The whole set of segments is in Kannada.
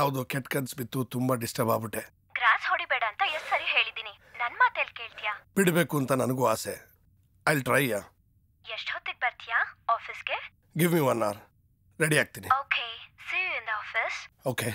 ಯಾವುದೋ ಕೆಟ್ಟ ಕನ್ಸು ಬಿತ್ತು ತುಂಬಾ ಡಿಸ್ಟರ್ಬ್ ಆಗ್ಬಿಟ್ಟೆ. ಗ್ರಾಸ್ ಹೊಡಿಬೇಡ ಅಂತ ಎಷ್ಟ್ ಸರಿ ಹೇಳಿದೀನಿ ನನ್ನ ಮಾತೆಲ್ ಕೇಳ್ತೀಯಾ? ಬಿಡಬೇಕು ಅಂತ ನನಗೂ ಆಸೆ. ಐ ಟ್ರೈ ಎಷ್ಟ್ ಹೊತ್ತಿಗೆ ಬರ್ತೀಯಾ ಆಫೀಸ್ಗೆ? Give me one hour ready ಆಗ್ತೀನಿ. Okay see you in the office okay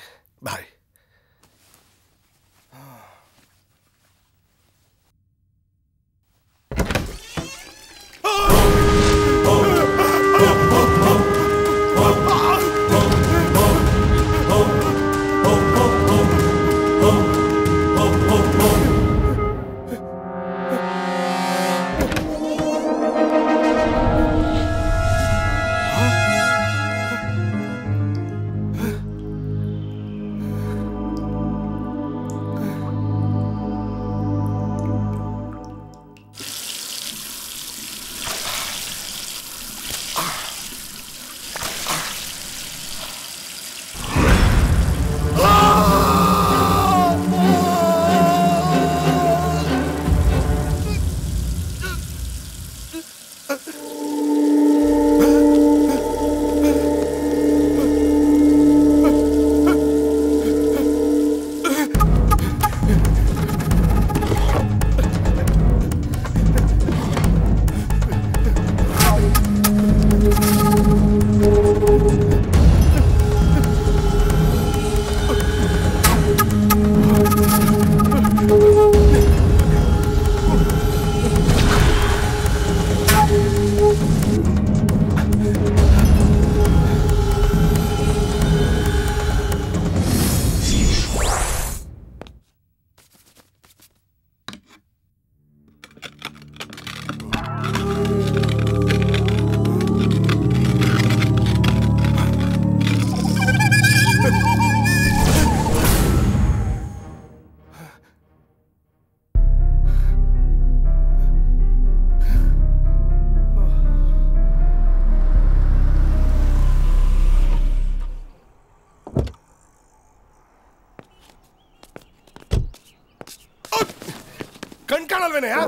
ಕಣ್ ಕಾಣಲ್ವೇನೆಯಾ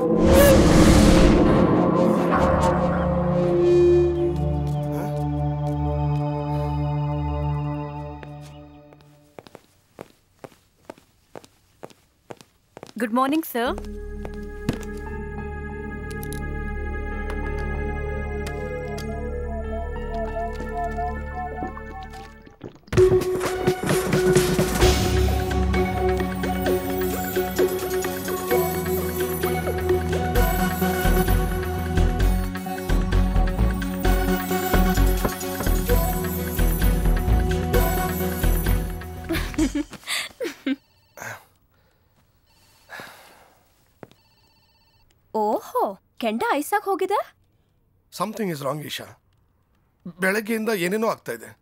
ಗುಡ್ ಮಾರ್ನಿಂಗ್ ಸರ್ ಕೆಂಡ ಐಸಾಗ್ ಹೋಗಿದೆ? ಸಮಥಿಂಗ್ ಇಸ್ ರಾಂಗ್ ಈಶಾ ಬೆಳಗ್ಗೆಯಿಂದ ಏನೇನೋ ಆಗ್ತಾ ಇದೆ.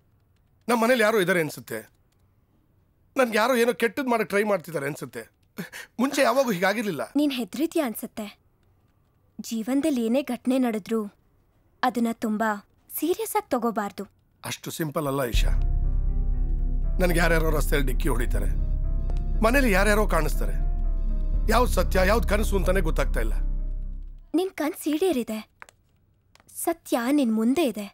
ನಮ್ಮ ಮನೇಲಿ ಯಾರೋ ಇದ್ದಾರೆ ಅನ್ಸುತ್ತೆ. ನನ್ಗೆ ಯಾರೋ ಏನೋ ಕೆಟ್ಟದ್ದು ಮಾಡಕ್ಕೆ ಟ್ರೈ ಮಾಡ್ತಿದ್ದಾರೆ ಅನ್ಸುತ್ತೆ. ಮುಂಚೆ ಯಾವಾಗೂ ಹೀಗಾಗಿರ್ಲಿಲ್ಲ. ನೀನ್ ಹೆದ್ರಿದ್ಯಾ ಅನ್ಸುತ್ತೆ. ಜೀವನದಲ್ಲಿ ಏನೇ ಘಟನೆ ನಡೆದ್ರು ಅದನ್ನ ತುಂಬಾ ಸೀರಿಯಸ್ ಆಗಿ ತಗೋಬಾರ್ದು. ಅಷ್ಟು ಸಿಂಪಲ್ ಅಲ್ಲ ಈಶಾ ನನಗೆ ಯಾರ್ಯಾರೋ ರಸ್ತೆಯಲ್ಲಿ ಡಿಕ್ಕಿ ಹೊಡಿತಾರೆ. ಮನೇಲಿ ಯಾರ್ಯಾರೋ ಕಾಣಿಸ್ತಾರೆ. ಯಾವ್ದು ಸತ್ಯ ಯಾವ್ದು ಕನಸು ಅಂತಾನೆ ಗೊತ್ತಾಗ್ತಾ ಇಲ್ಲ. ನಿನ್ ಕನ್ಸ್ ಈಡೇರಿದೆ ಸತ್ಯ ನಿನ್ ಮುಂದೆ ಇದೆ.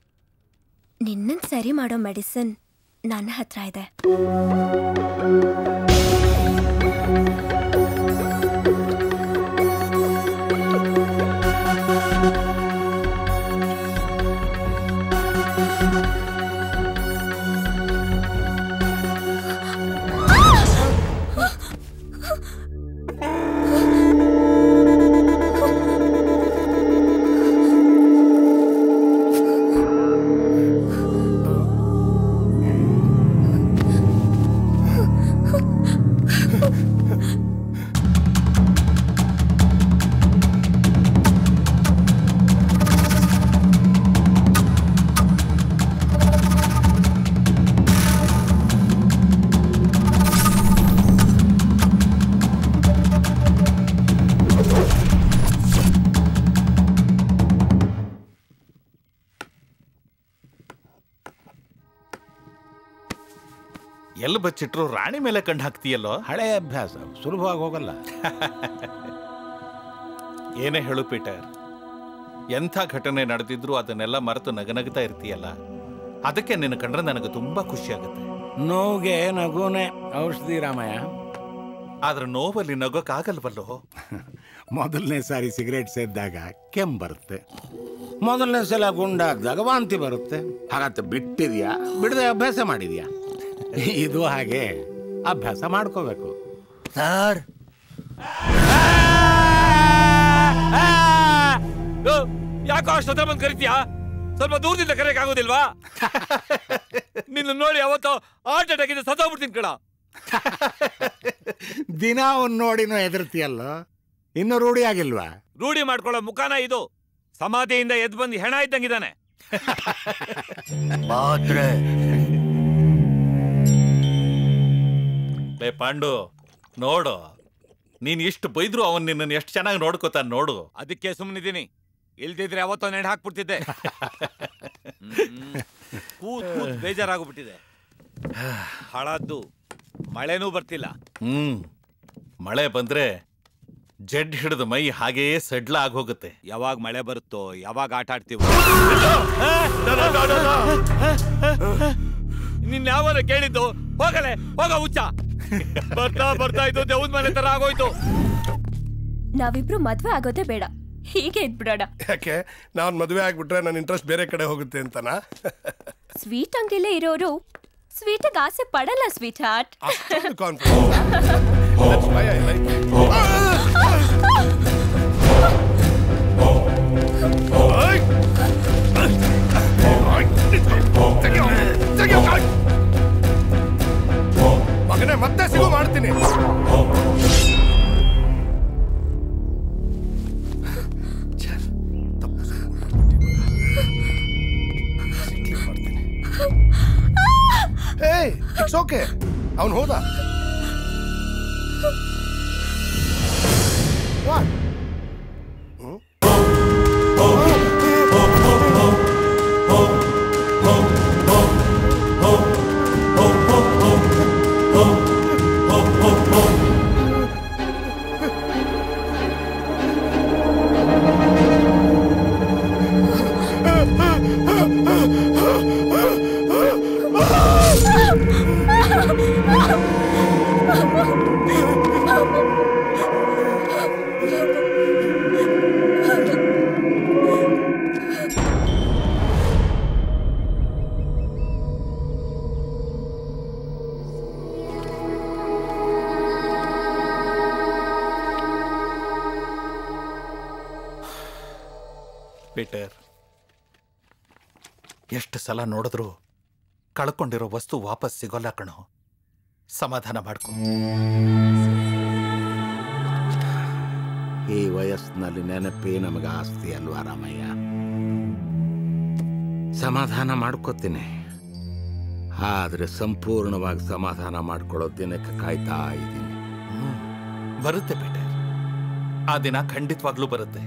ನಿನ್ನನ್ ಸರಿ ಮಾಡೋ ಮೆಡಿಸಿನ್ ನನ್ನ ಹತ್ರ ಇದೆ. ಬಚ್ಚಿಟ್ರು ರಾಣಿ ಮೇಲೆ ಕಂಡು ಹಾಕ್ತೀಯಲ್ಲೋ? ಹಳೆ ಅಭ್ಯಾಸ ಸುಲಭವಾಗಿ ಹೋಗಲ್ಲ. ಏನೇ ಹೇಳು ಪೀಟರ್. ಎಂಥ ಘಟನೆ ನಡೆದಿದ್ರು ಅದನ್ನೆಲ್ಲ ಮರೆತು ನಗನಗ್ತಾ ಇರ್ತೀಯಲ್ಲ? ಅದಕ್ಕೆ ನಿನ್ನ ಕಂಡ್ರೆ ನನಗೆ ತುಂಬಾ ಖುಷಿ ಆಗುತ್ತೆ ನೋವಿಗೆ ನಗುನೆ ಔಷಧಿ ರಾಮಯ್ಯ. ಆದ್ರೆ ನೋವಲ್ಲಿ ನಗೋಕ್ಕಾಗಲ್ವಲ್ಲೋ? ಮೊದಲನೇ ಸಾರಿ ಸಿಗರೇಟ್ ಸೇದಿದಾಗ ಕೆಮ್ಮು ಬರುತ್ತೆ. ಮೊದಲನೇ ಸಲ ಗುಂಡಾಗ್ದಾಗ ವಾಂತಿ ಬರುತ್ತೆ. ಹಾಗಂತ ಬಿಟ್ಟಿದ್ಯಾ? ಬಿಡದೆ ಅಭ್ಯಾಸ ಮಾಡಿದ್ಯಾ? ಇದು ಹಾಗೆ. ಅಭ್ಯಾಸ ಮಾಡ್ಕೋಬೇಕು. ಸರ್. ಯಾಕೋ ಅಷ್ಟೊತ್ತ ಬಂದು ಕರಿತೀಯಾ? ಸ್ವಲ್ಪ ದೂರದಿಂದ ಕರೆಯಕ್ ಆಗೋದಿಲ್ವಾ? ನಿನ್ನ ನೋಡಿ ಅವತ್ತು ಹಾರ್ಟ್ ಅಟ್ಯಾಕ್ ಇದೆ ಸತ್ತೋಗ್ಬಿಡ್ತೀನಿ ಕಣ. ದಿನ ಅವ್ನು ನೋಡಿನೂ ಹೆದರ್ತೀಯಲ್ಲ? ಇನ್ನು ರೂಢಿ ಆಗಿಲ್ವಾ? ರೂಢಿ ಮಾಡ್ಕೊಳ್ಳೋ ಮುಖಾನ ಇದು. ಸಮಾಧಿಯಿಂದ ಎದ್ದು ಬಂದು ಹೆಣ ಇದ್ದಂಗಿದ್ದಾನೆ ಮಾತ್ರೆ ಲೇ ಪಾಂಡು ನೋಡು. ನೀನ್ ಇಷ್ಟು ಬೈದ್ರು ಅವನ್ ನಿನ್ನನ್ನು ಎಷ್ಟು ಚೆನ್ನಾಗಿ ನೋಡ್ಕೋತಾನೆ ನೋಡು. ಅದಕ್ಕೆ ಸುಮ್ಮನಿದ್ದೀನಿ ಇಲ್ದಿದ್ರೆ ಅವತ್ತೋ ನೆಡ್ ಹಾಕ್ಬಿಡ್ತಿದ್ದೆ. ಕೂತ್ ಕೂತ್ ಬೇಜಾರಾಗ್ಬಿಟ್ಟಿದೆ. ಹಾಳಾದ್ದು. ಮಳೆನೂ ಬರ್ತಿಲ್ಲ. ಹ್ಮ್. ಮಳೆ ಬಂದ್ರೆ ಜಡ್ ಹಿಡಿದ ಮೈ ಹಾಗೆಯೇ ಸಡ್ಲ ಆಗೋಗುತ್ತೆ. ಯಾವಾಗ ಮಳೆ ಬರುತ್ತೋ ಯಾವಾಗ ಆಟ ಆಡ್ತೀವೋ. ನಿನ್ನ ಯಾವಾಗ ಕೇಳಿದ್ದು? ಹೋಗಲೆ ಹೋಗ ಹುಚ್ಚ. ಬರ್ತಾ ಬರ್ತಾ ಇದ್ದು ದೇವ್ದ ಮನೆ ತರ ಆಗೋಯ್ತು. ನಾವಿಬ್ರು ಮದ್ವೆ ಆಗೋದೇ ಬೇಡ. ಹೀಗೆ ಇದ್ಬಿಡೋಣ. ಯಾಕೆ? ನಾನು ಮದುವೆ ಆಗ್ಬಿಟ್ರೆ ನನ್ನ ಇಂಟ್ರೆಸ್ಟ್ ಬೇರೆ ಕಡೆ ಹೋಗುತ್ತೆ ಅಂತನಾ? ಸ್ವೀಟ್ ಅಂಗಡಿಲೇ ಇರೋರು ಸ್ವೀಟಿಗೆ ಆಸೆ ಪಡಲ್ಲ ಸ್ವೀಟ್ ಹಾರ್ಟ್ ಅಷ್ಟೊಂದು ಕಾನ್ಫಿಡೆನ್ಸ್ ಮತ್ತೆ ಸಿಗು ಮಾಡ್ತೀನಿ. ಇಟ್ಸ್ ಓಕೆ ಅವನು ಹೋದ. What? ಸಲ ನೋಡಿದ್ರು ಕಳ್ಕೊಂಡಿರೋ ವಸ್ತು ವಾಪಸ್ ಸಿಗೋಲ್ಲ ಕಣೋ. ಸಮಾಧಾನ ಮಾಡ್ಕೊ. ಈ ವಯಸ್ಸಿನಲ್ಲಿ ನೆನಪೇ ನಮಗೆ ಆಸ್ತಿ ಅಲ್ವಾ ರಾಮಯ್ಯ? ಸಮಾಧಾನ ಮಾಡ್ಕೋತೀನಿ. ಆದ್ರೆ ಸಂಪೂರ್ಣವಾಗಿ ಸಮಾಧಾನ ಮಾಡ್ಕೊಳ್ಳೋ ದಿನಕ್ಕೆ ಕಾಯ್ತಾ ಇದ್ದೀನಿ. ಬರುತ್ತೆ ಬೇಟೆ ಆ ದಿನ ಖಂಡಿತವಾಗ್ಲೂ ಬರುತ್ತೆ.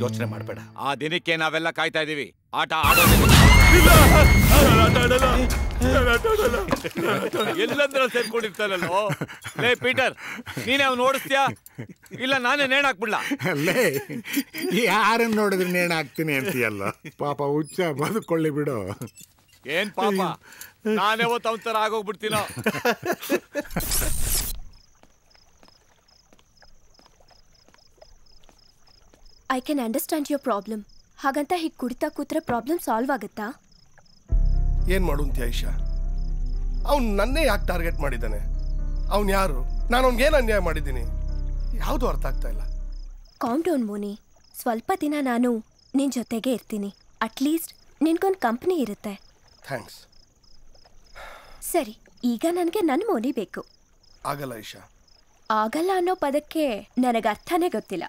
ಯೋಚನೆ ಮಾಡಬೇಡ. ಆ ದಿನಕ್ಕೆ ನಾವೆಲ್ಲ ಕಾಯ್ತಾ ಇದ್ದೀವಿ. ಆಟ ಆಡೋದಿಲ್ಲ. ಎಲ್ಲಂದ್ರ ಸೇರ್ಕೊಂಡಿರ್ತಾನಲ್ಲೋ? ಲೇ ಪೀಟರ್ ನೀನೇ ಅವ್ನು ಓಡಿಸ್ತೀಯಾ? ಇಲ್ಲ ನಾನೇ ನೇಣ ಹಾಕ್ಬಿಡ್ಲ? ಅಲ್ಲೇ ಯಾರನ್ನ ನೋಡಿದ್ರೆ ನೇಣ ಹಾಕ್ತೀನಿ ಅಂತೀಯಲ್ಲ? ಪಾಪ ಹುಚ್ಚ ಬದುಕೊಳ್ಳಿ ಬಿಡು. ಏನ್ ಪಾಪ? ನಾನೇ ಅವತ್ತು ಅವನ ಥರ ಆಗೋಗ್ಬಿಡ್ತೀನೋ? I can understand your problem ಹಾಗಂತ ಹೀಗೆ ಕುಡಿತಾ ಕೂತ್ರೆ ಪ್ರಾಬ್ಲಮ್ ಸಾಲ್ವ್ ಆಗುತ್ತಾ? ಏನ್ ಮಾಡು ಅಂತ ಐಶಾ ಅವ್ನು ನನ್ನೇ ಯಾಕೆ ಟಾರ್ಗೆಟ್ ಮಾಡಿದ್ದಾನೆ? ಅವ್ನು ಯಾರು? ನಾನು ಅವ್ನಿಗೇನು ಅನ್ಯಾಯ ಮಾಡಿದ್ದೀನಿ? ಯಾವುದು ಅರ್ಥ ಆಗ್ತಾ ಇಲ್ಲ. ಕಾಮ್ ಡೌನ್ ಮೋನಿ ಸ್ವಲ್ಪ ದಿನ ನಾನು ನಿನ್ ಜೊತೆಗೆ ಇರ್ತೀನಿ. ಅಟ್ಲೀಸ್ಟ್ ನಿನ್ಗೊಂದು ಕಂಪ್ನಿ ಇರುತ್ತೆ. ಥ್ಯಾಂಕ್ಸ್ ಸರಿ ಈಗ ನನಗೆ ನನ್ನ ಮೋನಿ ಬೇಕು. ಆಗಲ್ಲ ಐಶಾ ಆಗಲ್ಲ ಅನ್ನೋ ಪದಕ್ಕೆ ನನಗೆ ಅರ್ಥನೇ ಗೊತ್ತಿಲ್ಲ.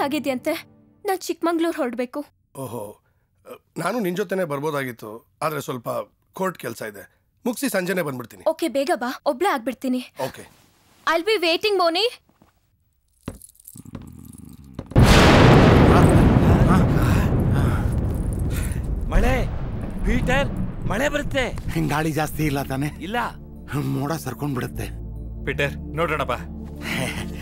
ಆಗಿದ್ಯಂತೆ ನಾನು ಚಿಕ್ಕಮಂಗ್ಳೂರು ಹೊರಡಬೇಕು. ಓಹೋ. ನಾನು ನಿನ್ ಜೊತೆನೆ ಬರ್ಬೋದಾಗಿತ್ತು ಆದ್ರೆ ಸ್ವಲ್ಪ ಕೋರ್ಟ್ ಕೆಲಸ ಇದೆ. ಮುಗಿಸಿ ಸಂಜೆನೆ ಬಂದ್ಬಿಡ್ತೀನಿ. ಓಕೆ ಬೇಗ ಬಾ. ಒಬ್ಳೆ ಆಗ್ಬಿಡ್ತೀನಿ. ಓಕೆ. ಐಲ್ ಬಿ ವೇಟಿಂಗ್ ಮೋನಿ. ಮಳೆ ಪೀಟರ್ ಮಳೆ ಬರುತ್ತೆ. ಗಾಳಿ ಜಾಸ್ತಿ ಇಲ್ಲ ತಾನೆ. ಇಲ್ಲ. ಮೋಡ ಸರ್ಕೊಂಡ್ ಬಿಡುತ್ತೆ ಪೀಟರ್ ಬಾ.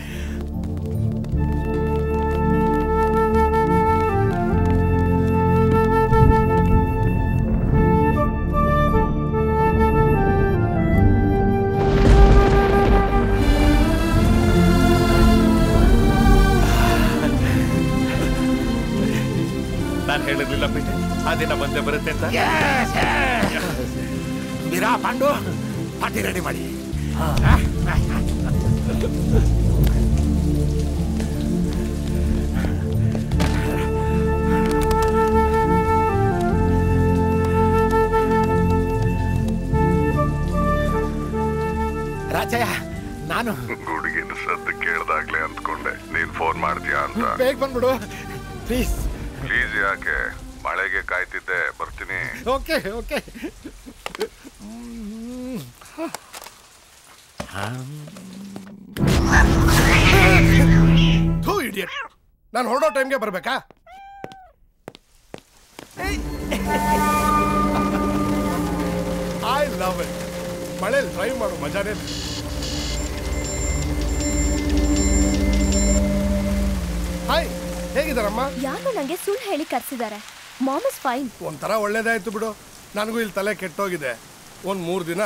ಆ ದಿನ ಬಂದೆ ಬರುತ್ತೆ ಅಂತ? ಮೀರಾ ಪಾಂಡು ಪಾರ್ಟಿ ರೆಡಿ ಮಾಡಿ. ರಾಜಯ್ಯ ನಾನು ಹುಡುಗಿನ ಸದ್ದು ಕೇಳ್ದಾಗ್ಲೇ ಅಂದ್ಕೊಂಡೆ. ನೀನ್ ಫೋನ್ ಮಾಡ್ತೀಯಾ ಅಂತ. ಬೇಗ ಬಂದ್ಬಿಡು. ಪ್ಲೀಸ್ ಪ್ಲೀಸ್ ಯಾಕೆ? ಮಳೆಗೆ ಕಾಯ್ತಿದ್ದೆ, ಬರ್ತೀನಿ. Okay okay. ಥೂ ಇಡಿಯಟ್ ನಾನು ಹೊರಡೋ ಟೈಮ್ಗೆ ಬರ್ಬೇಕಾ? ಐ ಲವ್ ಇಟ್ ಮಳೇಲಿ ಡ್ರೈವ್ ಮಾಡೋ ಮಜಾನೇ ಬೇರೆ. ಹಾಯ್ ಹೇಗಿದ್ದಾರಮ್ಮ? ಯಾರು ನಂಗೆ ಸುಳ್ಳು ಹೇಳಿ ಕರ್ಸಿದ್ದಾರೆ. Mom is fine. ಒಂಥರ ಒಳ್ಳೇದಾಯ್ತು ಬಿಡು. ನನಗೂ ಇಲ್ಲಿ ತಲೆ ಕೆಟ್ಟೋಗಿದೆ. ಒಂದ್ ಮೂರ್ ದಿನ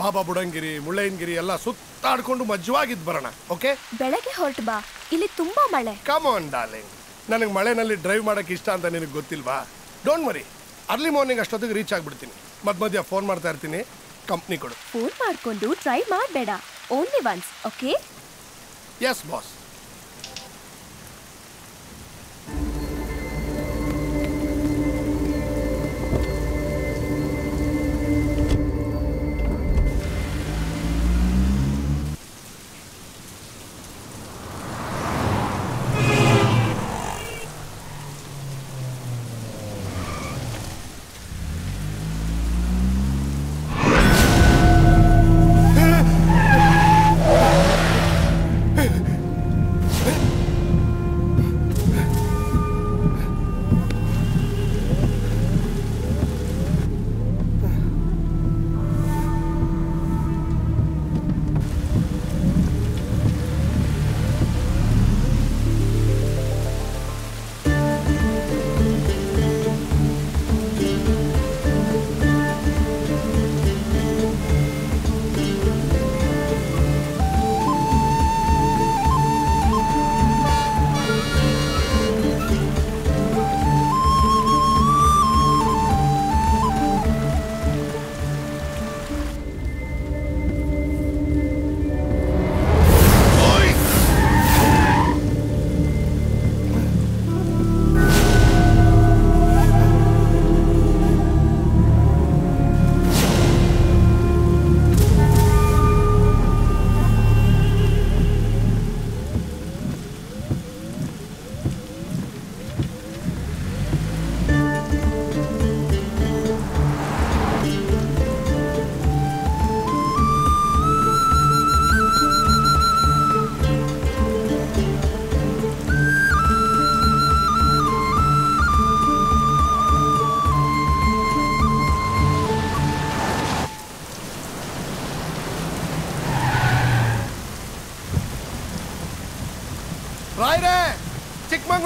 ಬಾಬಾ ಬುಡಂಗಿರಿ ಮುಳ್ಳಯ್ಯನಗಿರಿ ಎಲ್ಲ ಸುತ್ತಾಡ್ಕೊಂಡು ಮಜ್ವಾಗಿದ್ ಬರೋಣ ಓಕೆ? ಬೆಳಗ್ಗೆ ಹೊರಟು ಬಾ. ಇಲ್ಲಿ ತುಂಬಾ ಮಳೆ. ಕಮ್ ಆನ್ ಡಾರ್ಲಿಂಗ್ ನನಗೆ ಮಳೆನಲ್ಲಿ ಡ್ರೈವ್ ಮಾಡಕ್ಕೆ ಇಷ್ಟ ಅಂತ ನಿನಗೆ ಗೊತ್ತಿಲ್ವಾ? ಡೋಂಟ್ ಮರಿ ಅರ್ಲಿ ಮಾರ್ನಿಂಗ್ ಅಷ್ಟೊತ್ತಿಗೆ ರೀಚ್ ಆಗ್ಬಿಡ್ತೀನಿ. ಮಧ್ಯ ಮಧ್ಯ ಫೋನ್ ಮಾಡ್ತಾ ಇರ್ತೀನಿ. ಕಂಪ್ನಿ ಕೊಡು. ಫೋನ್ ಮಾಡ್ಕೊಂಡು ಟ್ರೈ ಮಾಡಬೇಡ. Only once okay yes boss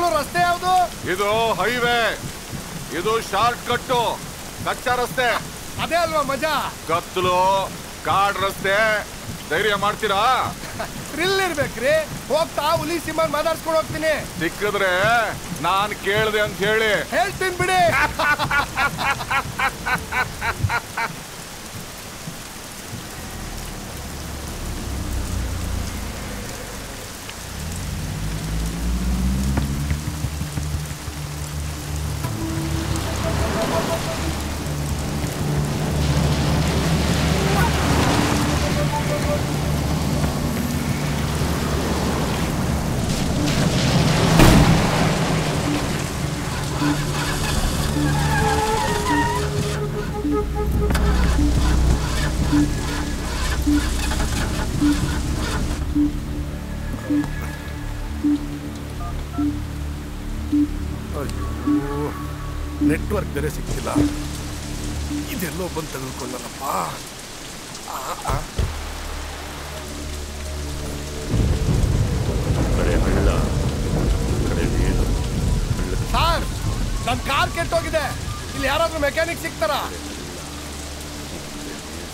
Chikmagalur ರಸ್ತೆ ಯಾವುದು? ಇದು ಹೈವೇ. ಇದು ಶಾರ್ಟ್ ಕಟ್ಟು ಕಚ್ಚಾ ರಸ್ತೆ. ಅದೇ ಅಲ್ವಾ ಮಜಾ? ಕತ್ತಲು ಕಾಡ್ ರಸ್ತೆ. ಧೈರ್ಯ ಮಾಡ್ತೀರಾ? ಥ್ರಿಲ್ ಇರ್ಬೇಕ್ರಿ. ಹೋಗ್ತಾ ಹುಲಿ ಸಿಂಹ ಮಾತಾಡ್ಸ್ಕೊಂಡು ಹೋಗ್ತೀನಿ. ಸಿಕ್ಕಿದ್ರೆ ನಾನ್ ಕೇಳ್ದೆ ಅಂತ ಹೇಳಿ. ಹೇಳ್ತೀನಿ ಬಿಡಿ.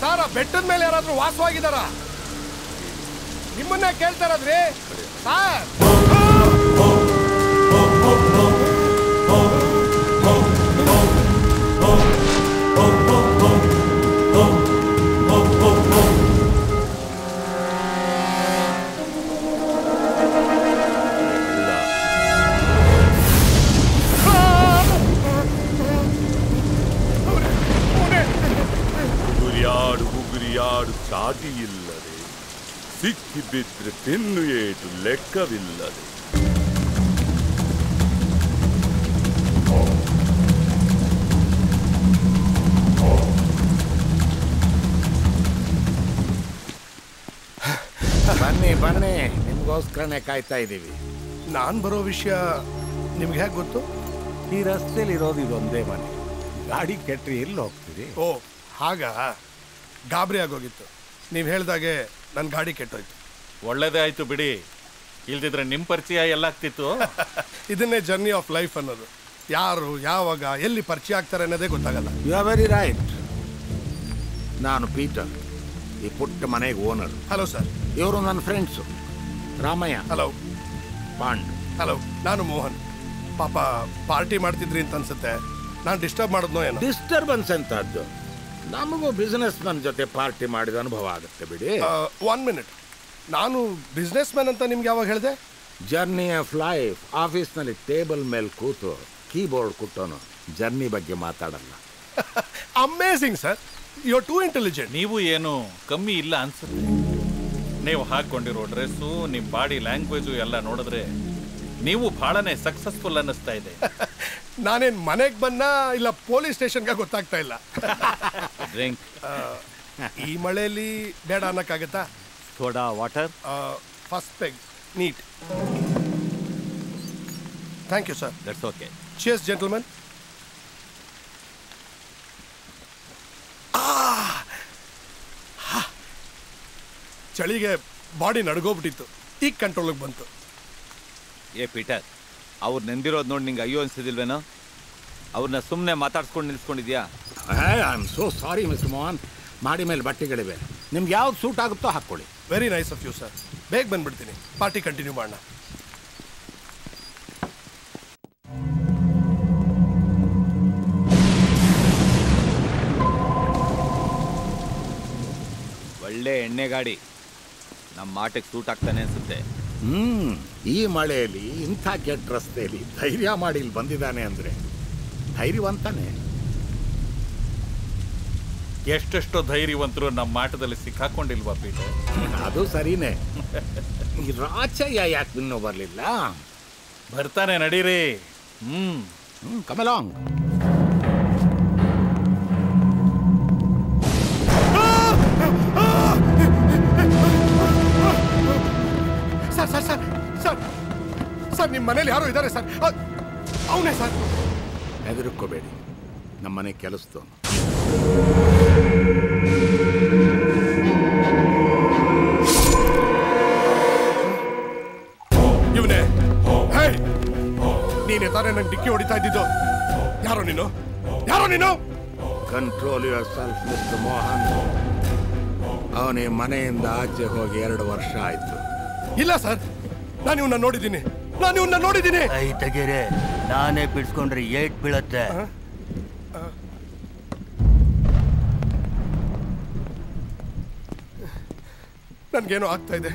ಸರ್ ಬೆಟ್ಟದ ಮೇಲೆ ಯಾರಾದ್ರೂ ವಾಸವಾಗಿದಾರ ನಿಮ್ಮನ್ನೇ ಕೇಳ್ತಾರಾದ್ರಿ ಸರ್! ಸಿಕ್ಕಿ ಬಿದ್ರೆ ತಿನ್ನು ಏಟು ಲೆಕ್ಕವಿಲ್ಲದೆ. ಬನ್ನಿ ಬನ್ನಿ ನಿಮ್ಗೋಸ್ಕರನೇ ಕಾಯ್ತಾ ಇದ್ದೀವಿ ನಾನು ಬರೋ ವಿಷಯ ನಿಮ್ಗೆ ಹೇಗೆ ಗೊತ್ತು? ಈ ರಸ್ತೆಯಲ್ಲಿ ಇರೋದು ಇದೊಂದೇ ಮನೆ. ಗಾಡಿ ಕೆಟ್ಟರೆ ಎಲ್ಲಿ ಹೋಗ್ತೀವಿ ಓ ಹಾಗ? ಗಾಬರಿ ಆಗೋಗಿತ್ತು. ನೀವು ಹೇಳಿದಾಗೆ ನನ್ನ ಗಾಡಿ ಕೆಟ್ಟೋಯ್ತು. ಒಳ್ಳೇದೇ ಆಯ್ತು ಬಿಡಿ. ಇಲ್ದಿದ್ರೆ ನಿಮ್ಮ ಪರಿಚಯ ಎಲ್ಲ ಆಗ್ತಿತ್ತು ಇದನ್ನೇ ಜರ್ನಿ ಆಫ್ ಲೈಫ್ ಅನ್ನೋದು. ಯಾರು ಯಾವಾಗ ಎಲ್ಲಿ ಪರಿಚಯ ಆಗ್ತಾರೆ ಅನ್ನೋದೇ ಗೊತ್ತಾಗಲ್ಲ. ಯು ಆರ್ ವೆರಿ ರೈಟ್ ನಾನು ಪೀಟರ್ ಈ ಪುಟ್ಟ ಮನೆಗೆ ಓನರ್ ಹಲೋ ಸರ್ ಇವರು ನನ್ನ ಫ್ರೆಂಡ್ಸು ರಾಮಯ್ಯ. ಹಲೋ ಪಾಂಡ್. ಹಲೋ ನಾನು ಮೋಹನ್. ಪಾಪ ಪಾರ್ಟಿ ಮಾಡ್ತಿದ್ರಿ ಅಂತ ಅನ್ಸುತ್ತೆ. ನಾನು ಡಿಸ್ಟರ್ಬ್ ಮಾಡಿದ್ನೋ ಏನೋ? ಡಿಸ್ಟರ್ಬೆನ್ಸ್ ಅಂತದ್ದು ನಮಗೂ ಬಿಸ್ನೆಸ್ ಮ್ಯಾನ್ ಜೊತೆ ಪಾರ್ಟಿ ಮಾಡಿದ ಅನುಭವ ಆಗುತ್ತೆ ಬಿಡಿ. ಒನ್ ಮಿನಿಟ್ ನಾನು ಬಿಸ್ನೆಸ್ ಮ್ಯಾನ್ ಅಂತ ನಿಮ್ಗೆ ಯಾವಾಗ ಹೇಳಿದೆ? ಜರ್ನಿ ಆಫ್ ಲೈಫ್ ಆಫೀಸ್ನಲ್ಲಿ ಟೇಬಲ್ ಮೇಲೆ ಕೂತು ಕೀಬೋರ್ಡ್ ಕೊಟ್ಟೋನು. ಜರ್ನಿ ಬಗ್ಗೆ ಮಾತಾಡಲ್ಲ. Amazing sir you too intelligent ನೀವು ಏನು ಕಮ್ಮಿ ಇಲ್ಲ ಅನ್ಸುತ್ತೆ. ನೀವು ಹಾಕೊಂಡಿರೋ ಡ್ರೆಸ್ಸು ನಿಮ್ಮ ಬಾಡಿ ಲ್ಯಾಂಗ್ವೇಜು ಎಲ್ಲ ನೋಡಿದ್ರೆ ನೀವು ಬಹಳನೇ ಸಕ್ಸಸ್ಫುಲ್ ಅನ್ನಿಸ್ತಾ ಇದೆ. ನಾನೇನ್ ಮನೆಗೆ ಬನ್ನ ಇಲ್ಲ ಪೊಲೀಸ್ ಸ್ಟೇಷನ್ಗೆ ಗೊತ್ತಾಗ್ತಾ ಇಲ್ಲ? ಡ್ರಿಂಕ್ ಈ ಮಳೆಯಲ್ಲಿ ಬೇಡ ಅನ್ನಕ್ಕಾಗತ್ತಾ? ಥೋಡಾ water first peg neat thank you sir that's okay cheers gentleman ಚಳಿಗೆ ಬಾಡಿ ನಡ್ಗೋಗ್ಬಿಟ್ಟಿತ್ತು. ಈಗ ಕಂಟ್ರೋಲಿಗೆ ಬಂತು. ಏ ಪೀಟರ್. ಅವ್ರು ನೆಂದಿರೋದು ನೋಡಿ ನಿಂಗೆ ಅಯ್ಯೋ ಅನಿಸಿದಿಲ್ವೇನೋ? ಅವ್ರನ್ನ ಸುಮ್ಮನೆ ಮಾತಾಡ್ಸ್ಕೊಂಡು ನಿಲ್ಸ್ಕೊಂಡಿದ್ಯಾ? I am so sorry miss Mohan ಮಾಡಿ ಮೇಲೆ ಬಟ್ಟೆಗಳಿವೆ. ನಿಮ್ಗೆ ಯಾವ್ದು ಸೂಟ್ ಆಗುತ್ತೋ ಹಾಕ್ಕೊಳ್ಳಿ. Very nice of you sir ಬೇಗ ಬಂದ್ಬಿಡ್ತೀನಿ. ಪಾರ್ಟಿ ಕಂಟಿನ್ಯೂ ಮಾಡೋಣ. ಒಳ್ಳೆ ಎಣ್ಣೆ ಗಾಡಿ ನಮ್ಮ ಮಾಟಕ್ಕೆ ಸೂಟ್ ಆಗ್ತಾನೆ ಅನ್ಸುತ್ತೆ. ಹ್ಮ್ ಈ ಮಳೆಯಲ್ಲಿ ಇಂಥ ಕೆಟ್ಟ ರಸ್ತೆಯಲ್ಲಿ ಧೈರ್ಯ ಮಾಡಿ ಇಲ್ಲಿ ಬಂದಿದ್ದಾನೆ ಅಂದ್ರೆ ಧೈರ್ಯವಂತಾನೆ. ಎಷ್ಟೆಷ್ಟೋ ಧೈರ್ಯವಂತರು ನಮ್ಮ ಮಾಟದಲ್ಲಿ ಸಿಕ್ಕಾಕೊಂಡಿಲ್ವಾ ಪೀಟರ್? ಅದು ಸರಿನೇ. ಈ ರಾಚಯ್ಯ ಯಾಕೆ ಇನ್ನೂ ಬರಲಿಲ್ಲ? ಬರ್ತಾನೆ ನಡೀರಿ. ಹ್ಮ್. ಹ್ಮ್ come along sir sir sir sir. Sir ನಿಮ್ಮ ಮನೇಲಿ ಯಾರೋ ಇದ್ದಾರೆ ಸರ್? ಅವನೇ ಸರ್. ಹೆದರ್ಕೋಬೇಡಿ. ನಮ್ಮನೆ ಕೆಲಸದವನು. ಇವನೇ. ಹೇ ನೀನೇ ತಾನೇ ನಂಗೆ ಡಿಕ್ಕಿ ಹೊಡಿತಾ ಇದ್ದಿದ್ದು. ಯಾರೋ ನೀನು? ಯಾರೋ ನೀನು? Control yourself mister Mohan ಅವನೇ ಮನೆಯಿಂದ ಆಚೆ ಹೋಗಿ ಎರಡು ವರ್ಷ ಆಯ್ತು. ಇಲ್ಲ ಸರ್. ನಾನು ಇವನ್ನ ನೋಡಿದ್ದೀನಿ. ನಾನು ಇವನ್ನ ನೋಡಿದ್ದೀನಿ. ಐ ತೆಗೀರಿ. ನಾನೇ ಬಿಡ್ಸ್ಕೊಂಡ್ರೆ ಏಟ್ ಬೀಳತ್ತೆ. ನನ್ಗೇನೋ ಆಗ್ತಾ ಇದೆ.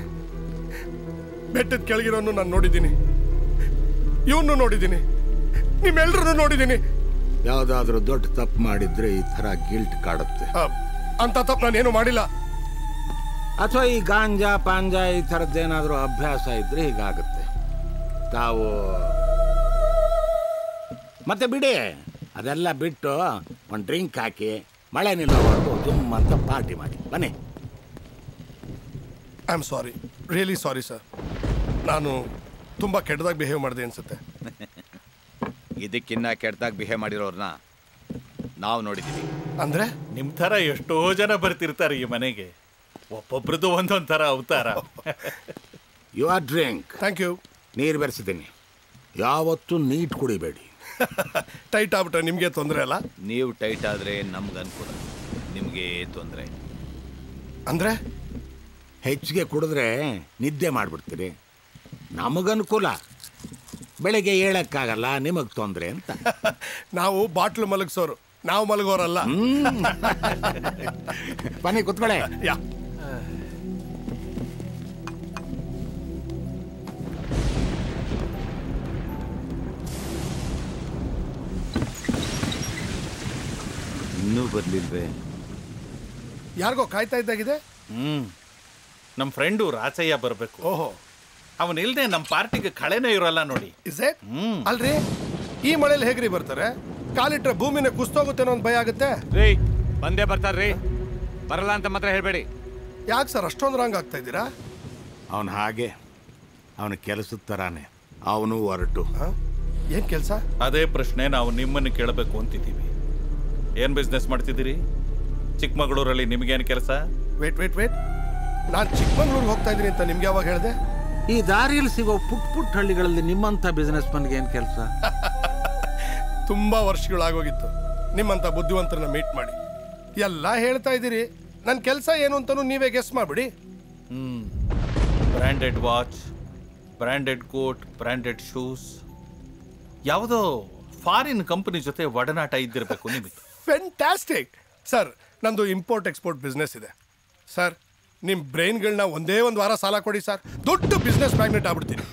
ಬೆಟ್ಟದ ಕೆಳಗಿರೋನು ನಾನು ನೋಡಿದ್ದೀನಿ. ಇವನು ನೋಡಿದ್ದೀನಿ. ನಿಮ್ಮೆಲ್ರನ್ನು ನೋಡಿದ್ದೀನಿ. ಯಾವ್ದಾದ್ರು ದೊಡ್ಡ ತಪ್ಪು ಮಾಡಿದ್ರೆ ಈ ತರ ಗಿಲ್ಟ್ ಕಾಡುತ್ತೆ. ಅಂತ ತಪ್ಪು ನಾನೇನು ಮಾಡಿಲ್ಲ. ಅಥವಾ ಈ ಗಾಂಜಾ ಪಾಂಜಾ ಈ ಥರದ್ದೇನಾದರೂ ಅಭ್ಯಾಸ ಇದ್ದರೆ ಹೀಗಾಗುತ್ತೆ. ತಾವು ಮತ್ತೆ ಬಿಡಿ ಅದೆಲ್ಲ ಬಿಟ್ಟು ಒಂದು ಡ್ರಿಂಕ್ ಹಾಕಿ ಮಳೆ ನಿಲ್ಲೋವರೆಗೂ ತುಂಬ ಅಂತ ಪಾರ್ಟಿ ಮಾಡಿ. ಬನ್ನಿ. I am sorry really sorry sir ನಾನು ತುಂಬ ಕೆಟ್ಟದಾಗಿ ಬಿಹೇವ್ ಮಾಡಿದೆ ಅನ್ಸುತ್ತೆ. ಇದಕ್ಕಿನ್ನ ಕೆಟ್ಟದಾಗಿ ಬಿಹೇವ್ ಮಾಡಿರೋರ್ನ ನಾವು ನೋಡಿದ್ದೀವಿ ಅಂದ್ರೆ? ನಿಮ್ಮ ತರ ಎಷ್ಟೋ ಜನ ಬರ್ತಿರ್ತಾರೆ ಈ ಮನೆಗೆ. ಒಬ್ಬೊಬ್ರದ್ದು ಒಂದೊಂದು ಥರ ಅವತಾರ. You are drink thank you ನೀರು ಬೆರೆಸಿದ್ದೀನಿ. ಯಾವತ್ತೂ ನೀಟ್ ಕುಡಿಬೇಡಿ. ಟೈಟ್ ಆಗ್ಬಿಟ್ರೆ ನಿಮಗೆ ತೊಂದರೆ ಅಲ್ಲ? ನೀವು ಟೈಟ್ ಆದರೆ ನಮ್ಗೆ ಅನುಕೂಲ. ನಿಮಗೆ ತೊಂದರೆ. ಅಂದ್ರೆ? ಹೆಚ್ಚಿಗೆ ಕುಡಿದ್ರೆ ನಿದ್ದೆ ಮಾಡಿಬಿಡ್ತೀರಿ. ನಮಗನುಕೂಲ ಬೆಳಗ್ಗೆ ಹೇಳಕ್ಕಾಗಲ್ಲ ನಿಮಗೆ ತೊಂದರೆ ಅಂತ. ನಾವು ಬಾಟ್ಲು ಮಲಗಿಸೋರು. ನಾವು ಮಲಗೋರಲ್ಲ. ಬನ್ನಿ ಕುತ್ಕೊಳ್ಳೆ. ಯಾ. ಇನ್ನೂ ಬರ್ಲಿಲ್ವೇ? ಯಾರಿಗೋ ಕಾಯ್ತಾ ಇದ್ದಾಗಿದೆ? ಹ್ಮ್. ನಮ್ಮ ಫ್ರೆಂಡು ರಾಚಯ್ಯ ಬರಬೇಕು. ಓಹೋ. ಅವನಿಲ್ದೆ ನಮ್ಮ ಪಾರ್ಟಿಗೆ ಕಳೆನೇ ಇರೋಲ್ಲ ನೋಡಿ. ಇಸ್ ಇಟ್ ಅಲ್ರಿ ಈ ಮಳೆಯಲ್ಲಿ ಹೇಗ್ರಿ ಬರ್ತಾರೆ? ಕಾಲಿಟ್ರೆ ಭೂಮಿನ ಕುಸ್ತೋಗುತ್ತೇನೋ ಅಂತ ಭಯ ಆಗುತ್ತೆ? ರೀ ಬಂದೇ ಬರ್ತಾರ್ರಿ ಬರಲ್ಲ ಅಂತ ಮಾತ್ರ ಹೇಳ್ಬೇಡಿ. ಯಾಕೆ ಸರ್ ಅಷ್ಟೊಂದು ರಾಂಗ್ ಆಗ್ತಾ ಇದ್ದೀರಾ? ಅವನು ಹಾಗೆ. ಅವನ ಕೆಲಸದ ಥರಾನೆ ಅವನು ಹೊರಟು. ಏನ್ ಕೆಲಸ? ಅದೇ ಪ್ರಶ್ನೆ ನಾವು ನಿಮ್ಮನ್ನು ಕೇಳಬೇಕು ಅಂತಿದ್ದೀವಿ. ಏನ್ ಬಿಸ್ನೆಸ್ ಮಾಡ್ತಿದ್ದೀರಿ? ಚಿಕ್ಕಮಗಳೂರಲ್ಲಿ ನಿಮಗೇನು ಕೆಲಸ? ವೇಟ್ ವೇಟ್ ವೇಟ್ ನಾನು ಚಿಕ್ಕಮಂಗ್ಳೂರ್ಗೆ ಹೋಗ್ತಾ ಇದ್ದೀನಿ ಅಂತ ನಿಮ್ಗೆ ಯಾವಾಗ ಹೇಳಿದೆ? ಈ ದಾರಿಯಲ್ಲಿ ಸಿಗೋ ಪುಟ್ ಪುಟ್ ಹಳ್ಳಿಗಳಲ್ಲಿ ನಿಮ್ಮಂಥ ಬಿಸ್ನೆಸ್ ಮನ್ಗೆ ಏನು ಕೆಲಸ? ತುಂಬಾ ವರ್ಷಗಳಾಗೋಗಿತ್ತು ನಿಮ್ಮಂತ ಬುದ್ಧಿವಂತರನ್ನ ಮೀಟ್ ಮಾಡಿ. ಎಲ್ಲ ಹೇಳ್ತಾ ಇದ್ದೀರಿ. ನನ್ನ ಕೆಲಸ ಏನು ಅಂತಲೂ ನೀವೇ ಗೆಸ್ ಮಾಡ್ಬಿಡಿ. ಹ್ಮ್. Branded watch branded coat branded shoes ಯಾವುದೋ ಫಾರಿನ್ ಕಂಪನಿ ಜೊತೆ ಒಡನಾಟ ಇದ್ದಿರಬೇಕು ನಿಮಗೆ. ಫೆಂಟಾಸ್ಟಿಕ್ ಸರ್ ನಂದು ಇಂಪೋರ್ಟ್ ಎಕ್ಸ್ಪೋರ್ಟ್ ಬಿಸ್ನೆಸ್ ಇದೆ. ಸರ್ ನಿಮ್ಮ ಬ್ರೈನ್ಗಳನ್ನ ಒಂದೇ ಒಂದು ವಾರ ಸಾಲ ಕೊಡಿ ಸರ್ ದೊಡ್ಡ ಬಿಸ್ನೆಸ್ ಮ್ಯಾಗ್ನೆಟ್ ಆಗ್ಬಿಡ್ತೀನಿ.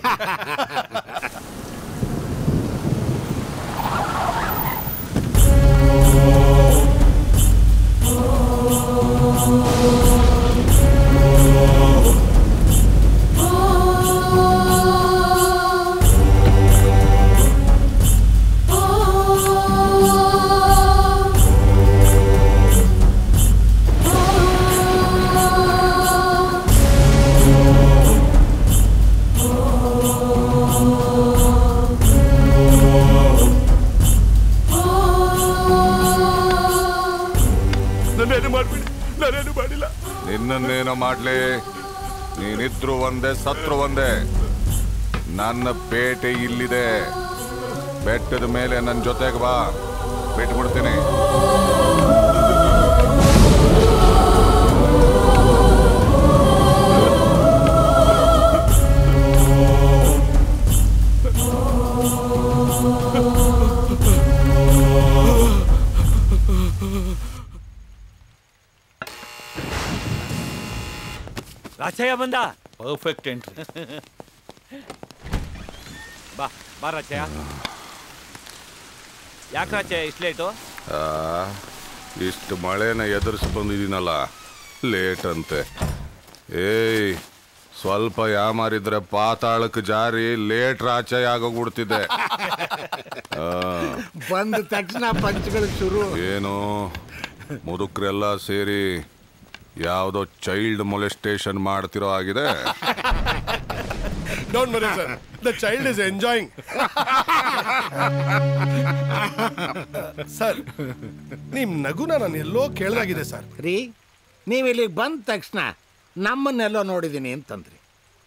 ನನ್ನೇನು ನಿನ್ನನ್ನೇನೋ ಮಾಡ್ಲಿ? ನೀನಿದ್ರು ಒಂದೇ, ಸತ್ರು ಒಂದೇ. ನನ್ನ ಪೇಟೆ ಇಲ್ಲಿದೆ. ಬೆಟ್ಟದ ಮೇಲೆ ನನ್ನ ಜೊತೆಗೆ ಬಾ. ಬಿಟ್ಬಿಡ್ತೀನಿ. ರಾಚಯ್ಯ ಬಂದ. Perfect entry. ಬಾ ಬಾ ರಾಚಯ್ಯ ಯಾಕೆ ರಾಚಯ್ಯ ಇಷ್ಟು ಲೇಟು ಆ, ಇಷ್ಟು ಮಳೆನ ಎದುರಿಸಿ ಬಂದಿದ್ದೀನಲ್ಲ ಲೇಟ್ ಅಂತೆ. ಏಯ್ ಸ್ವಲ್ಪ ಯಾಮಾರಿದ್ರೆ ಪಾತಾಳಕ್ಕೆ ಜಾರಿ ಲೇಟ್ ರಾಚೆ ಆಗೋಗ್ಬಿಡ್ತಿದ್ದೆ ಆ, ಬಂದ ತಕ್ಷಣ ಪಂಚಗಳು ಶುರು. ಏನು ಮುದುಕ್ರೆಲ್ಲ ಸೇರಿ ಯಾವುದೋ ಚೈಲ್ಡ್ ಮೊಲೆಸ್ಟೇಷನ್ ಮಾಡ್ತಿರೋ ಆಗಿದೆ don't worry sir the child is enjoying sir ನಿಮ್ ನಗುನ ನಾನು ಎಲ್ಲೋ ಕೇಳ್ದಾಗಿದೆ ಸರ್ ರೀ ನೀವು ಇಲ್ಲಿ ಬಂದ ತಕ್ಷಣ ನಮ್ಮನ್ನೆಲ್ಲೋ ನೋಡಿದ್ದೀನಿ ಅಂತಂದ್ರಿ.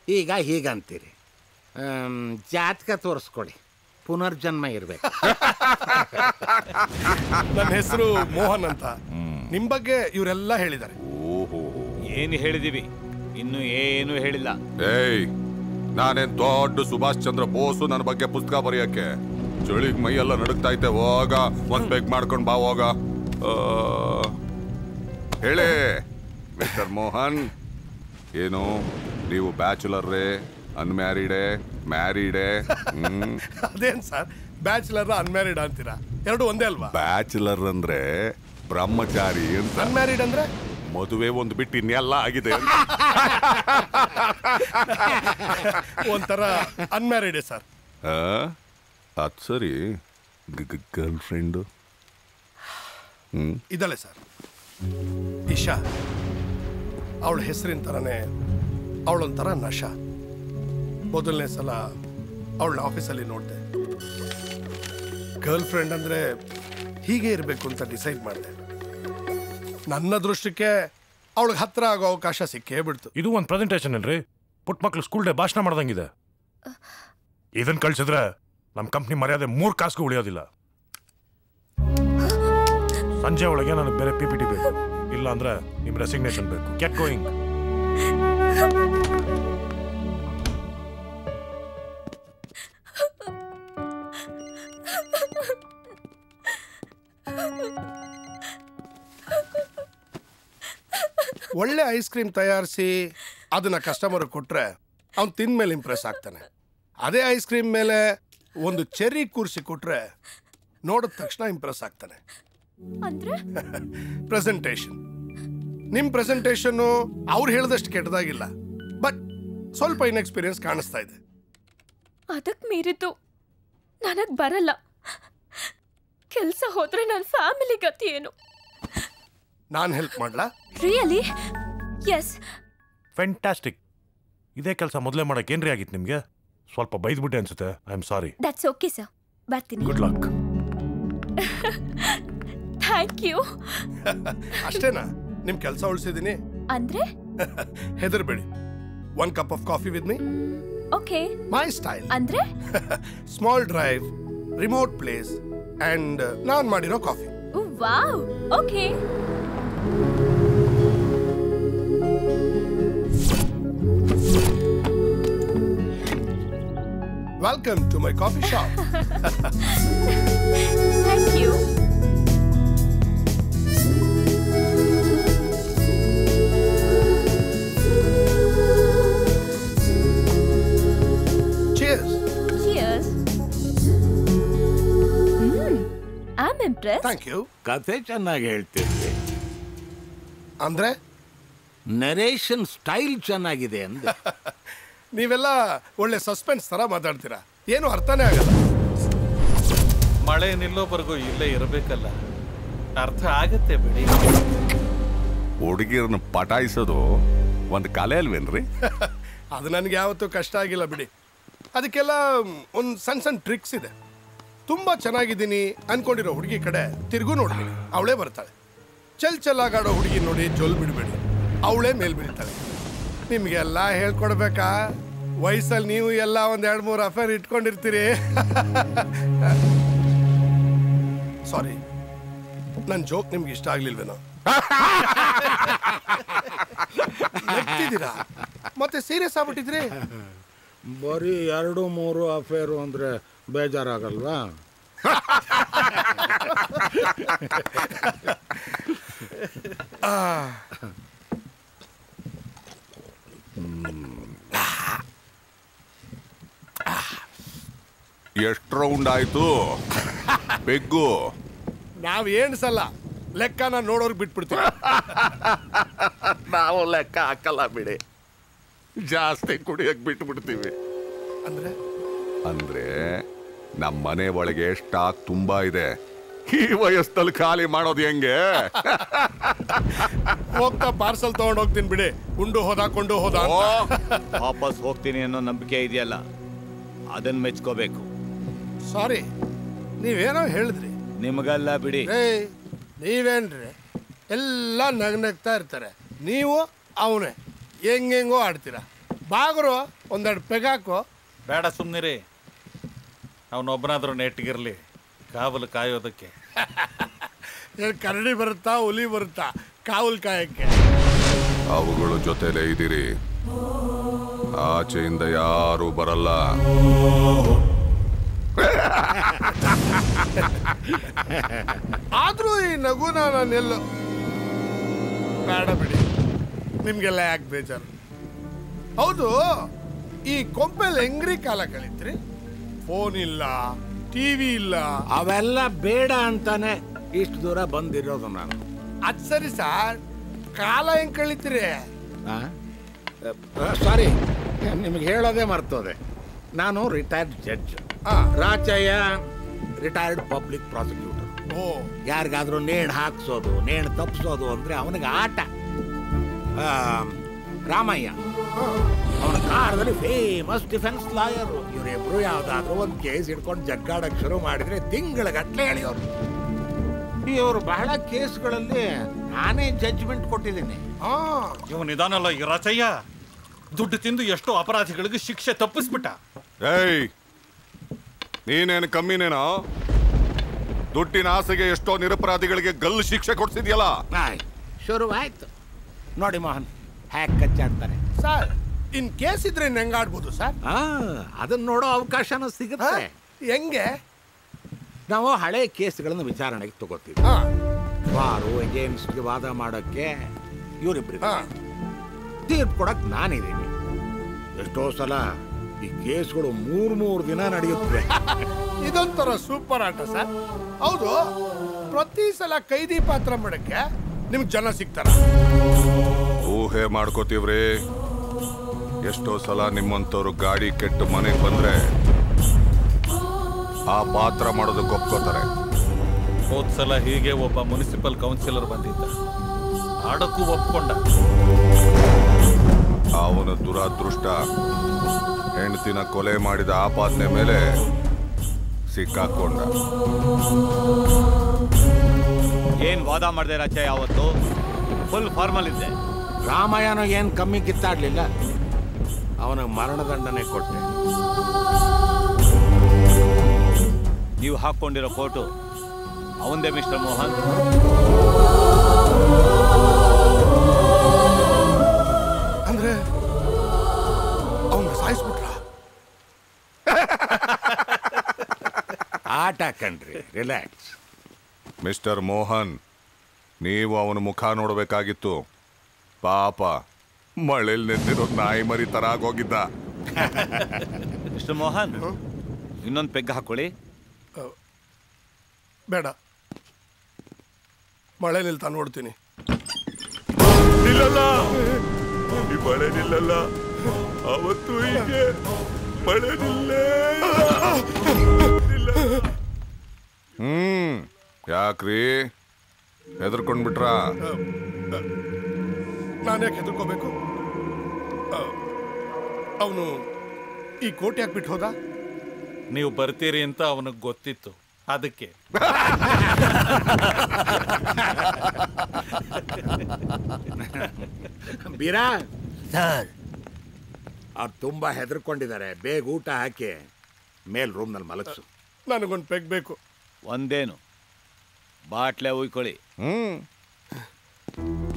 ಈಗ ಹೀಗಂತೀರಿ. ಜಾತಕ ತೋರಿಸ್ಕೊಡಿ ಪುನರ್ಜನ್ಮ ಇರಬೇಕು. ನನ್ನ ಹೆಸರು ಮೋಹನ್ ಅಂತ. ನಿಮ್ಮ ಬಗ್ಗೆ ಇವರೆಲ್ಲ ಹೇಳಿದ್ದಾರೆ. ಏನು ಹೇಳಿದೀವಿ? ಇನ್ನು ಏನು ಹೇಳಿಲ್ಲ. ಏಯ್ ನಾನೇನ್ ದೊಡ್ಡ ಸುಭಾಷ್ ಚಂದ್ರ ಬೋಸು ನನ್ನ ಬಗ್ಗೆ ಪುಸ್ತಕ ಬರೆಯಕ್ಕೆ? ಚಳಿಗ್ ಮೈಯೆಲ್ಲ ನಡುಕ್ತಾ ಐತೆ ಹೋಗ ಒಂದ್ ಬೇಕ್ ಮಾಡ್ಕೊಂಡ್ ಬಾ ಹೋಗ. ಹೇಳಿ ಮಿಸ್ಟರ್ ಮೋಹನ್ ಏನು ನೀವು ಬ್ಯಾಚುಲರ್ರೇ ಅನ್ಮ್ಯಾರಿಡೇ ಮ್ಯಾರಿಡೇ ಅದೇನ್ ಸರ್ ಬ್ಯಾಚುಲರ್ ಅನ್ಮ್ಯಾರಿಡ್ ಅಂತೀರಾ? ಎರಡು ಒಂದೇ ಅಲ್ವಾ? ಬ್ಯಾಚುಲರ್ ಅಂದ್ರೆ ಬ್ರಹ್ಮಚಾರಿ ಅಂತ. ಅನ್ಮ್ಯಾರಿಡ್ ಅಂದ್ರೆ? ಮದುವೆ ಒಂದು ಬಿಟ್ಟು ಇನ್ನೆಲ್ಲ ಆಗಿದೆ. ಒಂಥರ ಅನ್ಮ್ಯಾರಿಡ್ ಸರ್. ಅದು ಸರಿ. ಗರ್ಲ್ ಫ್ರೆಂಡು ಇದಲ್ಲೇ ಸರ್. ಇಶಾ ಅವಳ ಹೆಸರಿನ ಥರನೇ ಅವಳೊಂಥರ ನಶ. ಮೊದಲನೇ ಸಲ ಅವಳ ಆಫೀಸಲ್ಲಿ ನೋಡಿದೆ. ಗರ್ಲ್ ಫ್ರೆಂಡ್ ಅಂದರೆ ಹೀಗೆ ಇರಬೇಕು ಅಂತ ಡಿಸೈಡ್ ಮಾಡಿದೆ. ನನ್ನ ದೃಷ್ಟಕ್ಕೆ ಅವಳಿಗೆ ಹತ್ರ ಆಗೋ ಅವಕಾಶ ಸಿಕ್ಕೇ ಬಿಡ್ತು. ಇದು ಒಂದು ಪ್ರೆಸೆಂಟೇಷನ್ ಅಲ್ರಿ? ಪುಟ್ ಮಕ್ಳು ಸ್ಕೂಲ್ ಡೇ ಭಾಷಣ ಮಾಡ್ದಂಗಿದೆ. ಇದನ್ನು ಕಳ್ಸಿದ್ರೆ ನಮ್ಮ ಕಂಪ್ನಿ ಮರ್ಯಾದೆ ಮೂರು ಕಾಸ್ಗೂ ಉಳಿಯೋದಿಲ್ಲ. ಸಂಜೆ ಒಳಗೆ ನನಗೆ ಬೇರೆ ಪಿ ಪಿ ಟಿ ಬೇಕು. ಇಲ್ಲ ಅಂದ್ರೆ ನಿಮ್ಮ ರೆಸಿಗ್ನೇಷನ್ ಬೇಕು. ಕೆಟ್ ಗೋಯಿಂಗ್ ಒಳ್ಳೆ ಐಸ್ ಕ್ರೀಮ್ ತಯಾರಿಸಿ ಅದನ್ನ ಕಸ್ಟಮರ್ ಕೊಟ್ರೆ ಅವ್ನು ತಿಂದ್ಮೇಲೆ ಇಂಪ್ರೆಸ್ ಆಗ್ತಾನೆ. ಅದೇ ಐಸ್ ಕ್ರೀಮ್ ಮೇಲೆ ಒಂದು ಚೆರ್ರಿ ಕೂರಿಸಿ ಕೊಟ್ರೆ ನೋಡಿದ ತಕ್ಷಣ ಇಂಪ್ರೆಸ್ ಆಗ್ತಾನೆ. ಅಂದ್ರೆ? ಪ್ರೆಸೆಂಟೇಷನ್ ನಿಮ್ ಪ್ರೆಸೆಂಟೇಷನ್ ಅವ್ರು ಹೇಳ್ದಷ್ಟು ಕೆಟ್ಟದಾಗಿಲ್ಲ. ಬಟ್ ಸ್ವಲ್ಪ ಇನ್ಎಕ್ಸ್ಪೀರಿಯನ್ಸ್ ಕಾಣಿಸ್ತಾ ಇದೆ. ಅದಕ್ಕೆ ಮೀರಿದ್ದು ನನಗ್ ಬರಲ್ಲ. ಕೆಲಸ ಹೋದ್ರೆ ನನ್ನ ಫ್ಯಾಮಿಲಿ ಗತಿ ಏನು? ನಾನು ಹೆಲ್ಪ್ ಮಾಡ್ಲಾ? ರಿಯಲಿ? ಎಸ್ ಫ್ಯಾಂಟಾಸ್ಟಿಕ್ ಇದೇ ಕೆಲಸ ಮೊದಲೇ ಮಾಡಕ್ಕೆ ಏನ್ರಿ ಆಗಿತ್ತು ನಿಮಗೆ? ಸ್ವಲ್ಪ ಬೈದ್ಬಿಟ್ಟೆ ಅನ್ಸುತ್ತೆ. I am sorry that's okay sir ಬರ್ತೀನಿ. ಗುಡ್ ಲಕ್ ಥ್ಯಾಂಕ್ ಯು ಅಷ್ಟೇನಾ? ನಿಮ್ ಕೆಲಸ ಉಳಿಸಿದೀನಿ. ಅಂದ್ರೆ? ಹೆದರ್ಬೇಡಿ. One cup of coffee with me okay my style ಅಂದ್ರೆ? Small drive remote place and ನಾನ್ ಮಾಡಿರೋ coffee wow okay Welcome to my coffee shop thank you Cheers. Cheers hmm I am impress thank you ಕತೆ ಚೆನ್ನಾಗಿ ಹೇಳ್ತಿದ್ದೆ ಅಂದ್ರೆ? ನರೇಷನ್ ಸ್ಟೈಲ್ ಚೆನ್ನಾಗಿದೆ ಅಂತ ನೀವೆಲ್ಲ ಒಳ್ಳೆ ಸಸ್ಪೆನ್ಸ್ ತರ ಮಾತಾಡ್ತೀರಾ? ಏನು ಅರ್ಥನೇ ಆಗಲ್ಲ. ಮಳೆ ನಿಲ್ಲೋವರೆಗೂ ಇಲ್ಲೇ ಇರಬೇಕಲ್ಲ. ಅರ್ಥ ಆಗತ್ತೆ ಬಿಡಿ. ಹುಡುಗಿರನ್ನ ಪಟಾಯಿಸೋದು ಒಂದು ಕಲೆ ಅಲ್ವೇನ್ರಿ? ಅದು ನನಗೆ ಯಾವತ್ತೂ ಕಷ್ಟ ಆಗಿಲ್ಲ ಬಿಡಿ. ಅದಕ್ಕೆಲ್ಲ ಒಂದು ಸಣ್ಣ ಸಣ್ಣ ಟ್ರಿಕ್ಸ್ ಇದೆ. ತುಂಬ ಚೆನ್ನಾಗಿದ್ದೀನಿ ಅನ್ಕೊಂಡಿರೋ ಹುಡುಗಿ ಕಡೆ ತಿರುಗು ನೋಡ್ತೀನಿ. ಅವಳೇ ಬರ್ತಾಳೆ. ಚೆಲ್ ಚಲ್ಲಾಗಾಡೋ ಹುಡುಗಿ ನೋಡಿ ಜೊಲ್ ಬಿಡಬೇಡಿ. ಅವಳೇ ಮೇಲ್ ಬೀಳ್ತಾಳೆ. ನಿಮಗೆಲ್ಲ ಹೇಳ್ಕೊಡ್ಬೇಕಾ? ವಯಸ್ಸಲ್ಲಿ ನೀವು ಎಲ್ಲ ಒಂದ್ ಎರಡು ಮೂರು ಅಫೇರ್ ಇಟ್ಕೊಂಡಿರ್ತೀರಿ. ಸಾರಿ ನನ್ನ ಜೋಕ್ ನಿಮ್ಗೆ ಇಷ್ಟ ಆಗ್ಲಿಲ್ವೇನೋ? ನಗ್ತಿದ್ದೀರಾ? ಮತ್ತೆ ಸೀರಿಯಸ್ ಆಗ್ಬಿಟ್ಟಿದ್ರಿ? ಬರೀ ಎರಡು ಮೂರು ಅಫೇರು ಅಂದ್ರೆ ಬೇಜಾರಾಗಲ್ವಾ? ಆ, ಎಷ್ಟು ರೌಂಡ್ ಆಯ್ತು ಬೆಗ್ಗು ನಾವ್ ಏಣ್ಸಲ್ಲ ಲೆಕ್ಕನ ನೋಡೋರ್ಗ್ ಬಿಟ್ಬಿಡ್ತೀವಿ ನಾವು ಲೆಕ್ಕ ಹಾಕಲ್ಲ ಬಿಡಿ ಜಾಸ್ತಿ ಕುಡಿಯಕ್ ಬಿಟ್ಬಿಡ್ತೀವಿ ಅಂದ್ರೆ ಅಂದ್ರೆ ನಮ್ಮ ಮನೆ ಒಳಗೆ ಸ್ಟಾಕ್ ತುಂಬಾ ಇದೆ ಈ ವಯಸ್ಸಲ್ಲಿ ಖಾಲಿ ಮಾಡೋದು ಹೆಂಗೆ? ಹೋಗ್ತಾ ಪಾರ್ಸಲ್ ತಗೊಂಡು ಹೋಗ್ತೀನಿ ಬಿಡಿ. ಉಂಡು ಹೋದ ಕೊಂಡು ಹೋದ ಅಂತ. ವಾಪಸ್ ಹೋಗ್ತೀನಿ ಅನ್ನೋ ನಂಬಿಕೆ ಇದೆಯಲ್ಲ ಅದನ್ನ ಮೆಚ್ಕೋಬೇಕು. ಸಾರಿ ನೀವೇನೋ ಹೇಳಿದ್ರಿ. ನಿಮಗಲ್ಲ ಬಿಡಿ. ನೀವೇನ್ರಿ? ಎಲ್ಲ ನಗ್ನಗ್ತಾ ಇರ್ತಾರೆ. ನೀವು ಅವನೇ. ಹೆಂಗೆಂಗೋ ಆಡ್ತೀರಾ. ಬಾಗರು ಒಂದೆರಡು ಪೆಗಾಕು ಬೇಡ ಸುಮ್ಮನಿರಿ ಅವನೊಬ್ಬನಾದ್ರೂ ನೆಟ್ಟಿಗಿರ್ಲಿ ಕಾವಲು ಕಾಯೋದಕ್ಕೆ. ಕರಡಿ ಬರುತ್ತಾ ಹುಲಿ ಬರುತ್ತಾ ಕಾವಲು ಕಾಯಕ್ಕೆ? ಅವುಗಳು ಜೊತೆಲೇ ಇದ್ದೀರಿ. ಆಚೆಯಿಂದ ಯಾರು ಬರಲ್ಲ. ಆದ್ರೂ ಈ ನಗುನ ನಾನೆಲ್ಲೋ ಬೇಡ ಬಿಡಿ. ನಿಮ್ಗೆಲ್ಲ ಯಾಕೆ ಬೇಜಾರು? ಹೌದು ಈ ಕೊಂಪೆಲ್ ಹೆಂಗ್ರಿ ಕಾಲ ಕಳಿತ್ರಿ? ಫೋನ್ ಇಲ್ಲ. ಟಿವಿ ಇಲ್ಲ. ಅವೆಲ್ಲ ಬೇಡ ಅಂತಾನೆ ಇಷ್ಟು ದೂರ ಬಂದಿರೋದು ನಾನು. ಅದ್ ಸರಿ ಸರ್. ಕಾಲ ಹೆಂಗ್ ಕಳೀತೀರಿ? ಸಾರಿ. ನಿಮ್ಗೆ ಹೇಳೋದೇ ಮರ್ತೋದೆ. ನಾನು retired judge Rachaiah retired public prosecutor ಯಾರಿಗಾದ್ರೂ ನೇಣು ಹಾಕ್ಸೋದು ನೇಣು ತಪ್ಪಿಸೋದು ಅಂದ್ರೆ ಅವನಿಗೆ ಆಟ. ಆ, ರಾಮಯ್ಯ. ಅವನ ಕಾರದಲ್ಲಿ ಫೇಮಸ್ ಡಿಫೆನ್ಸ್ ಲಾಯರ್ ಇವರಿಬ್ರು ಯಾವ್ದಾದ್ರು ಒಂದು ಕೇಸ್ ಇಟ್ಕೊಂಡು ಜಗ್ಗಾಡಕ್ ಶುರು ಮಾಡಿದ್ರೆ ತಿಂಗಳ ಗಟ್ಲೆ ಹೇಳಿಯವರು ಇವರು ಬಹಳ ಕೇಸ್ಗಳಲ್ಲಿ ನಾನೇ ಜಡ್ಜ್ಮೆಂಟ್ ಕೊಟ್ಟಿದ್ದೀನಿ. ಇವನು ನಿಧಾನಲ್ಲ ಈ ರಚಯ್ಯ ದುಡ್ಡು ತಿಂದು ಎಷ್ಟೋ ಅಪರಾಧಿಗಳಿಗೆ ಶಿಕ್ಷೆ ತಪ್ಪಿಸ್ಬಿಟ್ಟ. ಏಯ್ ನೀನೇನು ಕಮ್ಮಿನೇನೋ? ದುಡ್ಡಿನ ಆಸೆಗೆ ಎಷ್ಟೋ ನಿರಪರಾಧಿಗಳಿಗೆ ಗಲ್ಲು ಶಿಕ್ಷೆ ಕೊಡ್ಸಿದ್ಯಲ್ಲ? ಶುರುವಾಯ್ತು. ನೋಡಿ ಮೋಹನ್ ಹ್ಯಾಕ್ ಕಚ್ಚಾಡ್ತಾರೆ ಸರ್ ಇನ್ ಕೇಸ್ ಇದ್ರೆ ಹೆಂಗಾಡ್ಬೋದು ಸರ್. ಅದನ್ನ ನೋಡೋ ಅವಕಾಶನೂ ಸಿಗುತ್ತೆ. ಹೆಂಗೆ? ನಾವು ಹಳೆ ಕೇಸ್ಗಳನ್ನು ವಿಚಾರಣೆಗೆ ತಗೋತೀವಿ. ವಾರು ಅಗೇನ್ಸ್ಟ್ ವಾದ ಮಾಡೋಕ್ಕೆ ಇವರಿಬ್ರು ತೀರ್ಪು ಕೊಡಕ್ ನಾನಿದ್ದೀನಿ. ಎಷ್ಟೋ ಸಲ ಈ ಕೇಸ್ಗಳು ಮೂರ್ ಮೂರು ದಿನ ನಡೆಯುತ್ತವೆ. ಇದೊಂಥರ ಸೂಪರ್ ಆಟ ಸರ್. ಹೌದು ಪ್ರತಿ ಸಲ ಕೈದಿ ಪಾತ್ರ ಮಾಡಕ್ಕೆ ನಿಮ್ಗೆ ಜನ ಸಿಗ್ತಾರ. ಊಹೆ ಮಾಡ್ಕೋತೀವ್ರಿ. ಎಷ್ಟೋ ಸಲ ನಿಮ್ಮಂಥವ್ರು ಗಾಡಿ ಕೆಟ್ಟು ಮನೆಗೆ ಬಂದ್ರೆ ಆ ಪಾತ್ರ ಮಾಡೋದಕ್ಕೆ ಒಪ್ಕೋತಾರೆ. ಹೋದ್ ಸಲ ಹೀಗೆ ಒಬ್ಬ ಮುನ್ಸಿಪಲ್ ಕೌನ್ಸಿಲರ್ ಬಂದಿದ್ದ. ಆಡಕ್ಕೂ ಒಪ್ಕೊಂಡ. ಅವನ ದುರಾದೃಷ್ಟ ಹೆಂಡತಿನ ಕೊಲೆ ಮಾಡಿದ ಆಪಾದನೆ ಮೇಲೆ ಸಿಕ್ಕಾಕೊಂಡ. ಏನ್ ವಾದ ಮಾಡಿದೆ ರಾಜ ಯಾವತ್ತು? ಫುಲ್ ಫಾರ್ಮಲ್ ಇದ್ದೆ. ರಾಮಾಯಣ ಏನು ಕಮ್ಮಿ ಕಿತ್ತಾಡ್ಲಿಲ್ಲ? ಅವನ ಮರಣದಂಡನೆ ಕೊಟ್ಟೆ. ನೀವು ಹಾಕೊಂಡಿರೋ ಕೋಟು ಅವಂದೇ ಮಿಸ್ಟರ್ ಮೋಹನ್. ಅಂದ್ರೆ ಅವನ ಸಾಯಿಸ್ಬಿಟ್ರ? ಆಟ ಕಣ್ರಿ ರಿಲ್ಯಾಕ್ಸ್. ಮಿಸ್ಟರ್ ಮೋಹನ್ ನೀವು ಅವನ ಮುಖ ನೋಡಬೇಕಾಗಿತ್ತು. ಪಾಪ. ಮಳೆಯಲ್ಲಿ ನೆಂದಿರೋ ನಾಯಿ ಮರಿ ತರ ಆಗೋಗಿದ್ದ. ಮಿಸ್ಟರ್ ಮೋಹನ್ ಇನ್ನೊಂದು ಪೆಗ್ಗ ಹಾಕೊಳ್ಳಿ. ಬೇಡ. ಮಳೆ ನಿಲ್ತಾ ನೋಡ್ತೀನಿ. ನಿಲ್ಲಲ್ಲ. ಈ ಮಳೆ ನಿಲ್ಲಲ್ಲ. ಅವತ್ತು ಹೀಗೆ ಮಳೆ ನಿಲ್ಲೇ ಹ್ಮ್ ಯಾಕ್ರಿ? ಹೆದರ್ಕೊಂಡ್ಬಿಟ್ರಾ? ನಾನು ಯಾಕೆ ಹೆದರ್ಕೋಬೇಕು? ಅವನು ಈ ಕೋಟೆ ಯಾಕೆ ಬಿಟ್ಟು ಹೋದ? ನೀವು ಬರ್ತೀರಿ ಅಂತ ಅವನಿಗೆ ಗೊತ್ತಿತ್ತು. ಅದಕ್ಕೆ. ಬೀರಾ? ಸರ್. ಅವ್ರು ತುಂಬಾ ಹೆದರ್ಕೊಂಡಿದ್ದಾರೆ. ಬೇಗ ಊಟ ಹಾಕಿ. ಮೇಲ್ ರೂಮ್ನಲ್ಲಿ ಮಲಗಿಸು. ನನಗೊಂದು ಪೆಗ್ ಬೇಕು. ಒಂದೇನು? ಬಾಟ್ಲೆ ಉಯ್ಕೊಳ್ಳಿ. ಹ್ಮ್.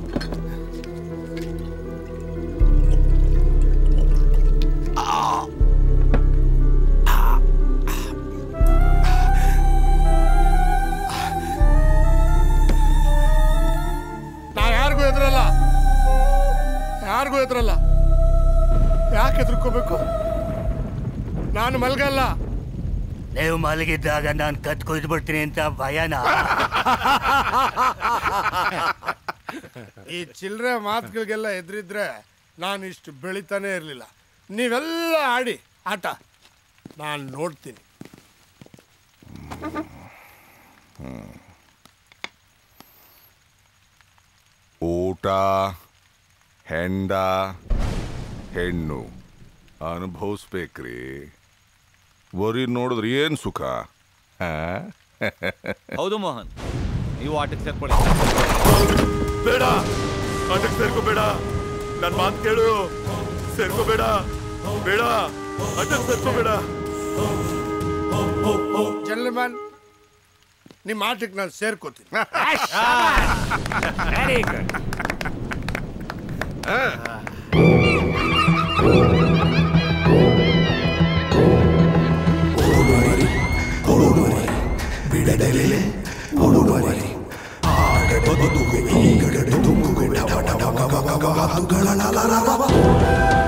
ಯಾರಿಗೂ ಎದುರಲ್ಲ ಯಾರಿಗೂ ಎದುರಲ್ಲ ಯಾಕೆ ಹೆದರ್ಕೋಬೇಕು? ನಾನು ಮಲ್ಗಲ್ಲ. ನೀವು ಮಲಗಿದ್ದಾಗ ನಾನು ಕತ್ ಕೊಯ್ದು ಬಿಡ್ತೀನಿ ಅಂತ ಭಯನ? ಈ ಚಿಲ್ಲರೆ ಮಾತುಗಳಿಗೆಲ್ಲ ಎದ್ರಿದ್ರೆ ನಾನು ಇಷ್ಟು ಬೆಳಿತಾನೆ ಇರಲಿಲ್ಲ. ನೀವೆಲ್ಲ ಆಡಿ ಆಟ ನಾನು ನೋಡ್ತೀನಿ. ಊಟ ಹೆಂಡ ಹೆಣ್ಣು ಅನುಭವಿಸ್ಬೇಕ್ರಿ. ಬರೀ ನೋಡಿದ್ರೆ ಏನು ಸುಖ? ಹೌದು ಮೋಹನ್ ನೀವು ಆಟಕ್ಕೆ ಸೇರ್ಕೊಳ್ಳಿ. ಬೇಡ ಆಟಕ್ಕೆ ಸೇರ್ಕೋಬೇಡ. ನನ್ನ ಮಾತು ಕೇಳು. ಸೇರ್ಕೋಬೇಡ ಬೇಡ. ಆಟಕ್ಕೆ ಸೇರ್ಕೋಬೇಡ ಜೆಂಟಲ್ಮ್ಯಾನ್ ನಿಮ್ಮ ಆಟಕ್ಕೆ ನಾನು ಸೇರ್ಕೋತೀನಿ. Very good ಬಿಡದಲೆ ಉಡುವರಿ ಬದುಕುವೆ ಈಗಡೆ ತುಂಬುವೆ ಡವ ಡವ ಗವ ಗವ ಹತ್ತುಗಳ ಲಲಲವ. ಕೆಟ್ಟದಕ್ಕೆ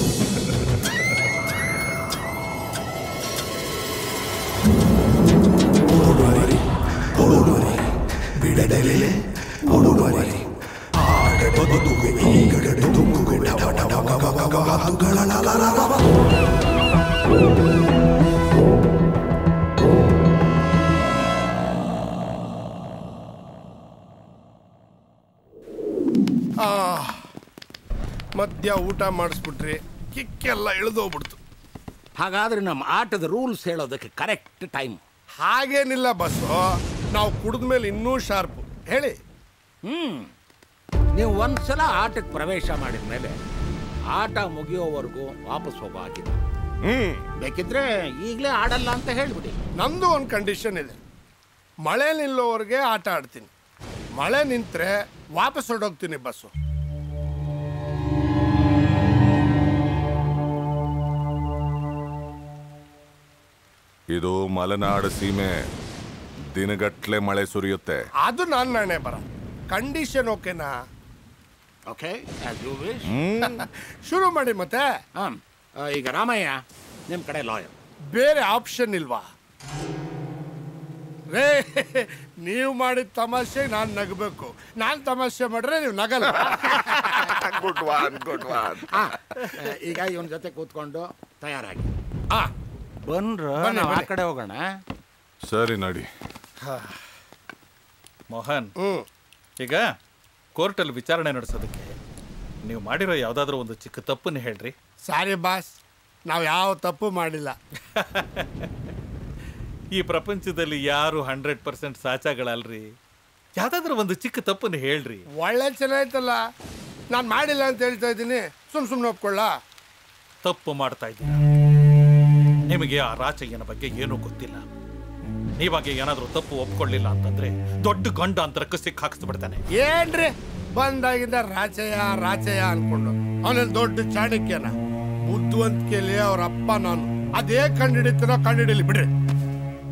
ಊಟ ಮಾಡಿಸ್ಬಿಟ್ರಿ ಕಿಕ್ಕೆಲ್ಲ ಇಳಿದೋಗ್ಬಿಡ್ತು. ಹಾಗಾದ್ರೆ ನಮ್ಮ ಆಟದ ರೂಲ್ಸ್ ಹೇಳೋದಕ್ಕೆ ಕರೆಕ್ಟ್ ಟೈಮ್. ಹಾಗೇನಿಲ್ಲ ಬಸ್ಸು ನಾವು ಕುಡಿದ ಮೇಲೆ ಇನ್ನೂ ಶಾರ್ಪ್. ಹೇಳಿ. ಹ್ಮ್. ನೀವು ಒಂದ್ಸಲ ಆಟಕ್ಕೆ ಪ್ರವೇಶ ಮಾಡಿದ ಮೇಲೆ ಆಟ ಮುಗಿಯೋವರೆಗೂ ವಾಪಸ್ ಹೋಗೋ ಹಾಕಿಲ್ಲ ಹ್ಮ್. ಬೇಕಿದ್ರೆ ಈಗಲೇ ಆಡಲ್ಲ ಅಂತ ಹೇಳ್ಬಿಡಿ. ನಂದು ಒಂದು ಕಂಡೀಷನ್ ಇದೆ. ಮಳೆ ನಿಲ್ಲೋವರೆಗೆ ಆಟ ಆಡ್ತೀನಿ. ಮಳೆ ನಿಂತರೆ ವಾಪಸ್ ಹೊರಡೋಗ್ತೀನಿ ಬಸ್ಸು ಇದು ಮಲೆನಾಡು ಸೀಮೆ. ದಿನಗಟ್ಲೆ ಮಳೆ ಸುರಿಯುತ್ತೆ. ಅದು ನಾನು ನಾಣೆ ಬರ. ಕಂಡೀಷನ್ ಓಕೆನಾ ಓಕೆ ಶುರು ಮಾಡಿ ಮತ್ತೆ. ಹಾಂ ಈಗ ರಾಮಯ್ಯ ನಿಮ್ಮ ಕಡೆ ಲಾಯರ್ ಬೇರೆ ಆಪ್ಷನ್ ಇಲ್ವಾ? ರೇ ನೀವು ಮಾಡಿದ ತಮಾಷೆ ನಾನು ನಗಬೇಕು. ನಾನು ತಮಾಷೆ ಮಾಡಿದ್ರೆ ನೀವು ನಗಲ್ಲ. ಈಗ ಇವನ ಜೊತೆ ಕೂತ್ಕೊಂಡು ತಯಾರಾಗಿ. ಆ. ನಾವು ಆ ಕಡೆ ಹೋಗೋಣ. ಸರಿ ನಡಿ. ಮೋಹನ್ ಈಗ ಕೋರ್ಟಲ್ಲಿ ವಿಚಾರಣೆ ನಡೆಸೋದಕ್ಕೆ ನೀವು ಮಾಡಿರೋ ಯಾವುದಾದ್ರೂ ಒಂದು ಚಿಕ್ಕ ತಪ್ಪನ್ನು ಹೇಳ್ರಿ. ಸಾರಿ ಬಾಸ್ ನಾವು ಯಾವ ತಪ್ಪು ಮಾಡಿಲ್ಲ. ಈ ಪ್ರಪಂಚದಲ್ಲಿ ಯಾರು ಹಂಡ್ರೆಡ್ ಪರ್ಸೆಂಟ್ ಸಾಚಾಗಳಲ್ರಿ? ಯಾವ್ದಾದ್ರೂ ಒಂದು ಚಿಕ್ಕ ತಪ್ಪನ್ನು ಹೇಳ್ರಿ. ಒಳ್ಳೆ ಚೆನ್ನಾಯ್ತಲ್ಲ. ನಾನು ಮಾಡಿಲ್ಲ ಅಂತ ಹೇಳ್ತಾ ಇದ್ದೀನಿ. ಸುಮ್ ಸುಮ್ಮನೆ ಒಪ್ಕೊಳ್ಳ? ತಪ್ಪು ಮಾಡ್ತಾ ಇದ್ದೀರಾ? ನಿಮಗೆ ಆ ರಾಚಯ್ಯನ ಬಗ್ಗೆ ಏನೂ ಗೊತ್ತಿಲ್ಲ. ನೀವಾಗಿ ಏನಾದರೂ ತಪ್ಪು ಒಪ್ಕೊಳ್ಳಿಲ್ಲ ಅಂತಂದ್ರೆ ದೊಡ್ಡ ಗಂಡ ಅಂತರಕ್ಕೆ ಸಿಕ್ಕ ಹಾಕಿಸ್ಬಿಡ್ತಾನೆ ಏನ್ರಿ? ಬಂದಾಗಿಂದ ರಾಚಯ್ಯ ರಾಚಯ್ಯ ಅನ್ಕೊಂಡು. ಅವನಲ್ಲಿ ದೊಡ್ಡ ಚಾಣಕ್ಯನ. ಬುದ್ಧಿವಂತಿಕೆಯಲ್ಲಿ ಅವ್ರ ಅಪ್ಪ ನಾನು. ಅದೇ ಕಂಡಿಡಿತೀನೋ ಕಂಡಿಡಿಲಿ ಬಿಡ್ರಿ.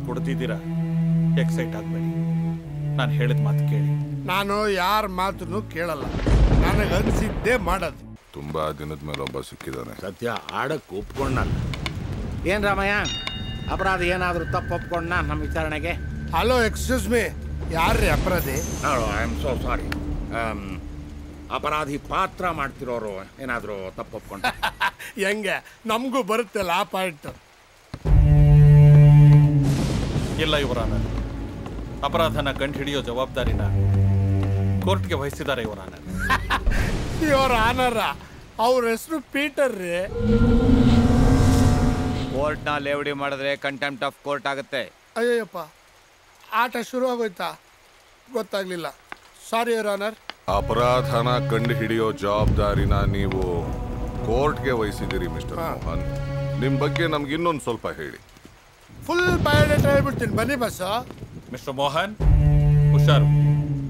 ಕೊಡ್ತಿದ್ದೀರಾ? ಎಕ್ಸೈಟ್ ಆಗ್ಬೇಡಿ. ನಾನು ಹೇಳಿದ ಮಾತು ಕೇಳಿ. ನಾನು ಯಾರ ಮಾತನ್ನು ಕೇಳಲ್ಲ. ನನಗೆ ಅನ್ಸಿದ್ದೇ ಮಾಡೋದು. ತುಂಬಾ ದಿನದ ಮೇಲೆ ಒಬ್ಬ ಸಿಕ್ಕಿದ್ದಾನೆ ಸತ್ಯ ಆಡಕ್ಕೆ ಒಪ್ಕೊಂಡಲ್ಲ. ಏನ್ ರಾಮಯ್ಯ? ಅಪರಾಧ ಏನಾದರೂ ತಪ್ಪು ಒಪ್ಕೊಂಡ ನಮ್ಮ ವಿಚಾರಣೆಗೆ? ಹಲೋ ಎಕ್ಸ್ಕ್ಯೂಸ್ ಮೀ ಯಾರ್ರಿ ಅಪರಾಧಿ? ಐ ಆಮ್ ಸೋ ಸಾರಿ ಅಪರಾಧಿ ಪಾತ್ರ ಮಾಡ್ತಿರೋರು ಏನಾದರೂ ತಪ್ಪು ಒಪ್ಕೊಂಡ ಹೆಂಗೆ? ನಮಗೂ ಬರುತ್ತೆ ಆ ಪಾಯಿಂಟ್. ಇಲ್ಲ ಇವರಾನ ಅಪರಾಧನ ಕಂಡುಹಿಡಿಯೋ ಜವಾಬ್ದಾರಿನ ಕೋರ್ಟ್ಗೆ ವಹಿಸಿದ್ದಾರೆ ಇವರಾನ ಇವರ ಆನರ ಅವ್ರ ಹೆಸರು ಪೀಟರ್ ರೀ ಕೋರ್ಟ್ನ ಲೇವಡಿ ಮಾಡಿದ್ರೆ ಕಂಟೆಂಪ್ಟ್ ಆಫ್ ಕೋರ್ಟ್ ಆಗುತ್ತೆ. ಅಯ್ಯಯ್ಯಪ್ಪ ಆಟ ಶುರು ಆಗೋಯ್ತಾ? ಗೊತ್ತಾಗ್ಲಿಲ್ಲ. ಸಾರಿ ಯುವರ್ ಆನರ್ ಅಪರಾಧನ ಕಂಡು ಹಿಡಿಯೋ ಜವಾಬ್ದಾರಿನ ನೀವು ಕೋರ್ಟ್ಗೆ ವಹಿಸಿದ್ದೀರಿ ಮಿಸ್ಟರ್ ಮೋಹನ್. ನಿಮ್ಮ ಬಗ್ಗೆ ನಮ್ಗೆ ಇನ್ನೊಂದು ಸ್ವಲ್ಪ ಹೇಳಿ. ಫುಲ್ ಬಯೋಡೇಟಾ ಹೇಳ್ಬಿಡ್ತೀನಿ ಬನ್ನಿ ಬಸ್ ಮಿಸ್ಟರ್ ಮೋಹನ್ ಹುಷಾರು.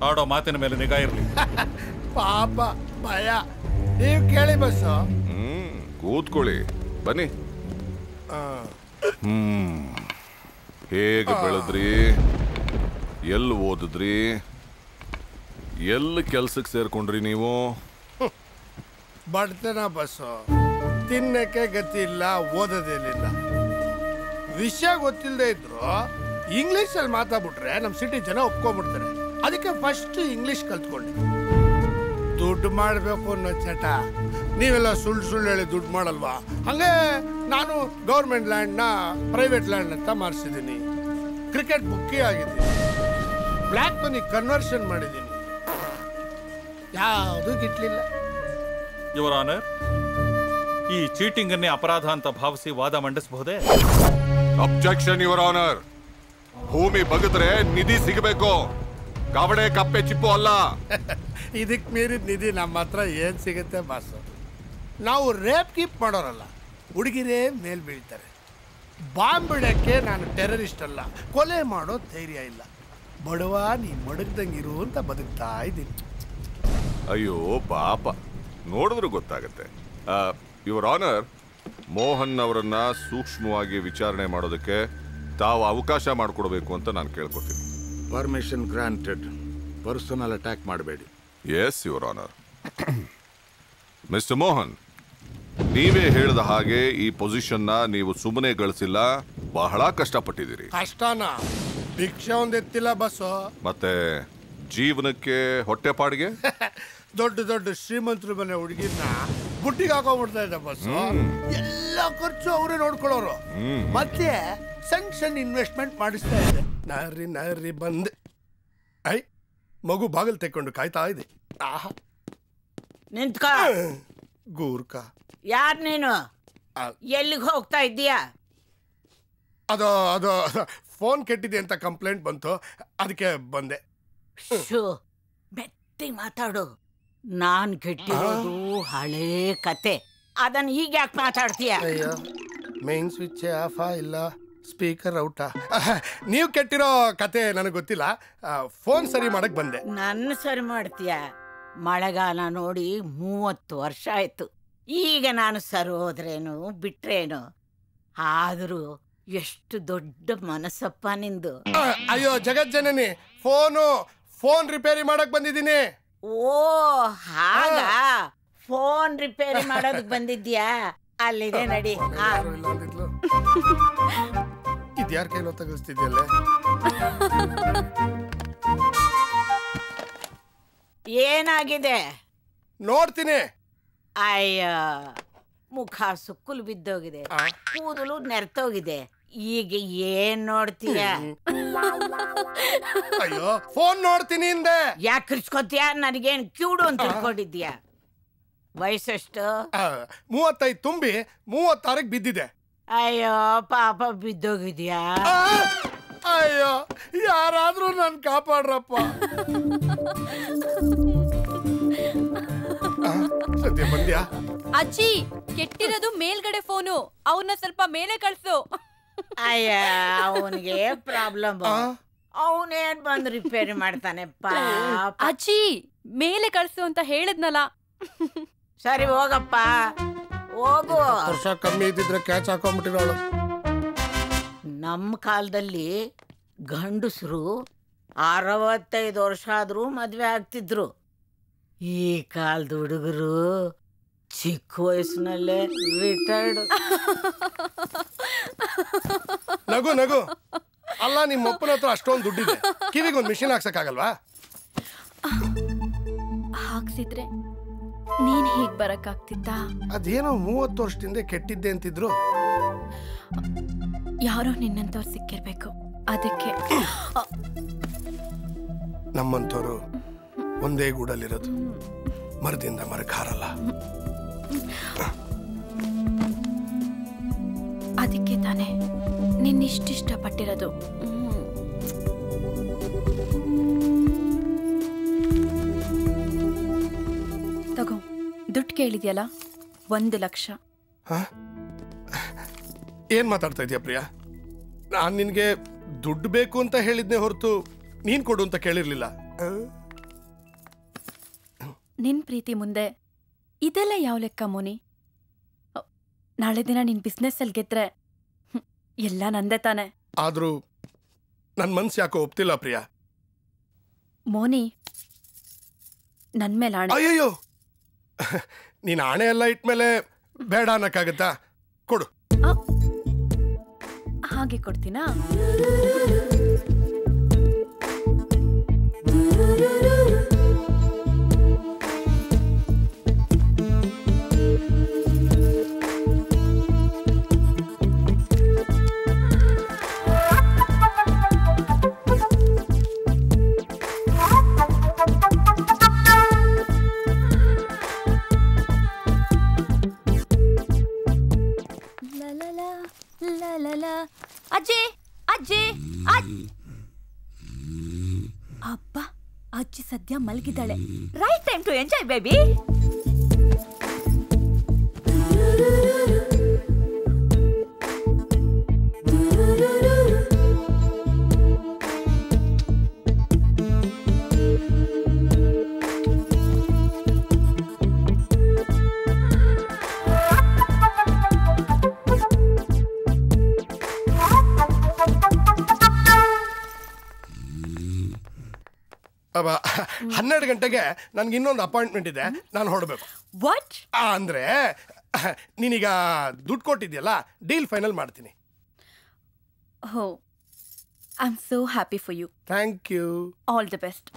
ಆಡೋ ಮಾತಿನ ಮೇಲೆ ನಿಗಾ ಇರಲಿ. ಪಾಪ ಭಯ. ನೀವು ಕೇಳಿ ಬಸ್ ಹ್ಮ್ ಕೂತ್ಕೊಳ್ಳಿ. ಬನ್ನಿ. ಹ್ಮ್. ಹೇಗೆ ಬೆಳೆದ್ರಿ? ಎಲ್ಲಿ ಓದಿದ್ರಿ? ಎಲ್ಲಿ ಕೆಲ್ಸಕ್ಕೆ ಸೇರ್ಕೊಂಡ್ರಿ ನೀವು? ಬಡತನ ಬಸ್ಸು. ತಿನ್ನಕ್ಕೆ ಗತಿ ಇಲ್ಲ, ಓದೋದೇನಿಲ್ಲ. ವಿಷಯ ಗೊತ್ತಿಲ್ಲದೆ ಇದ್ರು ಇಂಗ್ಲಿಷಲ್ಲಿ ಮಾತಾಡ್ಬಿಟ್ರೆ ನಮ್ಮ ಸಿಟಿ ಜನ ಒಪ್ಕೊಂಡ್ಬಿಡ್ತಾರೆ ಅದಕ್ಕೆ ಫಸ್ಟ್ ಇಂಗ್ಲಿಷ್ ಕಲ್ತ್ಕೊಂಡೆ ದುಡ್ಡು ಮಾಡಬೇಕು ಅನ್ನೋ ಚಟ. ನೀವೆಲ್ಲ ಸುಳ್ಳು ಸುಳ್ಳು ಹೇಳಿ ದುಡ್ಡು ಮಾಡಲ್ವಾ? ಹಂಗೆ ನಾನು ಗೌರ್ಮೆಂಟ್ ಲ್ಯಾಂಡ್ನ ಪ್ರೈವೇಟ್ ಲ್ಯಾಂಡ್ ಅಂತ ಮಾರಿಸಿದ್ದೀನಿ. ಕ್ರಿಕೆಟ್ ಬುಕ್ಕಿ ಆಗಿದ್ದೀನಿ. ಬ್ಲ್ಯಾಕ್ ಮನಿ ಕನ್ವರ್ಷನ್ ಮಾಡಿದ್ದೀನಿ. ಯಾವುದೂ ಗಿಟ್ಲಿಲ್ಲ. ಯುವರ್ ಆನರ್ ಈ ಚೀಟಿಂಗ್ ಅನ್ನೇ ಅಪರಾಧ ಅಂತ ಭಾವಿಸಿ ವಾದ ಮಂಡಿಸಬಹುದೇ? ಅಬ್ಜೆಕ್ಷನ್ ಯುವರ್ ಆನರ್ ಭೂಮಿ ಬಗದ್ರೆ ನಿಧಿ ಸಿಗಬೇಕು. ಕವಡೆ ಕಪ್ಪೆ ಚಿಪ್ಪು ಅಲ್ಲ. ಇದಕ್ಕೆ ಮೀರಿದ ನಿಧಿ ನಮ್ಮ ಹತ್ರ ಏನ್ ಸಿಗುತ್ತೆ ಬಾಸು? ನಾವು ರೇಪ್ ಕೀಪ್ ಮಾಡೋರಲ್ಲ ಹುಡುಗಿರೇ ಮೇಲ್ ಬೀಳ್ತಾರೆ. ಬಾಂಬ್ ಬಿಡೋಕ್ಕೆ ನಾನು ಟೆರರಿಸ್ಟ್ ಅಲ್ಲ ಕೊಲೆ ಮಾಡೋ ಧೈರ್ಯ ಇಲ್ಲ. ಬಡವ ನೀ ಮಡಗ್ದಂಗಿರು ಅಂತ ಬದುಕ್ತಾ ಇದ್ದೀನಿ. ಅಯ್ಯೋ ಪಾಪ. ನೋಡಿದ್ರು ಗೊತ್ತಾಗತ್ತೆ. ಯುವರ್ ಆನರ್ ಮೋಹನ್ ಅವರನ್ನ ಸೂಕ್ಷ್ಮವಾಗಿ ವಿಚಾರಣೆ ಮಾಡೋದಕ್ಕೆ ತಾವು ಅವಕಾಶ ಮಾಡಿಕೊಡ್ಬೇಕು ಅಂತ ನಾನು ಕೇಳ್ಕೊತೀನಿ. ಪರ್ಮಿಷನ್ ಗ್ರಾಂಟೆಡ್ ಪರ್ಸನಲ್ ಅಟ್ಯಾಕ್ ಮಾಡಬೇಡಿ. Yes your honour mister Mohan ನೀವೇ ಹೇಳಿದ ಹಾಗೆ ಈ ಪೊಸಿಷನ್ನ ನೀವು ಸುಮ್ಮನೆ ಗಳಿಸಿಲ್ಲ. ಬಹಳ ಕಷ್ಟಪಟ್ಟಿದ್ದೀರಿ. ಕಷ್ಟನ? ಭಿಕ್ಷೆ ಒಂದೆತ್ತಿಲ್ಲ ಬಸ್ಸು. ಮತ್ತೆ ಜೀವನಕ್ಕೆ ಹೊಟ್ಟೆಪಾಡಿಗೆ ದೊಡ್ಡ ದೊಡ್ಡ ಶ್ರೀಮಂತರ ಮನೆ ಹುಡುಗಿನ ಬುಟ್ಟಿಗೆ ಹಾಕೊಂಡ್ಬಿಡ್ತಾ ಇದ್ದ ಬಸ್ಸು. ಎಲ್ಲ ಖರ್ಚು ಅವರೇ ನೋಡ್ಕೊಳ್ಳೋರು. ಮತ್ತೆ ಸಣ್ಣ ಸಣ್ಣ ಇನ್ವೆಸ್ಟ್ಮೆಂಟ್ ಮಾಡಿಸ್ತಾ ಇದೆ ನರಿ ನರಿ ಬಂದೆ. ಐ ಮಗು ಬಾಗಿಲು ತೆಕ್ಕೊಂಡು ಕಾಯ್ತಾ ಇದೆ. ಆಹಾ. ನಿಂತ್ಕ. ಗೂರ್ಕ ಯಾರ್ ನೀನು? ಎಲ್ಲಿಗೆ ಹೋಗ್ತಾ ಇದ್ದೀಯಾ? ಅದು ಅದು ಫೋನ್ ಕೆಟ್ಟಿದೆ ಅಂತ ಕಂಪ್ಲೇಂಟ್ ಬಂತು. ಅದಕ್ಕೆ ಬಂದೆ. ಶೋ ಮೆತ್ತಿ ಮಾತಾಡು. ನಾನ್ ಕೆಟ್ಟಿರೋದು ಹಳೇ ಕತೆ. ಅದನ್ನ ಈಗ ಯಾಕೆ ಮಾತಾಡ್ತೀಯ? ಅಯ್ಯೋ ಮೇನ್ ಸ್ವಿಚ್ ಆಫಾ ಇಲ್ಲ ಸ್ಪೀಕರ್ ಔಟಾ ನೀವು ಕೆಟ್ಟಿರೋ ಕತೆ ನನಗೆ ಗೊತ್ತಿಲ್ಲ. ಫೋನ್ ಸರಿ ಮಾಡಕ್ ಬಂದೆ. ನನ್ನ ಸರಿ ಮಾಡ್ತೀಯ? ಮಳೆಗಾಲ ನೋಡಿ ಮೂವತ್ತು ವರ್ಷ ಆಯ್ತು. ಈಗ ನಾನು ಸರೋದ್ರೇನು ಹೋದ್ರೇನು ಬಿಟ್ರೇನು? ಆದರೂ ಎಷ್ಟು ದೊಡ್ಡ ಮನಸ್ಸಪ್ಪ ನಿಂದು. ಅಯ್ಯೋ ಜಗಜ್ಜನನಿ ಫೋನು ಫೋನ್ ರಿಪೇರಿ ಮಾಡಕ್ ಬಂದಿದ್ದೀನಿ. ಓ ಹಾಗ? ಫೋನ್ ರಿಪೇರಿ ಮಾಡೋದಕ್ ಬಂದಿದ್ಯಾ ಅಲ್ಲಿದೆ ನಡಿ ಇದ್ಯಾರ ಕೈಲೋ ತಗಸ್ತಿದ್ಯಲ್ಲ ಏನಾಗಿದೆ? ನೋಡ್ತೀನಿ. ಅಯ್ಯ ಮುಖ ಸುಕ್ಕುಲು ಬಿದ್ದೋಗಿದೆ. ಕೂದಲು ನೆರ್ತೋಗಿದೆ. ಈಗ ಏನ್ ನೋಡ್ತೀಯ? ಅಯ್ಯೋ ಫೋನ್ ನೋಡ್ತೀನಿ ಹಿಂದೆ. ಯಾಕೆ ಕಿರ್ಚ್ಕೊತೀಯ? ನನಗೇನ್ ಕ್ಯೂಡು ಅಂತ ತಿಳ್ಕೊಂಡಿದ್ಯ ವಯಸ್ಸೆಷ್ಟು? ಮೂವತ್ತೈದು ತುಂಬಿ ಮೂವತ್ತಾರಕ್ಕೆ ಬಿದ್ದಿದೆ. ಅಯ್ಯೋ ಪಾಪ ಬಿದ್ದೋಗಿದ್ಯಾ? ಅಯ್ಯೋ ಯಾರಾದ್ರೂ ನನ್ ಕಾಪಾಡ್ರಪ್ಪ. ಸದ್ಯ ಬಂದ್ಯಾ ಅಜ್ಜಿ ಕೆಟ್ಟಿರೋದು ಮೇಲ್ಗಡೆ ಫೋನು. ಅವನ್ನ ಸ್ವಲ್ಪ ಮೇಲೆ ಕಳ್ಸು. ಅಯ್ಯ ಅವನಿಗೆ ಪ್ರಾಬ್ಲಮ್ ಅವನೇನ್ ಬಂದು ರಿಪೇರಿ ಮಾಡ್ತಾನೆ? ಅಜ್ಜಿ ಮೇಲೆ ಕಳ್ಸು ಅಂತ ಹೇಳಿದ್ನಲ್ಲ. ಸರಿ ಹೋಗಪ್ಪ. ಹೋಗು. ವರ್ಷ ಕಮ್ಮಿ ಇದ್ದಿದ್ರೆ ಕ್ಯಾಚ್ ಹಾಕೊಂಡ್ಬಿಟ್ಟಿರೋಳು. ನಮ್ಮ ಕಾಲದಲ್ಲಿ ಗಂಡಸರು ಅರವತ್ತೈದು ವರ್ಷ ಆದ್ರೂ ಮದ್ವೆ ಆಗ್ತಿದ್ರು. ಈ ಕಾಲದ ಹುಡುಗರು ಚಿಕ್ಕ ವಯಸ್ಸಿನಲ್ಲೇ ರಿಟೈರ್ಡ್ ನಗು ನಗು. ಅಲ್ಲ ನಿಮ್ಮ ಅಪ್ಪನ ಹತ್ರ ಅಷ್ಟೊಂದು ದುಡ್ಡಿದೆ. ಕಿವಿಗೆ ಒಂದು ಮಿಷಿನ್ ಹಾಕ್ಸಕ್ಕಾಗಲ್ವಾ? ಹಾಕ್ಸಿದ್ರೆ ನೀನ್ ಹೀಗ್ ಬರಕ್ಕಾಗ್ತಿತ್ತಾ? ಅದೇನೋ ಮೂವತ್ತು ವರ್ಷದಿಂದ ಕೆಟ್ಟಿದ್ದೆ ಅಂತಿದ್ರು. ಯಾರೋ ನಿನ್ನಂತವ್ರು ಸಿಕ್ಕಿರ್ಬೇಕು. ಅದಕ್ಕೆ ನಮ್ಮಂಥವ್ರು ಒಂದೇ ಗೂಡಲ್ಲಿರೋದು. ಮರದಿಂದ ಮರಕ್ಕೆ ಹಾರಲ್ಲ ಅದಕ್ಕೆ ತಾನೇ ನಿನ್ನಿಷ್ಟಿಷ್ಟ ಪಟ್ಟಿರೋದು ತಗೋ ದುಡ್ಡು ಕೇಳಿದ್ಯಲ್ಲ? ಒಂದು ಲಕ್ಷ. ಏನ್ ಮಾತಾಡ್ತಾ ಇದೀಯ ಪ್ರಿಯಾ? ನಾನ್ ನಿನ್ಗೆ ದುಡ್ಡು ಬೇಕು ಅಂತ ಹೇಳಿದ್ನೆ ಹೊರತು ನೀನ್ ಕೊಡು ಅಂತ ಕೇಳಿರ್ಲಿಲ್ಲ? ನಿನ್ ಪ್ರೀತಿ ಮುಂದೆ. ಇದೆಲ್ಲ ಯಾವ ಲೆಕ್ಕ ಮೋನಿ? ನಾಳೆ ದಿನ ನಿನ್ ಬಿಸ್ನೆಸ್ ಅಲ್ಲಿ ಗೆದ್ರೆ ಎಲ್ಲ ನಂದೆ ತಾನೆ. ಆದ್ರೂ ನನ್ ಮನ್ಸ್ ಯಾಕೋ ಒಪ್ತಿಲ್ಲ ಪ್ರಿಯಾ. ಮೋನಿ ನನ್ ಮೇಲೆ ಆಣೆ. ಅಯ್ಯಯ್ಯೋ! ನೀನ್ ಆಣೆ ಎಲ್ಲ ಇಟ್ಮೇಲೆ ಬೇಡ ಅನ್ನಕ್ಕಾಗತ್ತಾ? ಕೊಡು. ಹಾಗೆ ಕೊಡ್ತೀನಾ? ಅಜ್ಜಿ ಅಜ್ಜಿ ಅಬ್ಬ ಅಜ್ಜಿ ಸದ್ಯ ಮಲಗಿದ್ದಾಳೆ right time to enjoy baby ಹನ್ನೆರಡು ಗಂಟೆಗೆ ನನ್ಗೆ ಇನ್ನೊಂದು ಅಪಾಯಿಂಟ್ಮೆಂಟ್ ಇದೆ ನಾನು ಹೊರಡಬೇಕು ವಾಟ್ ಅಂದ್ರೆ ನೀನೀಗ ದುಡ್ಡು ಕೊಟ್ಟಿದ್ಯಲ್ಲ ಡೀಲ್ ಫೈನಲ್ ಮಾಡ್ತೀನಿ. ಹೋ I am so happy for you thank you all the best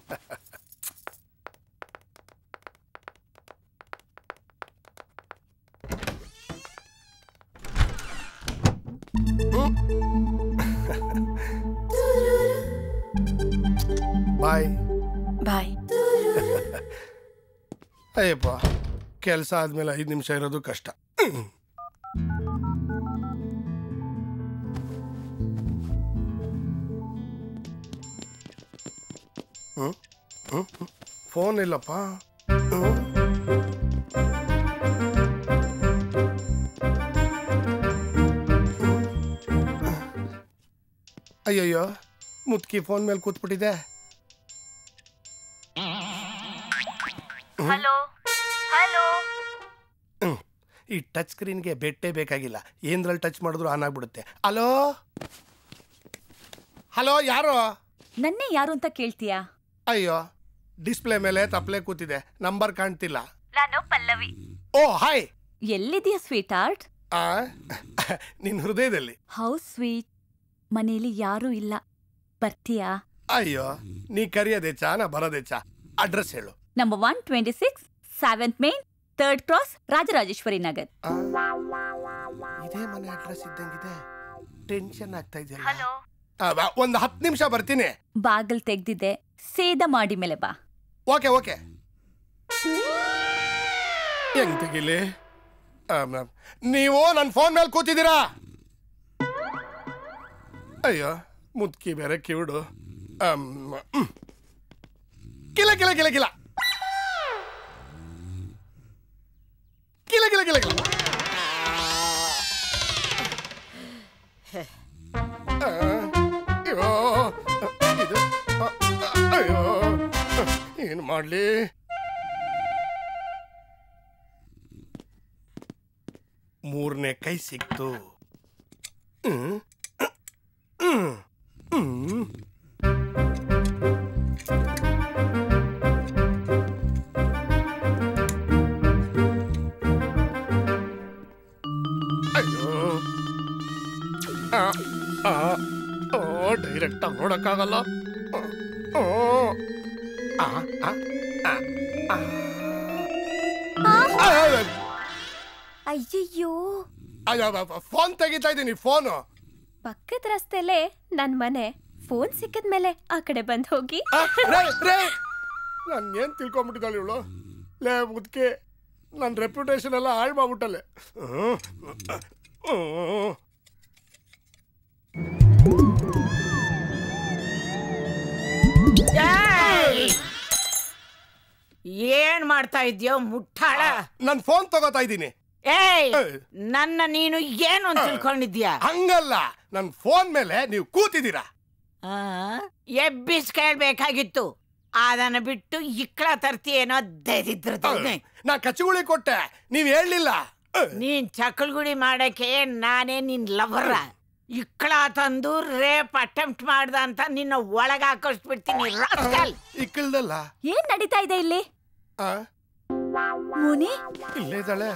bye bye Ayyappa, ಕೆಲಸ ಆದ್ಮೇಲೆ ಐದು ನಿಮಿಷ ಇರೋದು ಕಷ್ಟ ಹ್ಮ್? ಹ್ಮ್? ಹ್ಮ್? ಫೋನ್ ಇಲ್ಲಪ್ಪ ಹ್ಮ್? ಅಯ್ಯಯ್ಯೋ, ಮುತ್ಕಿ ಫೋನ್ ಮೇಲೆ ಕೂತ್ಬಿಟ್ಟಿದೆ ಹಲೋ? ಹಲೋ? ಈ ಟಚ್ ಸ್ಕ್ರೀನ್ಗೆ ಬೆಟ್ಟೆ ಬೇಕಾಗಿಲ್ಲ. ಏನ್ರಲ್ಲಿ ಟಚ್ ಮಾಡಿದ್ರು ಆನ್ ಆಗ್ಬಿಡುತ್ತೆ. ಹಲೋ? ಹಲೋ ಯಾರು? ನನ್ನೇ ಯಾರು ಅಂತ ಕೇಳ್ತೀಯಾ? ಅಯ್ಯೋ ಡಿಸ್ಪ್ಲೇ ಮೇಲೆ ತಪ್ಪಲೆ ಕೂತಿದೆ. ನಂಬರ್ ಕಾಣ್ತಿಲ್ಲ. ನಾನು ಪಲ್ಲವಿ. Oh hi! ಎಲ್ಲಿದೆಯಾ ಸ್ವೀಟ್ ಆರ್ಟ್ ಆ ನಿನ್ ಹೃದಯದಲ್ಲಿ. How sweet. ಮನೇಲಿ ಯಾರೂ ಇಲ್ಲ. ಬರ್ತೀಯಾ? ಅಯ್ಯೋ ನೀ ಕರಿಯೋದೆಚ್ಚ ನಾ ಚಾ. ಅಡ್ರೆಸ್ ಹೇಳು. Number one twenty six seventh main third cross Rajarajeshwari Nagar ಇದೇ ಮನೆ ಅಡ್ರೆಸ್ ಇದ್ದಂಗಿದೆ. ಟೆನ್ಷನ್ ಆಗ್ತಾ ಇದೆಯಲ್ಲ? ಒಂದು ಹತ್ತು ನಿಮಿಷ ಬರ್ತೀನಿ. ಬಾಗಿಲ್ ತೆಗ್ದಿದೆ. ಸೇದ ಮಾಡಿ ಮೇಲೆ ಬಾ. Okay okay. ಹೆಂಗ್ ತೆಗಿಲಿ. ನೀವು ನನ್ನ ಫೋನ್ ಮೇಲೆ ಕೂತಿದ್ದೀರಾ? ಅಯ್ಯೋ ಮುದ್ಕಿ ಬೇರೆ ಕಿವಿಡು. ಕಿಲ ಕಿಲ ಕಿಲ ಕಿಲ. ಗಿಲ ಗಿಲ ಗಿಲ ಏನು ಮಾಡಲಿ? ಮೂರನೇ ಕೈ ಸಿಕ್ತು. ಡೈರೆಕ್ಟ್ ಆಗಿ ನೋಡಕ್ಕಾಗಲ್ಲ. ಓ ಆ, ಆ, ಆ, ಆ. ಆ, ಅಯ್ಯಯ್ಯೋ ಅಯ್ಯೋ ಫೋನ್ ತೆಗಿತಾ ಇದ್ದೀನಿ ಫೋನು. ಪಕ್ಕದ ರಸ್ತೆಲೇ ನನ್ ಮನೆ. ಫೋನ್ ಸಿಕ್ಕಿದ್ಮೇಲೆ ಆ ಕಡೆ ಬಂದ್ ಹೋಗಿ. ನಾನು ಏನು ತಿಳ್ಕೊಂಬಿಟ್ಟಿದ್ದಾಳೆ ಇವಳು? ಲೇ ಮುದ್ಕೆ ನನ್ನ ರೆಪ್ಯುಟೇಷನ್ ಎಲ್ಲ ಹಾಳು ಮಾಡ್ಬಿಟ್ಟಲೆ ಏನ್ ಮಾಡ್ತಾ ಇದ್ಯೋ ಮುಟ್ಟಾಳ? ನನ್ ಫೋನ್ ತಗೋತಾ ಇದ್ದೀನಿ. ಏಯ್ ನನ್ನ ನೀನು ಏನು ಅಂತ ತಿಳ್ಕೊಂಡಿದ್ಯಾ ಹಂಗಲ್ಲ. ನನ್ ಫೋನ್ ಮೇಲೆ ನೀವು ಕೂತಿದ್ದೀರಾ. ಆ, ಎಬ್ಬಿಸ್ ಕೇಳ್ಬೇಕಾಗಿತ್ತು. ಅದನ್ನ ಬಿಟ್ಟು ಇಕ್ಳ ತರ್ತೀಯೇನೋ ದರಿದ್ರದವ್ನೆ. ನಾ ಕಚ್ಚುಗುಳಿ ಕೊಟ್ಟೆ. ನೀವ್ ಹೇಳಲಿಲ್ಲ. ನೀನ್ ಚಕ್ಕಲ್ಗುಡಿ ಮಾಡಕ್ಕೆ ನಾನೇ ನಿನ್ ಲವರ ಇಕ್ಳ ತಂದು ರೇಪ್ ಅಟೆಂಪ್ಟ್ ಮಾಡ್ದ ಅಂತ ನಿನ್ನ ಒಳಗ ಹಾಕಿಸ್ಬಿಡ್ತೀನಿ ರಾಸ್ಕಲ್. ಇಕ್ಕಳ್ದಲ್ಲ ಏನ್ ನಡೀತಾ ಇದೆ ಇಲ್ಲಿ? ಆ, ಮುನಿ? ಇಲ್ಲೇ ಇದ್ದಾಳೆ.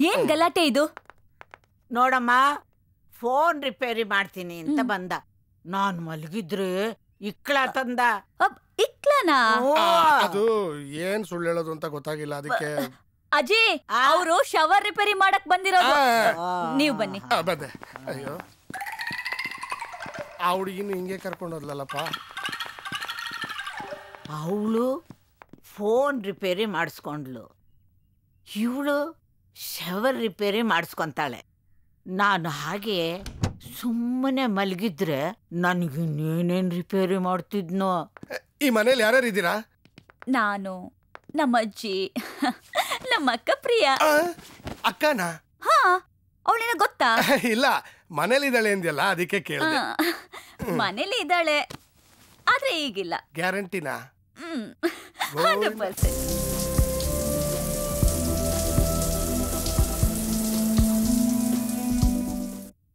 ಏನ್ ಗಲಾಟೆ ಇದು? ನೋಡಮ್ಮ ಫೋನ್ ರಿಪೇರಿ ಮಾಡ್ತೀನಿ ಅಂತ ಬಂದ. ನಾನ್ ಮಲಗಿದ್ರೆ ಇಕ್ಕಳ ತಂದ. ಇಕ್ಲನಾ ಆ, ಅದು ಏನ್ ಸುಳ್ಳು ಹೇಳೋದು ಅಂತ ಗೊತ್ತಾಗಿಲ್ಲ ಅದಕ್ಕೆ ಅಜಿ ಅವರು ಶವರ್ ರಿಪೇರಿ ಮಾಡಕ್ ಬಂದಿರೋದು. ನೀವು ಬನ್ನಿ. ಬಂದೆ. ಅಯ್ಯೋ. ಆ ಹುಡುಗಿನ ಹಿಂಗೆ ಕರ್ಕೊಂಡೋದ್ಲಲ್ಲಪ್ಪ ಅವಳು ಫೋನ್ ರಿಪೇರಿ ಮಾಡಿಸ್ಕೊಂಡ್ಲು. ಇವಳು ಶವರ್ ರಿಪೇರಿ ಮಾಡಿಸ್ಕೊಂತಾಳೆ. ನಾನು ಹಾಗೆ ಸುಮ್ಮನೆ ಮಲಗಿದ್ರೆ ನನಗಿನ್ನೇನೇನು ರಿಪೇರಿ ಮಾಡ್ತಿದ್ನೋ? ಈ ಮನೇಲಿ ಯಾರ್ಯಾರು ಇದ್ದೀರಾ? ನಾನು ನಮ್ಮ ಅಜ್ಜಿ ನಮ್ಮ ಅಕ್ಕ ಪ್ರಿಯ. ಅಕ್ಕನಾ? ಹಾ ಅವಳೇನ ಗೊತ್ತಾ? ಇಲ್ಲ ಮನೇಲಿದ್ದಾಳೆ ಅಂದ್ಯಲ್ಲ ಅದಕ್ಕೆ ಕೇಳಿದೆ. ಹಾ, ಮನೇಲಿ ಇದ್ದಾಳೆ ಆದ್ರೆ ಈಗಿಲ್ಲ. ಗ್ಯಾರಂಟಿನಾ? ನಿನ್ಗೊಂದು ಹಂಡ್ರೆಡ್ ಪರ್ಸೆಂಟ್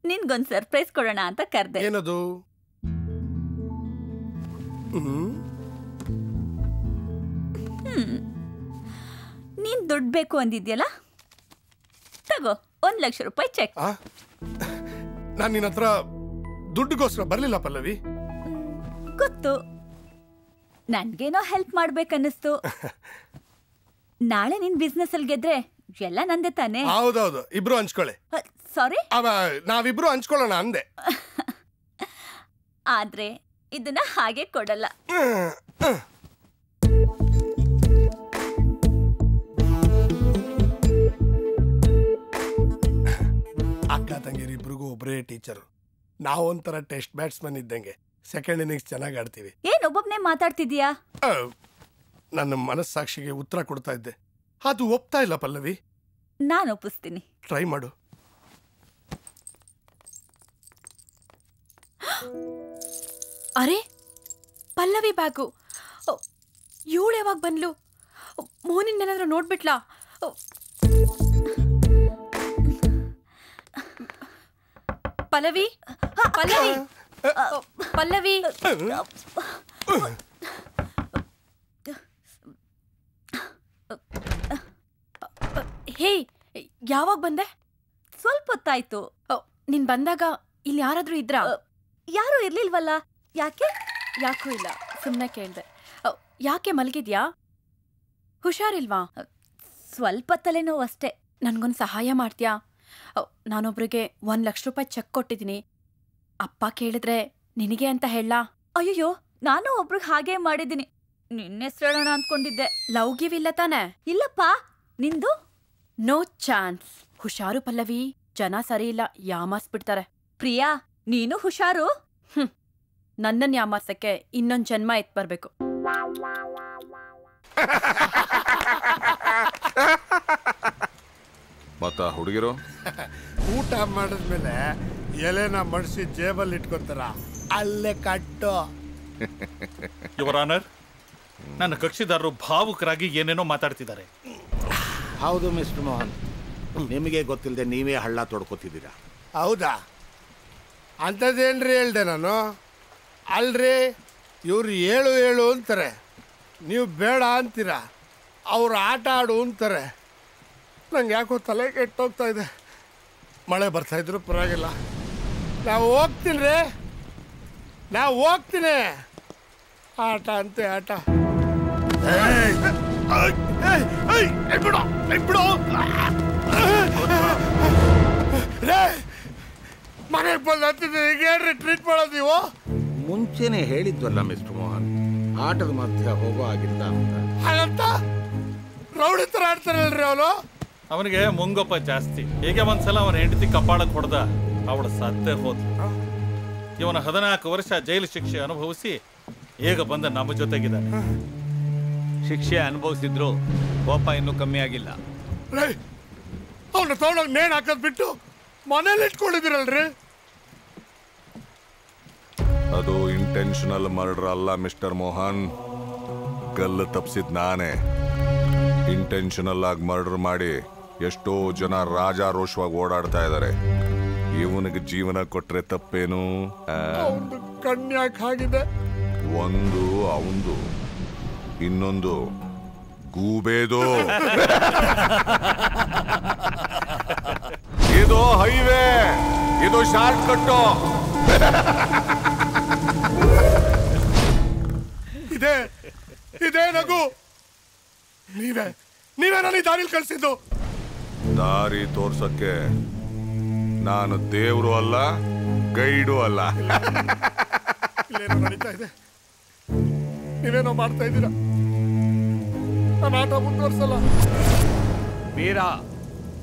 ನಿನ್ಗೊಂದ್ ಸರ್ಪ್ರೈಸ್ ಕೊಡೋಣ ಅಂತ ಕರೆದೆ. ಏನದು? ಹ್ಮ್. ನೀನ್ ದುಡ್ಡು ಬೇಕು ಅಂದಿದ್ಯಲ್ಲ? ತಗೋ ಒಂದ್ ಲಕ್ಷ ರೂಪಾಯಿ ಚೆಕ್ ನಾನು ನಿನ್ನ ಹತ್ರ ದುಡ್ಡುಗೋಸ್ಕರ ಬರ್ಲಿಲ್ಲ ಪಲ್ಲವಿ. ಗೊತ್ತು. ನನ್ಗೇನೋ ಹೆಲ್ಪ್ ಮಾಡ್ಬೇಕನ್ನಿಸ್ತು. ನಾಳೆ ನಿನ್ ಬಿಸ್ನೆಸ್ ಅಲ್ಲಿ ಗೆದ್ರೆ ಎಲ್ಲ ನಂದೆ ತಾನೆ? ಹೌದೌದು ಇಬ್ರು ಹಂಚ್ಕೊಳ್ಳಿ. ಸಾರಿ ಅವ ನಾವಿಬ್ರು ಹಂಚ್ಕೊಳ್ಳೋಣ ಅಂದೆ. ಆದ್ರೆ ಇದನ್ನ ಹಾಗೆ ಕೊಡಲ್ಲ. ಅಕ್ಕ ತಂಗಿರು ಇಬ್ರಿಗೂ ಒಬ್ಬರೇ ಟೀಚರು. ನಾವೊಂಥರ ಟೆಸ್ಟ್ ಬ್ಯಾಟ್ಸ್ಮನ್ ಇದ್ದಂಗೆ. ಸೆಕೆಂಡ್ ಇನ್ನಿಂಗ್ಸ್ ಚೆನ್ನಾಗಿ ಆಡ್ತೀವಿ. ಏನ್ ಒಬ್ಬೊಬ್ಬನೇ ಮಾತಾಡ್ತಿದ್ಯಾ ನನ್ನ ಮನಸ್ಸಾಕ್ಷಿಗೆ ಉತ್ತರ ಕೊಡ್ತಾ ಇದ್ದೆ. ಅದು ಒಪ್ತಾ ಇಲ್ಲ ಪಲ್ಲವಿ. ನಾನು ಒಪ್ಪಿಸ್ತೀನಿ. ಟ್ರೈ ಮಾಡು. ಅರೆ ಪಲ್ಲವಿ ಬ್ಯಾಗು. ಇವಳು ಯಾವಾಗ ಬಂದ್ಲು? ಮೋನಿನ್ ಏನಾದ್ರೂ ನೋಡ್ಬಿಟ್ಲಾ? ಪಲ್ಲವಿ? ಪಲ್ಲವಿ? ಪಲ್ಲವಿ? ಹೇ, ಯಾವಾಗ ಬಂದೆ? ಸ್ವಲ್ಪ ಹೊತ್ತಾಯ್ತು. ನೀನ್ ಬಂದಾಗ ಇಲ್ಲಿ ಯಾರಾದ್ರೂ ಇದ್ರಾ? ಯಾರು ಇರ್ಲಿಲ್ವಲ್ಲ? ಯಾಕೆ? ಯಾಕೂ ಇಲ್ಲ. ಸುಮ್ಮನೆ ಕೇಳ್ದೆ. ಯಾಕೆ ಮಲಗಿದ್ಯಾ? ಹುಷಾರಿಲ್ವಾ? ಸ್ವಲ್ಪ ತಲೆನೋವು ಅಷ್ಟೇ ನನ್ಗೊಂದು ಸಹಾಯ ಮಾಡ್ತೀಯಾ? ನಾನೊಬ್ರಿಗೆ ಒಂದ್ ಲಕ್ಷ ರೂಪಾಯಿ ಚೆಕ್ ಕೊಟ್ಟಿದ್ದೀನಿ. ಅಪ್ಪ ಕೇಳಿದ್ರೆ ನಿನಗೆ ಅಂತ ಹೇಳ ಅಯ್ಯೋ ನಾನು ಒಬ್ರಿಗೆ ಹಾಗೆ ಮಾಡಿದ್ದೀನಿ. ನಿನ್ನ ಹೆಸರು ಹೇಳೋಣ ಅಂದ್ಕೊಂಡಿದ್ದೆ ಲವ್ ಗಿವ್ ಇಲ್ಲ ತಾನೆ. ಇಲ್ಲಪ್ಪ ನಿಂದು? No chance. ಹುಷಾರು ಪಲ್ಲವಿ. ಜನ ಸರಿ ಇಲ್ಲ ಯಾಮಾರ್ಸ್ಬಿಡ್ತಾರೆ. ಪ್ರಿಯಾ ನೀನು ಹುಷಾರು? ಹ್ಮ್. ನನ್ನನ್ ಯಾಮಾರ್ಸಕ್ಕೆ ಇನ್ನೊಂದ್ ಜನ್ಮ ಎತ್ ಬರ್ಬೇಕು. ಮತ್ತ ಹುಡುಗಿರು? ಊಟ ಮಾಡಿದ್ಮೇಲೆ ಎಲೆನ ಮಡಿಸಿ ಜೇಬಲ್ಲಿ ಇಟ್ಕೊತಾರ. ಅಲ್ಲೇ ಕಟ್ಟು. ಯುವರ್ ಆನರ್ ನನ್ನ ಕಕ್ಷಿದಾರರು ಭಾವುಕರಾಗಿ ಏನೇನೋ ಮಾತಾಡ್ತಿದ್ದಾರೆ. ಹೌದು ಮಿಸ್ಟರ್ ಮೋಹನ್. ನಿಮಗೆ ಗೊತ್ತಿಲ್ಲದೆ ನೀವೇ ಹಳ್ಳ ತೊಡ್ಕೋತಿದ್ದೀರಾ? ಹೌದಾ? ಅಂಥದ್ದೇನ್ರಿ ಹೇಳ್ದೆ ನಾನು? ಅಲ್ರಿ ಇವ್ರು ಏಳು ಏಳು ಅಂತಾರೆ. ನೀವು ಬೇಡ ಅಂತೀರಾ? ಅವ್ರು ಆಟ ಆಡು ಅಂತಾರೆ. ನಂಗೆ ಯಾಕೋ ತಲೆ ಕೆಟ್ಟೋಗ್ತಾ ಇದೆ ಮಳೆ ಬರ್ತಾ ಇದ್ರು ಪರವಾಗಿಲ್ಲ ನಾವು ಹೋಗ್ತೀನಿ ರೀ ನಾವು ಹೋಗ್ತೀನಿ ಆಟ ಅಂತೆ ಆಟ ಬಿಡು! ಬಿಡು! ರೇ! ಮನೆಗೆ ಬಂದು ಹತ್ತಿದ್ರೆ ಈಗ ಏನ್ರಿ ಟ್ರೀಟ್ ಮಾಡೋದು ನೀವು ಮುಂಚೆನೆ ಹೇಳಿದ್ವಲ್ಲ ಮಿಸ್ಟರ್ ಮೋಹನ್ ಆಟದ ಮಧ್ಯ ಹೋಗೋ ಆಗಿಲ್ಲ ಅಂತ ಹಾಗಂತ ರೌಡಿ ಥರ ಆಡ್ತಾರಲ್ರಿ ಅವನು ಅವನಿಗೆ ಮುಂಗೊಪ್ಪ ಜಾಸ್ತಿ. ಹೀಗೆ ಒಂದ್ಸಲ ಅವನ ಹೆಂಡತಿ ಕಪಾಳಕ್ಕೆ ಹೊಡೆದ ಅವಳು ಸತ್ತೇ ಹೋದ್ಲು. ಇವನ ಹದಿನಾಲ್ಕು ವರ್ಷ ಜೈಲು ಶಿಕ್ಷೆ ಅನುಭವಿಸಿ ಈಗ ಬಂದ ನಮ್ಮ ಜೊತೆಗಿದ್ದಾನೆ. ಶಿಕ್ಷೆ ಅನುಭವಿಸಿದ್ರು ಕೋಪ ಇನ್ನೂ ಕಮ್ಮಿ ಆಗಿಲ್ಲ. ಅವನ ತಗೊಂಡೋಗಿ ನೇಣು ಹಾಕೋದ್ ಬಿಟ್ಟು ಮನೇಲಿ ಇಟ್ಕೊಂಡಿದ್ರಲ್ರಿ ಅದು ಇಂಟೆನ್ಷನಲ್ ಮರ್ಡರ್ ಅಲ್ಲ ಮಿಸ್ಟರ್ ಮೋಹನ್. ಗಲ್ಲು ತಪ್ಪಿಸಿದ್ ನಾನೇ. ಇಂಟೆನ್ಷನಲ್ ಆಗಿ ಮರ್ಡರ್ ಮಾಡಿ ಎಷ್ಟೋ ಜನ ರಾಜಾರೋಷವಾಗಿ ಓಡಾಡ್ತಾ ಇದ್ದಾರೆ. ಇವನಿಗೆ ಜೀವನ ಕೊಟ್ರೆ ತಪ್ಪೇನು? ಕನ್ಯಾಕ್ ಆಗಿದೆ ಒಂದು ಅವಂದು ಇನ್ನೊಂದು ಗೂಬೇದು. ಇದು ಹೈವೇ ಇದು ಶಾರ್ಟ್ ಕಟ್ಟು ಇದೇ ಇದೇ ನಗು. ನೀವೇ ನೀವೇ ನನಗೆ ದಾರಿಲಿ ಕಳ್ಸಿದ್ದು. ದಾರಿ ತೋರ್ಸಕ್ಕೆ ನಾನು ದೇವ್ರು ಅಲ್ಲ ಗೈಡು ಅಲ್ಲ. ಇಲ್ಲೇನೋ ನಡೀತಾ ಇದೆ. ನೀವೇನೋ ಮಾಡ್ತಾ ಇದ್ದೀರಾ? ನಾನು ಆಟ ಮುಂದುವರ್ಸಲ್ಲ. ವೀರ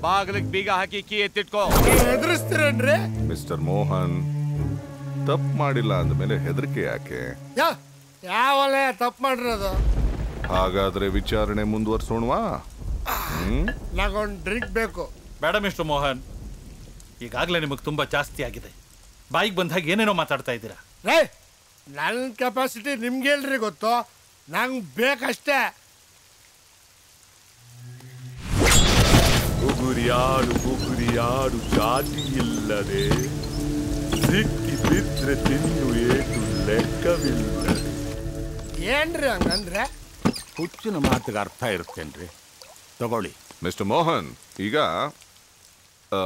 ಬಾಗಿಲಿಗೆ ಬೀಗ ಹಾಕಿ ಕೀ ಎತ್ತಿಟ್ಕೋ. ಹೆದರಿಸ್ತೀರೇನ್ರಿ ಮಿಸ್ಟರ್ ಮೋಹನ್ ತಪ್ಪು ಮಾಡಿಲ್ಲ ಅಂದಮೇಲೆ ಹೆದರಿಕೆ ಯಾಕೆ? ಯಾ ಯಾವಲ್ಲೇ ತಪ್ಪು ಮಾಡಿರೋದು? ಹಾಗಾದ್ರೆ ವಿಚಾರಣೆ ಮುಂದುವರ್ಸೋಣವಾ? ನಾಗೊಂದು ಡ್ರಿಂಕ್ ಬೇಕು. ಬೇಡ ಮಿಸ್ಟರ್ ಮೋಹನ್. ಈಗಾಗಲೇ ನಿಮಗೆ ತುಂಬ ಜಾಸ್ತಿ ಆಗಿದೆ. ಬಾಯಿಗೆ ಬಂದಾಗ ಏನೇನೋ ಮಾತಾಡ್ತಾ ಇದ್ದೀರಾ? ರೇ ನನ್ನ ಕೆಪಾಸಿಟಿ ನಿಮ್ಗೇಳ್ರಿ ಗೊತ್ತು? ನಂಗೆ ಬೇಕಷ್ಟೇ. ಉಗುರಿಯಾಡು ಉಗುರಿಯಾಡು ಜಾತಿ ಇಲ್ಲದೆ. ಸಿಕ್ಕಿ ಬಿದ್ರೆ ತಿನ್ನು ಏಟು ಲೆಕ್ಕವಿಲ್ಲ ಏನ್ರಿ ಹಂಗಂದ್ರೆ? ಹುಚ್ಚಿನ ಮಾತಿಗೆ ಅರ್ಥ ಇರುತ್ತೇನ್ರಿ? ತಗೊಳ್ಳಿ. ಮಿಸ್ಟರ್ ಮೋಹನ್ ಈಗ ಆ,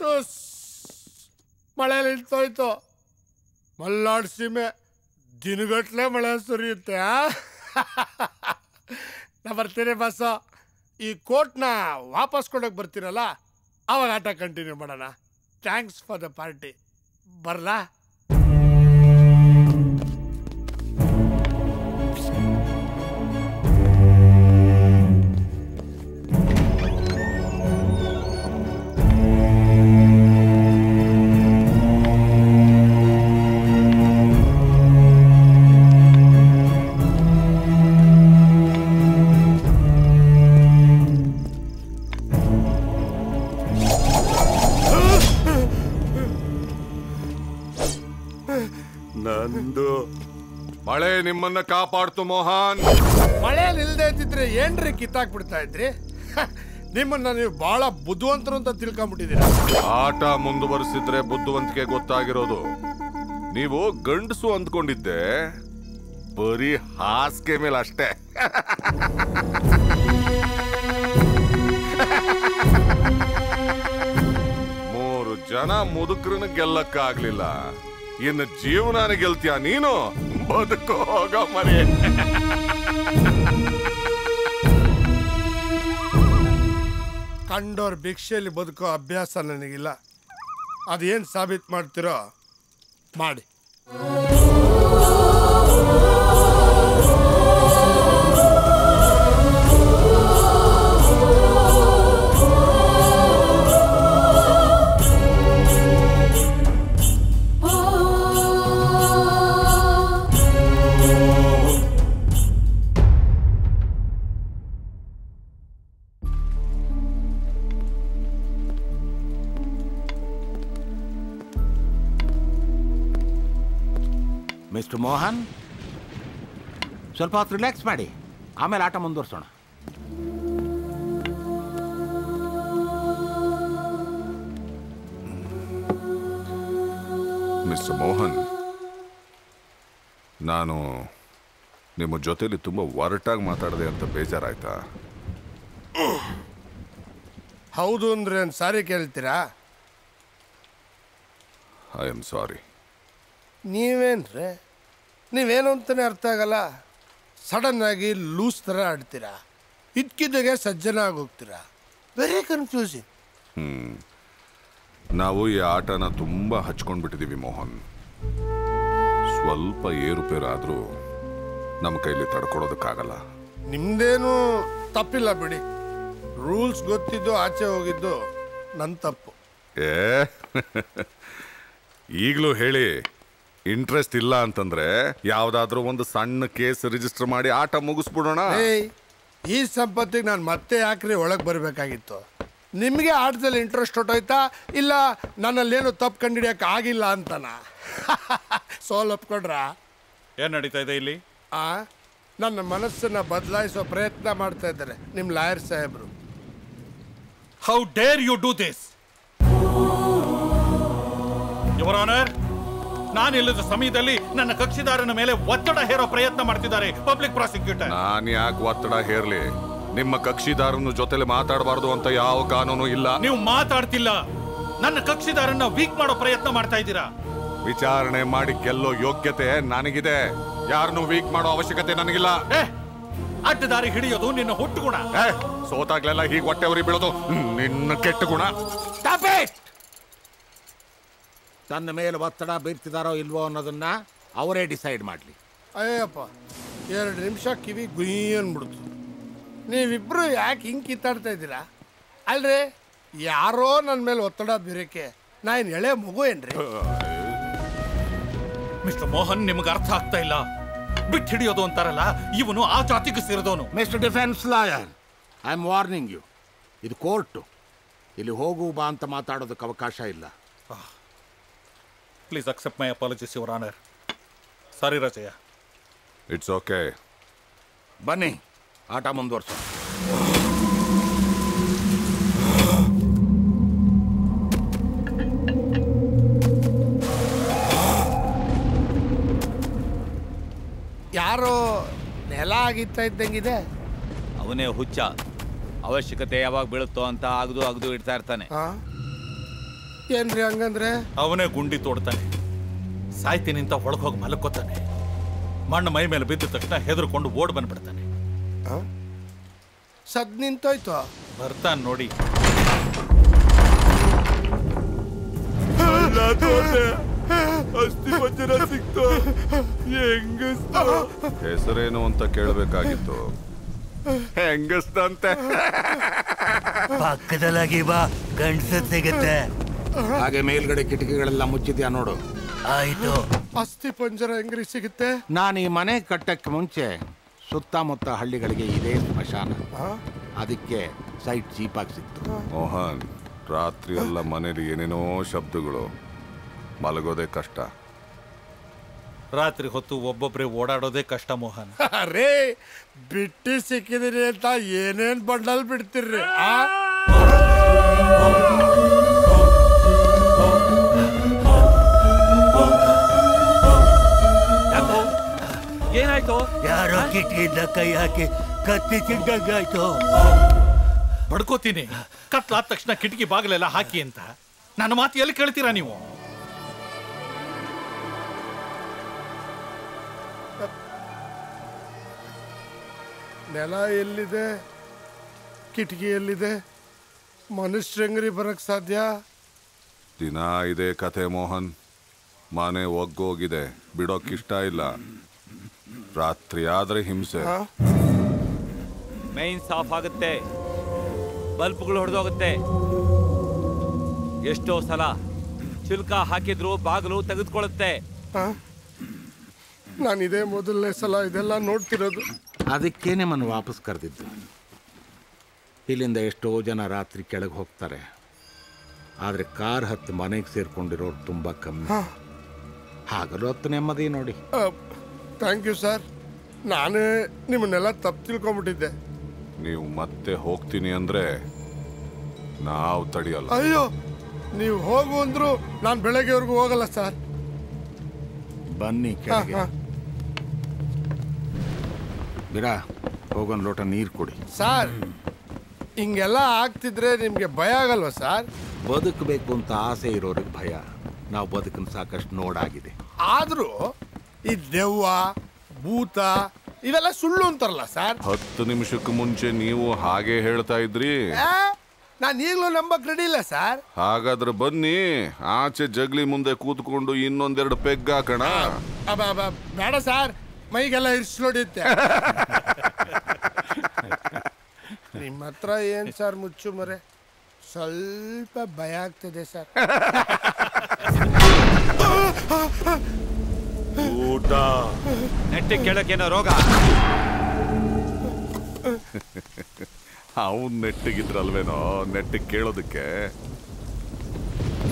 ಟುಸ್ ಮಳೆ ನಿಂತೋಯ್ತು. ಮಲ್ನಾಡ್ ಸೀಮೆ ದಿನಗಟ್ಲೆ ಮಳೆ ಸುರಿಯುತ್ತೆ ಆ? ನಾ ಬರ್ತೀನಿ ಬಸ್ಸ ಈ ಕೋರ್ಟ್ನ ವಾಪಸ್ ಕೊಡೋಕೆ ಬರ್ತೀರಲ್ಲ ಅವಾಗ ಆಟ ಕಂಟಿನ್ಯೂ ಮಾಡೋಣ. ಥ್ಯಾಂಕ್ಸ್ ಫಾರ್ ದ ಪಾರ್ಟಿ ಬರ್ಲಾ? ನಿಮ್ಮನ್ನ ಕಾಪಾಡ್ತು ಮೋಹನ್. ಮಳೆ ಇಲ್ದೇ ಇದ್ದಿದ್ರೆ ಏನ್ರಿ ಕಿತ್ತಾಕ್ಬಿಡ್ತಾ ಇದ್ರಿ? ನಿಮ್ಮನ್ನ ನೀವು ಬಹಳ ಬುದ್ಧಿವಂತರು ಅಂತ ತಿಳ್ಕೊಂಬಿಟ್ಟಿದ್ದೀರಾ ಆಟ ಮುಂದುವರಿಸಿದ್ರೆ ಬುದ್ಧಿವಂತಿಕೆ ಗೊತ್ತಾಗಿರೋದು. ನೀವು ಗಂಡಸು ಅಂದ್ಕೊಂಡಿದ್ದೆ ಬರೀ ಹಾಸಿಗೆ ಮೇಲೆ ಅಷ್ಟೇ. ಮೂರು ಜನ ಮುದುಕರನ್ನ ಗೆಲ್ಲಕ್ಕಾಗ್ಲಿಲ್ಲ. ಇನ್ನು ಜೀವನಾನ ಗೆಲ್ತೀಯ ನೀನು? ಬದುಕೋ ಹೋಗೋ ಮರಿ. ಕಂಡೋರ್ ಭಿಕ್ಷೆಯಲ್ಲಿ ಬದುಕೋ ಅಭ್ಯಾಸ ನನಗಿಲ್ಲ. ಅದೇನು ಸಾಬೀತು ಮಾಡ್ತೀರೋ? ಮಾಡಿ. ಮೋಹನ್ ಸ್ವಲ್ಪ ಹೊತ್ತು ರಿಲ್ಯಾಕ್ಸ್ ಮಾಡಿ ಆಮೇಲೆ ಆಟ ಮುಂದುವರಿಸೋಣ. ಮಿಸ್ಟರ್ ಮೋಹನ್ ನಾನು ನಿಮ್ಮ ಜೊತೆಲಿ ತುಂಬ ಒರಟಾಗಿ ಮಾತಾಡಿದೆ ಅಂತ ಬೇಜಾರಾಯ್ತಾ? ಹೌದು ಅಂದ್ರೆ ಒಂದು ಸಾರಿ ಕೇಳ್ತೀರಾ? ಐ ಆಮ್ ಸಾರಿ ನೀವೇನ್ರಿ? ನೀವೇನು ಅಂತಲೇ ಅರ್ಥ ಆಗಲ್ಲ. ಸಡನ್ನಾಗಿ ಆಗಿ ಲೂಸ್ ಥರ ಆಡ್ತೀರಾ? ಇದ್ಕಿದ್ದಾಗೆ ಸಜ್ಜನ ಆಗೋಗ್ತೀರಾ? ವೆರಿ ಕನ್ಫ್ಯೂಸಿಂಗ್ ಹ್ಞೂ ನಾವು ಈ ಆಟನ ತುಂಬ ಹಚ್ಕೊಂಡ್ಬಿಟ್ಟಿದ್ದೀವಿ ಮೋಹನ್. ಸ್ವಲ್ಪ ಏರುಪೇರು ಆದರೂ ನಮ್ಮ ಕೈಲಿ ತಡ್ಕೊಳೋದಕ್ಕಾಗಲ್ಲ. ನಿಮ್ದೇನು ತಪ್ಪಿಲ್ಲ ಬಿಡಿ. ರೂಲ್ಸ್ ಗೊತ್ತಿದ್ದು ಆಚೆ ಹೋಗಿದ್ದು ನನ್ನ ತಪ್ಪು. ಏ? ಈಗಲೂ ಹೇಳಿ. ಇಂಟ್ರೆಸ್ಟ್ ಇಲ್ಲ ಅಂತಂದ್ರೆ ಯಾವ್ದಾದ್ರೂ ಒಂದು ಸಣ್ಣ ಕೇಸ್ ರಿಜಿಸ್ಟರ್ ಮಾಡಿ ಆಟ ಮುಗಿಸ್ಬಿಡೋಣ. ಈ ಸಂಪತ್ತಿಗೆ ನಾನು ಮತ್ತೆ ಯಾಕ್ರಿ ಒಳಗೆ ಬರಬೇಕಾಗಿತ್ತು? ನಿಮಗೆ ಆಟದಲ್ಲಿ ಇಂಟ್ರೆಸ್ಟ್ ಹೊಟ್ಟೋಯ್ತಾ ಇಲ್ಲ ನನ್ನಲ್ಲೇನು ತಪ್ಪು ಕಂಡಿಡಿಯಕ್ಕೆ ಆಗಿಲ್ಲ ಅಂತನಾ? ಸೋಲ್ ಒಪ್ಕೊಂಡ್ರಾ? ಏನ್ ನಡೀತಾ ಇದೆ ಇಲ್ಲಿ? ಆ ನನ್ನ ಮನಸ್ಸನ್ನ ಬದಲಾಯಿಸೋ ಪ್ರಯತ್ನ ಮಾಡ್ತಾ ಇದ್ದಾರೆ ನಿಮ್ಮ ಲಾಯರ್ ಸಾಹೇಬ್ರು. How dare you do this your honour ನಾನಿಲ್ಲದ ಸಮಯದಲ್ಲಿ ನನ್ನ ಕಕ್ಷಿದಾರನ ಮೇಲೆ ಒತ್ತಡ ಹೇರೋ ಪ್ರಯತ್ನ ಮಾಡ್ತಿದ್ದಾರೆ ಪಬ್ಲಿಕ್ ಪ್ರಾಸಿಕ್ಯೂಟರ್. ನಾನು ಯಾಕೆ ಒತ್ತಡ ಹೇರ್ಲಿ? ನಿಮ್ಮ ಕಕ್ಷಿದಾರನ ಜೊತೆಲಿ ಮಾತಾಡಬಾರ್ದು ಅಂತ ಯಾವ ಕಾನೂನು ಇಲ್ಲ? ನೀವು ಮಾತಾಡ್ತಿಲ್ಲ. ನನ್ನ ಕಕ್ಷಿದಾರನ್ನ ವೀಕ್ ಮಾಡೋ ಪ್ರಯತ್ನ ಮಾಡ್ತಾ ಇದ್ದೀರಾ? ವಿಚಾರಣೆ ಮಾಡಿ ಗೆಲ್ಲೋ ಯೋಗ್ಯತೆ ನನಗಿದೆ. ಯಾರನ್ನು ವೀಕ್ ಮಾಡೋ ಅವಶ್ಯಕತೆ ನನಗಿಲ್ಲ. ಅಡ್ಡ ದಾರಿ ಹಿಡಿಯೋದು ನಿನ್ನ ಹುಟ್ಟು ಗುಣ. ಸೋತಾಗ್ಲೆಲ್ಲ ಹೀಗೆ ಹೊಟ್ಟೆ ಉರಿ ಬೀಳೋದು ನಿನ್ನ ಕೆಟ್ಟ ಗುಣ. ತನ್ನ ಮೇಲೆ ಒತ್ತಡ ಬೀರ್ತಿದಾರೋ ಇಲ್ವೋ ಅನ್ನೋದನ್ನ ಅವರೇ ಡಿಸೈಡ್ ಮಾಡಲಿ. ಅಯ್ಯಪ್ಪ ಎರಡು ನಿಮಿಷ ಕಿವಿ ಗುಯ್ ಅನ್ಬಿಡ್ತು. ನೀವಿಬ್ರು ಯಾಕೆ ಹಿಂಗೆ ಕಿತ್ತಾಡ್ತಾ ಇದ್ದೀರಾ? ಅಲ್ರಿ ಯಾರೋ ನನ್ನ ಮೇಲೆ ಒತ್ತಡ ಬೀರಕ್ಕೆ ನಾ ಏನು ಎಳೆ ಮಗು ಏನ್ರಿ? ಮಿಸ್ಟರ್ ಮೋಹನ್ ನಿಮ್ಗೆ ಅರ್ಥ ಆಗ್ತಾ ಇಲ್ಲ. ಬಿಟ್ಟು ಹಿಡಿಯೋದು ಅಂತಾರಲ್ಲ ಇವನು ಆ ಜಾತಿಗೆ ಸೇರಿದವನು. Mister defence lawyer I am warning you. ಇದು ಕೋರ್ಟು. ಇಲ್ಲಿ ಹೋಗು ಬಾ ಅಂತ ಮಾತಾಡೋದಕ್ಕೆ ಅವಕಾಶ ಇಲ್ಲ. Please accept my apologies your honour sorry Rajayya it's okay ಬನ್ನಿ. ಆಟ ಮುಂದುವರ್ಸೋಣ ಯಾರೋ ನೆಲ ಆಗಿತ್ತಾ ಇದ್ದಂಗಿದೆ? ಅವನೇ ಹುಚ್ಚ. ಅವಶ್ಯಕತೆ ಯಾವಾಗ ಬೀಳುತ್ತೋ ಅಂತ ಅಗದು ಅಗದು ಇಡ್ತಾ ಇರ್ತಾನೆ? ಏನ್ರಿ ಹಂಗಂದ್ರೆ? ಅವನೇ ಗುಂಡಿ ತೋಡ್ತಾನೆ. ಸಾಯ್ತೀನಿ ಅಂತ ಒಳಗೆ ಹೋಗಿ ಮಲಕೋತಾನೆ. ಮಣ್ಣು ಮೈ ಮೇಲೆ ಬಿದ್ದ ತಕ್ಷಣ ಹೆದರ್ಕೊಂಡು ಓಡ್ ಬಂದ್ಬಿಡ್ತಾನೆ. ಸದ್ ನಿಂತೋಯ್ತು? ಬರ್ತಾನೆ ನೋಡಿ. ಹೆಸರೇನು ಅಂತ ಕೇಳಬೇಕಾಗಿತ್ತು. ಹೆಂಗಸ್ತಂತೆ? ಪಕ್ಕದಲ್ಲಾಗಿ ಬಾ ಗಂಡ್ಸ ಸಿಗುತ್ತೆ. ಹಾಗೆ ಮೇಲ್ಗಡೆ ಕಿಟಕಿಗಳೆಲ್ಲ ಮುಚ್ಚಿದ್ಯಾ ನೋಡು. ಆಯ್ತು. ಅಸ್ಥಿ ಪಂಜರ ಹೆಂಗ್ರಿ ಸಿಗುತ್ತೆ? ನಾನು ಈ ಮನೆ ಕಟ್ಟಕ್ಕೆ ಮುಂಚೆ ಸುತ್ತಮುತ್ತ ಹಳ್ಳಿಗಳಿಗೆ ಇದೇ ಸ್ಮಶಾನ. ಅದಕ್ಕೆ ಸೈಟ್ ಚೀಪಾಗಿ ಸಿಕ್ತು. ಮೋಹನ್ ರಾತ್ರಿ ಎಲ್ಲ ಮನೇಲಿ ಏನೇನೋ ಶಬ್ದಗಳು. ಮಲಗೋದೇ ಕಷ್ಟ. ರಾತ್ರಿ ಹೊತ್ತು ಒಬ್ಬೊಬ್ಬರೇ ಓಡಾಡೋದೇ ಕಷ್ಟ ಮೋಹನ್. ರೇ ಬಿಟ್ಟಿ ಸಿಕ್ಕಿದ್ರಿ ಅಂತ ಏನೇನ್ ಬಂಡಲ್ ಬಿಡ್ತಿರ್ರಿ ಏನಾಯ್ತು ಯಾರೋ ಕಿಟಕಿಯಿಂದ ಕೈ ಹಾಕಿ ಕತ್ತಿ ತಿಂದಂಗಾಯ್ತು ಬಡ್ಕೋತೀನಿ. ಕತ್ಲಾದ ತಕ್ಷಣ ಕಿಟಕಿ ಬಾಗಿಲೆಲ್ಲ ಹಾಕಿ ಅಂತ. ನನ್ನ ಮಾತು ಎಲ್ಲಿ ಕೇಳ್ತೀರಾ ನೀವು? ನೆಲ ಎಲ್ಲಿದೆ? ಕಿಟಕಿ ಎಲ್ಲಿದೆ? ಮನುಷ್ಯಂಗ್ರಿ ಬರಕ್ ಸಾಧ್ಯ? ದಿನ ಇದೆ ಕತೆ ಮೋಹನ್. ಮನೆ ಒಗ್ಗೋಗಿದೆ. ಬಿಡೋಕ್ಕಿಷ್ಟ ಇಲ್ಲ. ರಾತ್ರಿ ಆದ್ರೆ ಹಿಂಸೆ ಮೈನ್ ಸಾಫ್ ಆಗುತ್ತೆ. ಬಲ್ಬ್ಗಳು ಹೊಡೆದೋಗುತ್ತೆ. ಎಷ್ಟೋ ಸಲ ಚಿಲ್ಕ ಹಾಕಿದ್ರು ಬಾಗಿಲು ತೆಗೆದುಕೊಳ್ಳುತ್ತೆ. ನಾನು ಇದೇ ಮೊದಲನೇ ಸಲ ಇದೆಲ್ಲ ನೋಡ್ತಿರೋದು. ಅದಕ್ಕೆ ನಿಮ್ಮನ್ನು ವಾಪಸ್ ಕರೆದಿದ್ದು. ಇಲ್ಲಿಂದ ಎಷ್ಟೋ ಜನ ರಾತ್ರಿ ಕೆಳಗೆ ಹೋಗ್ತಾರೆ. ಆದರೆ ಕಾರ್ ಹತ್ತು ಮನೆಗೆ ಸೇರ್ಕೊಂಡಿರೋರು ತುಂಬ ಕಮ್ಮಿ. ಹಾಗಲೂ ಹತ್ತು ನೆಮ್ಮದಿ ನೋಡಿ. ಥ್ಯಾಂಕ್ ಯು ಸರ್ ನಾನೇ ನಿಮ್ಮನ್ನೆಲ್ಲ ತಪ್ಪು ತಿಳ್ಕೊಂಬಿಟ್ಟಿದ್ದೆ ನೀವು ಮತ್ತೆ ಹೋಗ್ತೀನಿ ಅಂದ್ರೆ ನಾವು ತಡಿಯಲ್ಲ. ಅಯ್ಯೋ ನೀವು ಹೋಗು ಅಂದ್ರು ನಾನು ಬೆಳಗ್ಗೆವರೆಗೂ ಹೋಗಲ್ಲ ಸರ್ ಬನ್ನಿ ಬಿಡ ಹೋಗೋನ್ ಹೋಗೊಂದು ಲೋಟ ನೀರು ಕೊಡಿ. ಸರ್ ಹಿಂಗೆಲ್ಲ ಆಗ್ತಿದ್ರೆ ನಿಮ್ಗೆ ಭಯ ಆಗಲ್ವಾ ಸರ್ ಬದುಕಬೇಕು ಅಂತ ಆಸೆ ಇರೋರಿಗೆ ಭಯ. ನಾವು ಬದುಕನ್ನು ಸಾಕಷ್ಟು ನೋಡಾಗಿದೆ. ಆದ್ರೂ ಈ ದೆವ್ವ ಭೂತ ಇವೆಲ್ಲ ಸುಳ್ಳು ಅಂತಾರಲ್ಲ ಸರ್. ಹತ್ತು ನಿಮಿಷಕ್ಕೆ ಮುಂಚೆ ನೀವು ಹಾಗೆ ಹೇಳ್ತಾ ಇದ್ರಿ. ನಾನು ಈಗಲೂ ನಂಬಕ್ ರೆಡಿ ಇಲ್ಲ ಸರ್. ಹಾಗಾದ್ರೆ ಬನ್ನಿ ಆಚೆ ಜಗ್ಲಿ ಮುಂದೆ ಕೂತ್ಕೊಂಡು ಇನ್ನೊಂದೆರಡು ಪೆಗ್ ಹಾಕೋಣ. ಬೇಡ ಸರ್ ಮೈಗೆಲ್ಲ ಇರ್ಸ್ಲೋಡಿತ್ತೆ ನಿಮ್ಮ ಹತ್ರ ಏನ್ ಸರ್ ಮುಚ್ಚು ಮರೆ? ಸ್ವಲ್ಪ ಭಯ ಆಗ್ತದೆ ಸರ್. ಊಟ. ನೆಟ್ಟಿ ಕೇಳಕ್ಕೇನೋ ರೋಗ. ಅವನ್ ನೆಟ್ಟಿಗಿದ್ರಲ್ವೇನೋ? ನೆಟ್ಟಿಗೆ ಕೇಳೋದಕ್ಕೆ.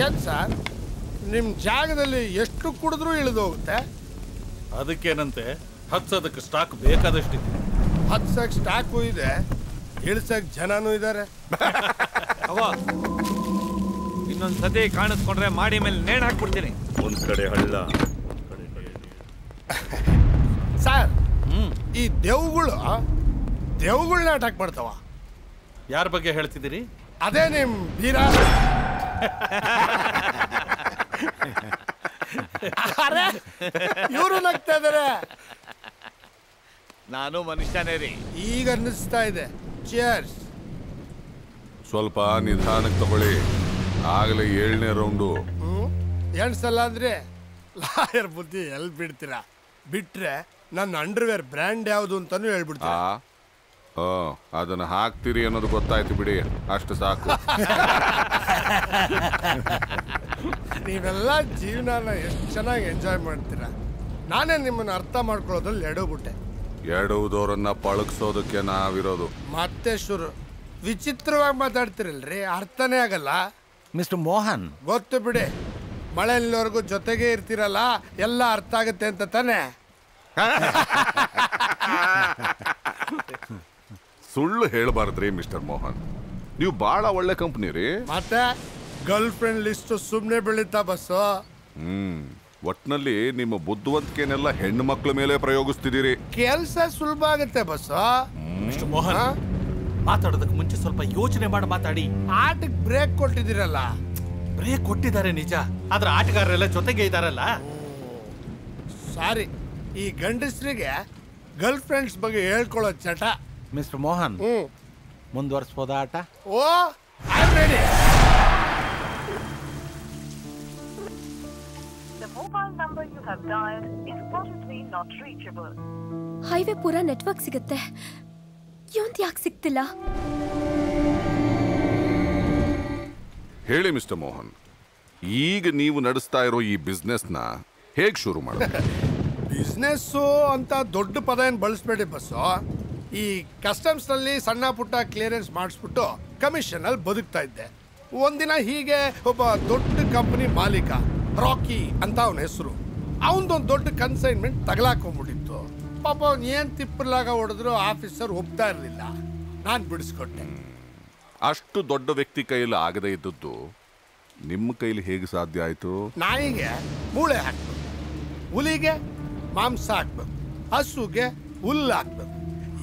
ಏನ್ ಸರ್? ನಿಮ್ ಜಾಗದಲ್ಲಿ ಎಷ್ಟು ಕುಡಿದ್ರೂ ಇಳಿದೋಗುತ್ತೆ? ಅದಕ್ಕೇನಂತೆ? ಹತ್ಸೋದಕ್ಕೆ ಸ್ಟಾಕ್ ಬೇಕಾದಷ್ಟಿದೆ. ಹತ್ಸಕ್ ಸ್ಟಾಕು ಇದೆ. ಇಳ್ಸಕ್ ಜನನೂ ಇದ್ದಾರೆ ಅವ ಇನ್ನೊಂದ್ ಸತಿ ಕಾಣಿಸ್ಕೊಂಡ್ರೆ ಮಾಡಿ ಮೇಲೆ ನೇಣ್ ಹಾಕ್ಬಿಡ್ತೀನಿ. ಒಂದ್ ಕಡೆ ಹಳ್ಳ ಸರ್ ಈ ದೇವುಗಳು ದೇವುಗಳನ್ನ ಅಟ್ಯಾಕ್ ಮಾಡ್ತಾವ. ಯಾರ ಬಗ್ಗೆ ಹೇಳ್ತಿದ್ದೀರಿ? ಅದೇ ನಿಮ್ ಬೀರ ಇವರು ನಗ್ತಾ ಇದಾರೆ. ನಾನು ಮನುಷ್ಯನೇ ರೀ. ಈಗ ಅನ್ನಿಸ್ತಾ ಇದೆ. ಚೇರ್ಸ್ ಸ್ವಲ್ಪ ನಿಧಾನಕ್ಕೆ ತಗೊಳ್ಳಿ. ಆಗಲೇ ಏಳನೇ ರೌಂಡು ಹ್ಮ್? ಎಣ್ಸಲ್ಲ ಅಂದ್ರೆ ಲಾಯರ್ ಬುದ್ಧಿ ಎಲ್ಲಿ ಬಿಡ್ತೀರಾ? ಬಿಟ್ರೆ ನನ್ನ ಅಂಡರ್ವೇರ್ ಬ್ರ್ಯಾಂಡ್ ಯಾವುದು ಅಂತಾನು ಹೇಳ್ಬಿಡ್ತಾ ಆ ಓ ಅದನ್ನ ಹಾಕ್ತೀರಿ ಅನ್ನೋದು ಗೊತ್ತಾಯ್ತು ಬಿಡಿ. ಅಷ್ಟು ಸಾಕು. ನೀವೆಲ್ಲ ಜೀವನನ ಎಷ್ಟು ಚೆನ್ನಾಗಿ ಎಂಜಾಯ್ ಮಾಡ್ತೀರಾ? ನಾನೇ ನಿಮ್ಮನ್ನ ಅರ್ಥ ಮಾಡ್ಕೊಳ್ಳೋದ್ರಲ್ಲಿ ಎಡೋಗ್ಬಿಟ್ಟೆ. ಎಡುವುದವರನ್ನ ಪಳಗಿಸೋದಕ್ಕೆ ನಾವಿರೋದು. ಮತ್ತೆ ಶುರು. ವಿಚಿತ್ರವಾಗಿ ಮಾತಾಡ್ತಿರಲ್ರಿ ಅರ್ಥನೇ ಆಗಲ್ಲ. ಮಿಸ್ಟರ್ ಮೋಹನ್. ಗೊತ್ತು ಬಿಡಿ. ಮಳೆ ನಿಲ್ಲೋರ್ಗು ಜೊತೆಗೆ ಇರ್ತೀರಲ್ಲ ಎಲ್ಲ ಅರ್ಥ ಆಗುತ್ತೆ ಅಂತ ತಾನೆ? ಸುಳ್ಳು ಹೇಳಬಾರ್ದ್ರಿ ಮಿಸ್ಟರ್ ಮೋಹನ್. ನೀವು ಬಹಳ ಒಳ್ಳೆ ಕಂಪ್ನಿ ರೀ. ಮತ್ತೆ ಗರ್ಲ್ ಫ್ರೆಂಡ್ ಲಿಸ್ಟ್ ಸುಮ್ಮನೆ ಬೆಳೀತಾ ಬಸ್ಸು? ಹ್ಮ್ ಒಟ್ನಲ್ಲಿ ನಿಮ್ಮ ಬುದ್ಧಿವಂತಿಕೆನೆಲ್ಲ ಹೆಣ್ಣು ಮಕ್ಕಳ ಮೇಲೆ ಪ್ರಯೋಗಿಸ್ತಿದ್ದೀರಿ. ಕೆಲಸ ಸುಲಭ ಆಗುತ್ತೆ ಬಸ್ ಮಿಸ್ಟರ್ ಮೋಹನ್ ಮಾತಾಡೋದಕ್ಕೆ ಮುಂಚೆ ಸ್ವಲ್ಪ ಯೋಚನೆ ಮಾಡಿ ಮಾತಾಡಿ. ಆಟಕ್ಕೆ ಬ್ರೇಕ್ ಕೊಟ್ಟಿದ್ದೀರಲ್ಲ. ಬ್ರೇಕ್ ಕೊಟ್ಟಿದ್ದಾರೆ ನಿಜ. ಆದ್ರೆ ಆಟಗಾರರೆಲ್ಲ ಜೊತೆಗೆ ಇದಾರಲ್ಲ. ಸಾರಿ ಈ ಗಂಡಸರಿಗೆ ಗರ್ಲ್ ಫ್ರೆಂಡ್ಸ್ ಬಗ್ಗೆ ಹೇಳ್ಕೊಳ್ಳೋ ಚಟ. ಮಿಸ್ಟರ್ ಮೋಹನ್ ಮುಂದುವರ್ಸ್ಬೋದ ಆಟ? ಓ ರೆಡಿ ಹೈವೇ ಪೂರಾ ನೆಟ್ವರ್ಕ್ ಸಿಗುತ್ತೆ ಇವಂತ ಯಾಕೆ ಸಿಗ್ತಿಲ್ಲ ಹೇಳಿ ಮಿಸ್ಟರ್ ಮೋಹನ್, ಈಗ ನೀವು ನಡೆಸ್ತಾ ಇರೋ ಈ ಬಿಸ್ನೆಸ್ನ ಹೇಗೆ ಶುರು ಮಾಡ ಬಿಸ್ನೆಸ್ಸು ಅಂತ ದೊಡ್ಡ ಪದ ಏನು ಬಳಸ್ಬೇಡಿ ಬಸ್ಸು. ಈ ಕಸ್ಟಮ್ಸ್ನಲ್ಲಿ ಸಣ್ಣ ಪುಟ್ಟ ಕ್ಲಿಯರೆನ್ಸ್ ಮಾಡಿಸ್ಬಿಟ್ಟು ಕಮಿಷನ್ ಅಲ್ಲಿ ಬದುಕ್ತಾ ಇದ್ದೆ. ಒಂದಿನ ಹೀಗೆ ಒಬ್ಬ ದೊಡ್ಡ ಕಂಪನಿ ಮಾಲೀಕ, ರಾಕಿ ಅಂತ ಅವನ ಹೆಸರು. ಅವನದೊಂದು ದೊಡ್ಡ ಕನ್ಸೈನ್ಮೆಂಟ್ ತಗಲಾಕೊಂಡ್ಬಿಟ್ಟಿತ್ತು. ಪಾಪ ಅವ್ನು ಏನು ತಿಪ್ಪಲಾಗ ಹೊಡೆದ್ರು, ಆಫೀಸರ್ ಒಪ್ತಾ ಇರಲಿಲ್ಲ. ನಾನು ಬಿಡಿಸ್ಕೊಟ್ಟೆ. ಅಷ್ಟು ದೊಡ್ಡ ವ್ಯಕ್ತಿ ಕೈಯಲ್ಲಿ ಆಗದೇ ಇದ್ದದ್ದು ನಿಮ್ಮ ಕೈಲಿ ಹೇಗೆ ಸಾಧ್ಯ ಆಯ್ತು? ನಾಯಿಗೆ ಮೂಳೆ ಹಾಕ್ಬೇಕು ಹುಲಿಗೆ ಮಾಂಸ ಹಾಕ್ಬೇಕು ಹಸುಗೆ ಹುಲ್ಲು ಹಾಕ್ಬೇಕು.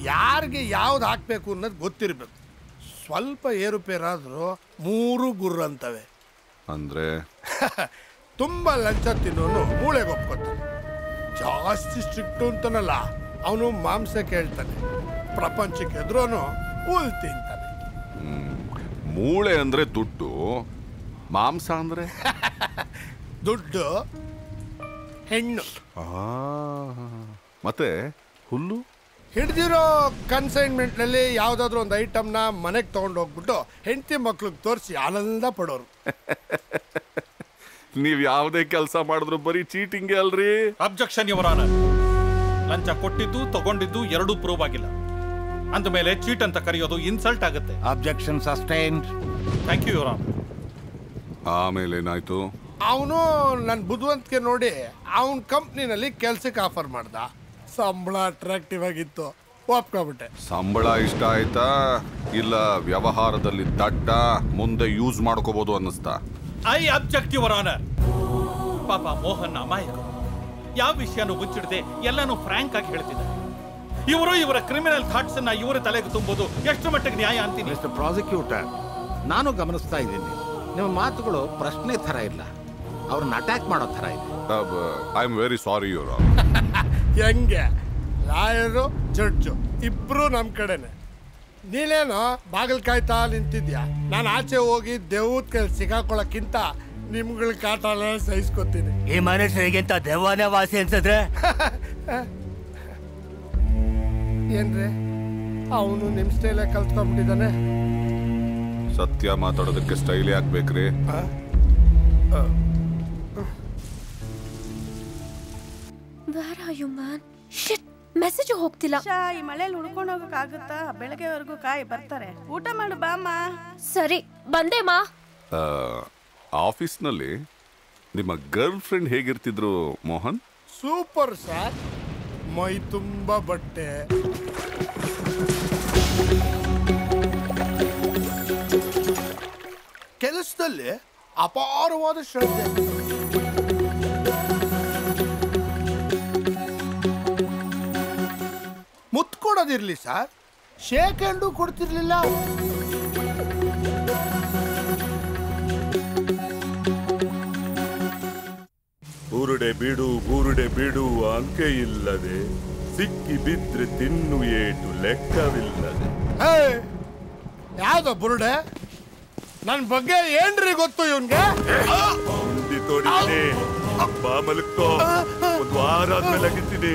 ಯಾರಿಗೆ ಯಾವ್ದು ಹಾಕ್ಬೇಕು ಅನ್ನೋದು ಗೊತ್ತಿರಬೇಕು. ಸ್ವಲ್ಪ ಏರುಪೇರಾದರೂ ಮೂರು ಗುರ್ರ ಅಂತವೆ. ಅಂದ್ರೆ? ತುಂಬ ಲಂಚ ತಿನ್ನೋನು ಮೂಳೆಗೆ ಒಪ್ಕೊತಾನೆ. ಜಾಸ್ತಿ ಸ್ಟ್ರಿಕ್ಟು ಅಂತನಲ್ಲ ಅವನು ಮಾಂಸ ಕೇಳ್ತಾನೆ. ಪ್ರಪಂಚಕ್ಕೆ ಎದುರೋನು ಹುಲ್ ಹ್ಮ್. ಮೂಳೆ ಅಂದ್ರೆ ದುಡ್ಡು. ಮಾಂಸ ಅಂದ್ರೆ? ದುಡ್ಡು ಹೆಣ್ಣು. ಆ, ಮತ್ತೆ ಹುಲ್ಲು? ಹಿಡ್ದಿರೋ ಕನ್ಸೈನ್ಮೆಂಟ್ನಲ್ಲಿ ಯಾವ್ದಾದ್ರು ಒಂದು ಐಟಮ್ನ ಮನೆಗೆ ತಗೊಂಡೋಗ್ಬಿಟ್ಟು ಹೆಂಡತಿ ಮಕ್ಳಿಗೆ ತೋರಿಸಿ ಆನಂದ ಪಡೋರು. ನೀವ್ ಯಾವುದೇ ಕೆಲಸ ಮಾಡಿದ್ರು ಬರೀ ಚೀಟಿಂಗ್ ಅಲ್ರಿ? ಅಬ್ಜೆಕ್ಷನ್ ಇವರಾನ ಲಂಚ ಕೊಟ್ಟಿದ್ದು ತಗೊಂಡಿದ್ದು ಎರಡೂ ಪ್ರೂವ್ ಆಗಿಲ್ಲ. ಅಂದಮೇಲೆ ಚೀಟ್ ಅಂತ ಕರೆಯೋದು ಇನ್ಸಲ್ಟ್ ಆಗುತ್ತೆ. Objection sustained thank you your ಆಮೇಲೆ ಏನಾಯ್ತು ಅವನು ನನ್ನ ಬುದ್ಧಿವಂತಿಕೆ ನೋಡಿ ಅವನ ಕಂಪ್ನಿನಲ್ಲಿ ಕೆಲ್ಸಕ್ಕೆ ಆಫರ್ ಮಾಡ್ದ. ಸಂಬಳ ಅಟ್ರಾಕ್ಟಿವ್ ಆಗಿತ್ತು. ಒಪ್ಕೊಬಿಟ್ಟೆ. ಸಂಬಳ ಇಷ್ಟ ಆಯ್ತಾ? ಇಲ್ಲ ವ್ಯವಹಾರದಲ್ಲಿ ದಡ್ಡ ಮುಂದೆ ಯೂಸ್ ಮಾಡ್ಕೋಬಹುದು ಅನ್ನಿಸ್ತಾ. ಐ ಅಬ್ಜೆಕ್ಟ್ ಯುವರ್ ಆನರ್ ಪಾಪ ಮೋಹನ್ ಅಮಾಯಕ. ಯಾವ ವಿಷಯನೂ ಮುಚ್ಚಿಡದೆ ಎಲ್ಲಾನು ಫ್ರ್ಯಾಂಕ್ ಆಗಿ ಹೇಳ್ತಿದ್ದಾರೆ ಇವರು ಇವರ ಕ್ರಿಮಿನಲ್ ಥಾಟ್ಸ್ ಅನ್ನ ಇವರ ತಲೆಗೆ ತುಂಬುದು. ಎಷ್ಟು ಮಟ್ಟಿಗೆ ನ್ಯಾಯ ಅಂತೀನಿ? ಮಿಸ್ಟರ್ ಪ್ರಾಸಿಕ್ಯೂಟರ್ ನಾನು ಗಮನಿಸ್ತಾ ಇದ್ದೀನಿ. ನಿಮ್ಮ ಮಾತುಗಳು ಪ್ರಶ್ನೆ ಥರ ಇಲ್ಲ. ಅವ್ರನ್ನ ಅಟ್ಯಾಕ್ ಮಾಡೋ ಥರ ಇದೆ. I am very sorry your ಹೆಂಗೆ? ಲಾಯರು ಜಡ್ಜು ಇಬ್ರು ನಮ್ಮ ಕಡೆನೆ. ನೀನೇನೋ ಬಾಗಿಲು ಕಾಯ್ತಾ ನಿಂತಿದ್ಯಾ? ನಾನು ಆಚೆ ಹೋಗಿ ದೇವ್ರ ಕೈ ಸಿಗಾಕೊಳ್ಳೋಕ್ಕಿಂತ ನಿಮ್ಗಳ ಕಾಟ ಸಹಿಸ್ಕೊತೀನಿ. ಈ ಮನುಷ್ಯರಿಗಿಂತ ದೆವ್ವನೇ ವಾಸಿ ಅನ್ಸಿದ್ರೆ? ಏನ್ರಿ ಅವನು ನಿಮ್ಮ ಸ್ಟೈಲೇ ಕಲ್ತ್ಕೊಂಡ್ಬಿಟ್ಟಿದ್ದಾನೆ. ಸತ್ಯ ಮಾತಾಡೋದಕ್ಕೆ style you man shit message ಹೋಗ್ತಿಲ್ಲ. ಈ ಮಳೆಯಲ್ಲಿ ಉಳ್ಕೊಂಡು ಹೋಗಕ್ಕಾಗುತ್ತಾ ಬೆಳಗ್ಗೆವರೆಗೂ ಕಾಯಿ ಬರ್ತಾರೆ. ಊಟ ಮಾಡು ಬಾಮ್ಮ ಸರಿ ಬಂದೆ ಮಾ. ಆಫೀಸ್ನಲ್ಲಿ ನಿಮ್ಮ ಗರ್ಲ್ ಫ್ರೆಂಡ್ ಹೇಗಿರ್ತಿದ್ರು ಮೋಹನ್? Super sir. ಮೈ ತುಂಬ ಬಟ್ಟೆ. ಕೆಲಸದಲ್ಲಿ ಅಪಾರವಾದ ಶ್ರದ್ಧೆ. ಮುತ್ಕೊಡೋದಿರ್ಲಿ ಸರ್ ಶೇಕ್ ಕೊಡ್ತಿರ್ಲಿಲ್ಲ. ಬುರುಡೆ ಬಿಡು ಬುರುಡೆ ಬಿಡು ಅಂಕೆ ಇಲ್ಲದೆ. ಸಿಕ್ಕಿ ಬಿದ್ರೆ ತಿನ್ನು ಏಟು ಲೆಕ್ಕವಿಲ್ಲದೆ. ಹೇ ಯಾವ್ದೋ ಬುರುಡೆ? ನನ್ನ ಬಗ್ಗೆ ಏನ್ರಿ ಗೊತ್ತು ಇವನ್ಗೆ? ಹಿಂದಿ ತೋಡಿದ್ದೀನಿ ಬಾ ಮಲಕ್ಕೋ ಒಂದು ವಾರ ಆದ್ಮೇಲೆ ಅಗಿತೀನಿ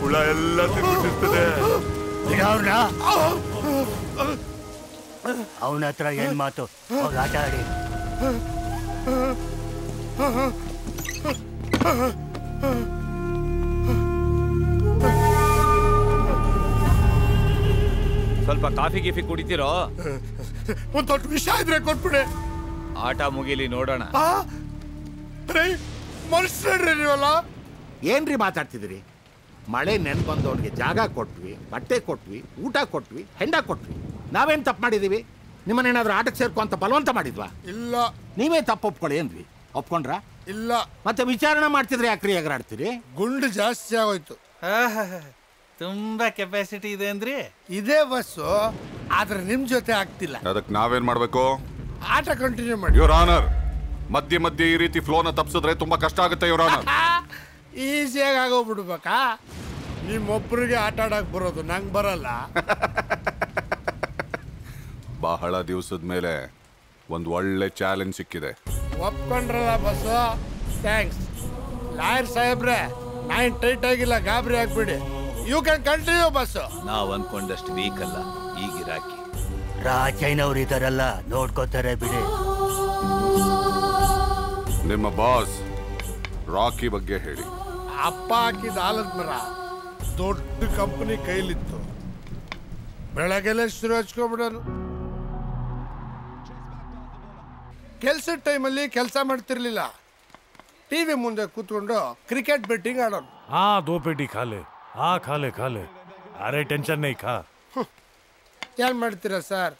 ಹುಳ ಎಲ್ಲ ತಿನ್ಬಿಟ್ಟಿರ್ತದೆ ಅವನ ಹತ್ರ ಏನ್ ಮಾತು? ಆಟ ಆಡಿ. ಸ್ವಲ್ಪ ಕಾಫಿ ಗೀಫಿ ಕುಡಿತೀರೋ? ಒಂದ್ ದೊಡ್ಡ ವಿಷ ಇದ್ರೆ ಕೊಟ್ಬಿಡೆ. ಆಟ ಮುಗಿಲಿ ನೋಡೋಣ. ಮನುಷ್ಯರ್ರಿ ನೀವಲ್ಲ? ಏನ್ರಿ ಮಾತಾಡ್ತಿದ್ರಿ ಮಳೆ ನೆನ್ ಬಂದವನಿಗೆ ಜಾಗ ಕೊಟ್ವಿ ಬಟ್ಟೆ ಕೊಟ್ವಿ ಊಟ ಕೊಟ್ವಿ ಹೆಂಡ ಕೊಟ್ವಿ. ನಾವೇನ್ ತಪ್ಪು ಮಾಡಿದೀವಿ ನಿಮ್ಮನ್ನೇನಾದ್ರೂ ಆಟಕ್ಕೆ ಸೇರ್ಕೊ ಅಂತ ಬಲವಂತ ಮಾಡಿದ್ವಾ? ಇಲ್ಲ. ನೀವೇ ತಪ್ಪು ಒಪ್ಕೊಳ್ಳಿ ಏನ್ರಿ? ಒಪ್ಕೊಂಡ್ರ? ಇಲ್ಲ. ಮತ್ತೆ ವಿಚಾರಣೆ ಮಾಡ್ತಿದ್ರೆ ಯಾಕ್ರಿ ಎಗರಾಡ್ತೀರಿ ಗುಂಡು ಜಾಸ್ತಿ ಆಗೋಯ್ತು. ತುಂಬಾ ಕೆಪಾಸಿಟಿ ಇದೆ ಅಂದ್ರಿ? ಇದೇ ಬಸ್ಸು ಆದ್ರೆ ನಿಮ್ ಜೊತೆ ಆಗ್ತಿಲ್ಲ. ಅದಕ್ಕೆ ನಾವೇನ್ ಮಾಡ್ಬೇಕು? ಆಟ ಕಂಟಿನ್ಯೂ ಮಾಡಿ. ಯುವರ್ ಆನರ್ ಮಧ್ಯೆ ಮಧ್ಯೆ ಈ ರೀತಿ ಫ್ಲೋನ ತಪ್ಪಿಸಿದ್ರೆ ತುಂಬಾ ಕಷ್ಟ ಆಗುತ್ತೆ ಯುವರ್ ಆನರ್ ಈಸಿಯಾಗಿ ಆಗೋಗ್ಬಿಡ್ಬೇಕಾ? ನಿಮ್ಮೊಬ್ಬರಿಗೆ ಆಟ ಆಡಕ್ ಬರೋದು ನಂಗೆ ಬರಲ್ಲ. ಬಹಳ ದಿವಸದ ಮೇಲೆ ಒಂದು ಒಳ್ಳೆ ಚಾಲೆಂಜ್ ಸಿಕ್ಕಿದೆ. ಒಪ್ಕೊಂಡ್ರಲ್ಲ ಬಸ್ಸು ಥ್ಯಾಂಕ್ಸ್ ಲಾಯರ್ ಸಾಹೇಬ್ರೆ ನೈನ್ ಟೈಟ್ ಆಗಿಲ್ಲ ಗಾಬರಿ ಆಗ್ಬಿಡಿ. ಯು ಕ್ಯಾನ್ ಕಂಟಿನ್ಯೂ ಬಸ್ಸು ನಾವ್ ಅನ್ಕೊಂಡಷ್ಟು ವೀಕ್ ಅಲ್ಲ ಈಗಿರಾಕಿ ರಾಜಯ್ಯನವ್ರು ಇದಾರಲ್ಲ ನೋಡ್ಕೋತಾರೆ ಬಿಡಿ. ನಿಮ್ಮ ಬಾಸ್ ರಾಕಿ ಬಗ್ಗೆ ಹೇಳಿ. ಅಪ್ಪ ಹಾಕಿದ ಆಲದ ಮರ ದೊಡ್ಡ ಕಂಪನಿ ಕೈಲಿತ್ತು. ಬೆಳಗ್ಗೆಲ್ಲ ಶುರು ಹಚ್ಕೊಬಿಡೋನು ಕೆಲಸದ ಟೈಮಲ್ಲಿ ಕೆಲಸ ಮಾಡ್ತಿರ್ಲಿಲ್ಲ. ಟಿವಿ ಮುಂದೆ ಕೂತ್ಕೊಂಡು ಕ್ರಿಕೆಟ್ ಬೆಟ್ಟಿಂಗ್ ಆಡೋನು ಆ ದೋಪೇಟಿ ಖಾಲಿ ಆ ಖಾಲಿ ಖಾಲಿ. ಅರೆ ಟೆನ್ಷನ್ ನೈ ಖಾ. ಏನು ಮಾಡ್ತೀರಾ ಸರ್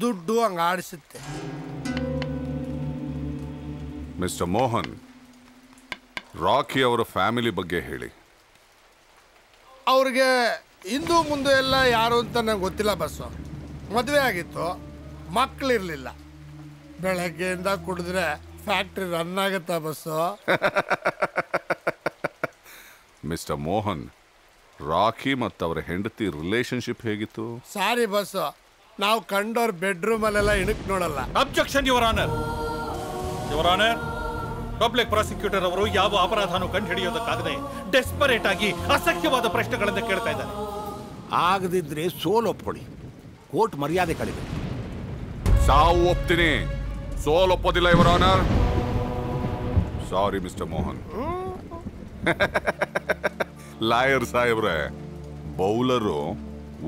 ದುಡ್ಡು ಹಂಗೆ ಆಡಿಸುತ್ತೆ. ಮಿಸ್ಟರ್ ಮೋಹನ್ ರಾಕಿ ಅವರ ಫ್ಯಾಮಿಲಿ ಬಗ್ಗೆ ಹೇಳಿ. ಅವ್ರಿಗೆ ಹಿಂದೂ ಮುಂದೆ ಎಲ್ಲ ಯಾರು ಅಂತ ನಂಗೆ ಗೊತ್ತಿಲ್ಲ ಬಸ್ಸು. ಮದುವೆ ಆಗಿತ್ತು ಮಕ್ಕಳಿರಲಿಲ್ಲ ಬೆಳಗ್ಗೆಯಿಂದ ಕುಡಿದ್ರೆ ಫ್ಯಾಕ್ಟ್ರಿ ರನ್ ಆಗುತ್ತಾ ಬಸ್ಸು? ಮಿಸ್ಟರ್ ಮೋಹನ್ ರಾಕಿ ಮತ್ತು ಅವರ ಹೆಂಡತಿ ರಿಲೇಶನ್ಶಿಪ್ ಹೇಗಿತ್ತು? ಸಾರಿ ಬಸ್ಸು ನಾವು ಕಂಡೋರ್ ಬೆಡ್ರೂಮಲ್ಲೆಲ್ಲ ಇಣಕ್ ನೋಡಲ್ಲ. Objection your honour your honour public prosecutor ಅವರು ಯಾವ ಅಪರಾಧನೂ ಕಂಡುಹಿಡಿಯೋದಕ್ಕಾಗದೆ ಡೆಸ್ಪರೇಟ್ ಆಗಿ ಅಸಖ್ಯವಾದ ಪ್ರಶ್ನೆಗಳನ್ನು ಕೇಳ್ತಾ ಇದ್ದಾರೆ. ಆಗದಿದ್ರೆ ಸೋಲು ಒಪ್ಕೊಳ್ಳಿ ಕೋರ್ಟ್ ಮರ್ಯಾದೆ ಕಳೆದ. ಸಾವು ಒಪ್ತೀನಿ. ಸೋಲ್ ಒಪ್ಪೋದಿಲ್ಲ ಇವರ honour sorry mister Mohan lawyer ಸಾಹೇಬ್ರೆ ಬೌಲರು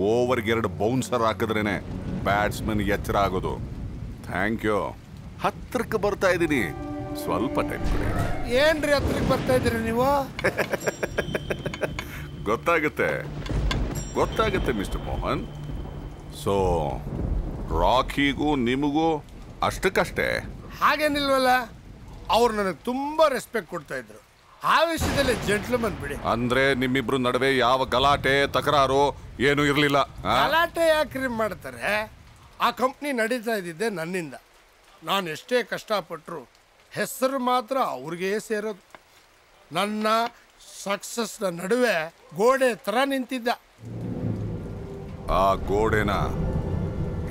ಓವರ್ಗೆ ಎರಡು ಬೌನ್ಸರ್ ಹಾಕಿದ್ರೇನೆ ಬ್ಯಾಟ್ಸ್ಮನ್ ಎಚ್ಚರ ಆಗೋದು ಥ್ಯಾಂಕ್ ಯು ಹತ್ರಕ್ಕೆ ಬರ್ತಾ ಇದ್ದೀನಿ ಸ್ವಲ್ಪ ಟೈಮ್ ಏನ್ರಿ ಹತ್ರಕ್ಕೆ ಬರ್ತಾ ಇದ್ದೀರಿ ನೀವು ಗೊತ್ತಾಗುತ್ತೆ ಗೊತ್ತಾಗುತ್ತೆ ಮಿಸ್ಟರ್ ಮೋಹನ್ ಸೊ ರಾಕಿಗೂ ನಿಮಗೂ ಅಷ್ಟಕ್ಕಷ್ಟೇ. ಹಾಗೇನಿಲ್ವಲ್ಲ ಅವ್ರು ನನಗೆ ತುಂಬಾ ರೆಸ್ಪೆಕ್ಟ್ ಕೊಡ್ತಾ ಇದ್ರು. ಆ ವಿಷಯದಲ್ಲಿ ಜೆಂಟ್ಲ್ಮನ್ ಬಿಡಿ. ಅಂದ್ರೆ ನಿಮ್ಮಿಬ್ರು ನಡುವೆ ಯಾವ ಗಲಾಟೆ ತಕರಾರು ಏನು ಇರಲಿಲ್ಲ ಗಲಾಟೆ ಯಾಕ್ರಿ ಮಾಡ್ತಾರೆ? ಆ ಕಂಪ್ನಿ ನಡೀತಾ ಇದ್ದಿದ್ದೆ ನನ್ನಿಂದ. ನಾನು ಎಷ್ಟೇ ಕಷ್ಟಪಟ್ಟರು ಹೆಸರು ಮಾತ್ರ ಅವ್ರಿಗೆ ಸೇರೋದು. ನನ್ನ ಸಕ್ಸಸ್ನ ನಡುವೆ ಗೋಡೆ ಥರ ನಿಂತಿದ್ದ. ಆ ಗೋಡೆನ?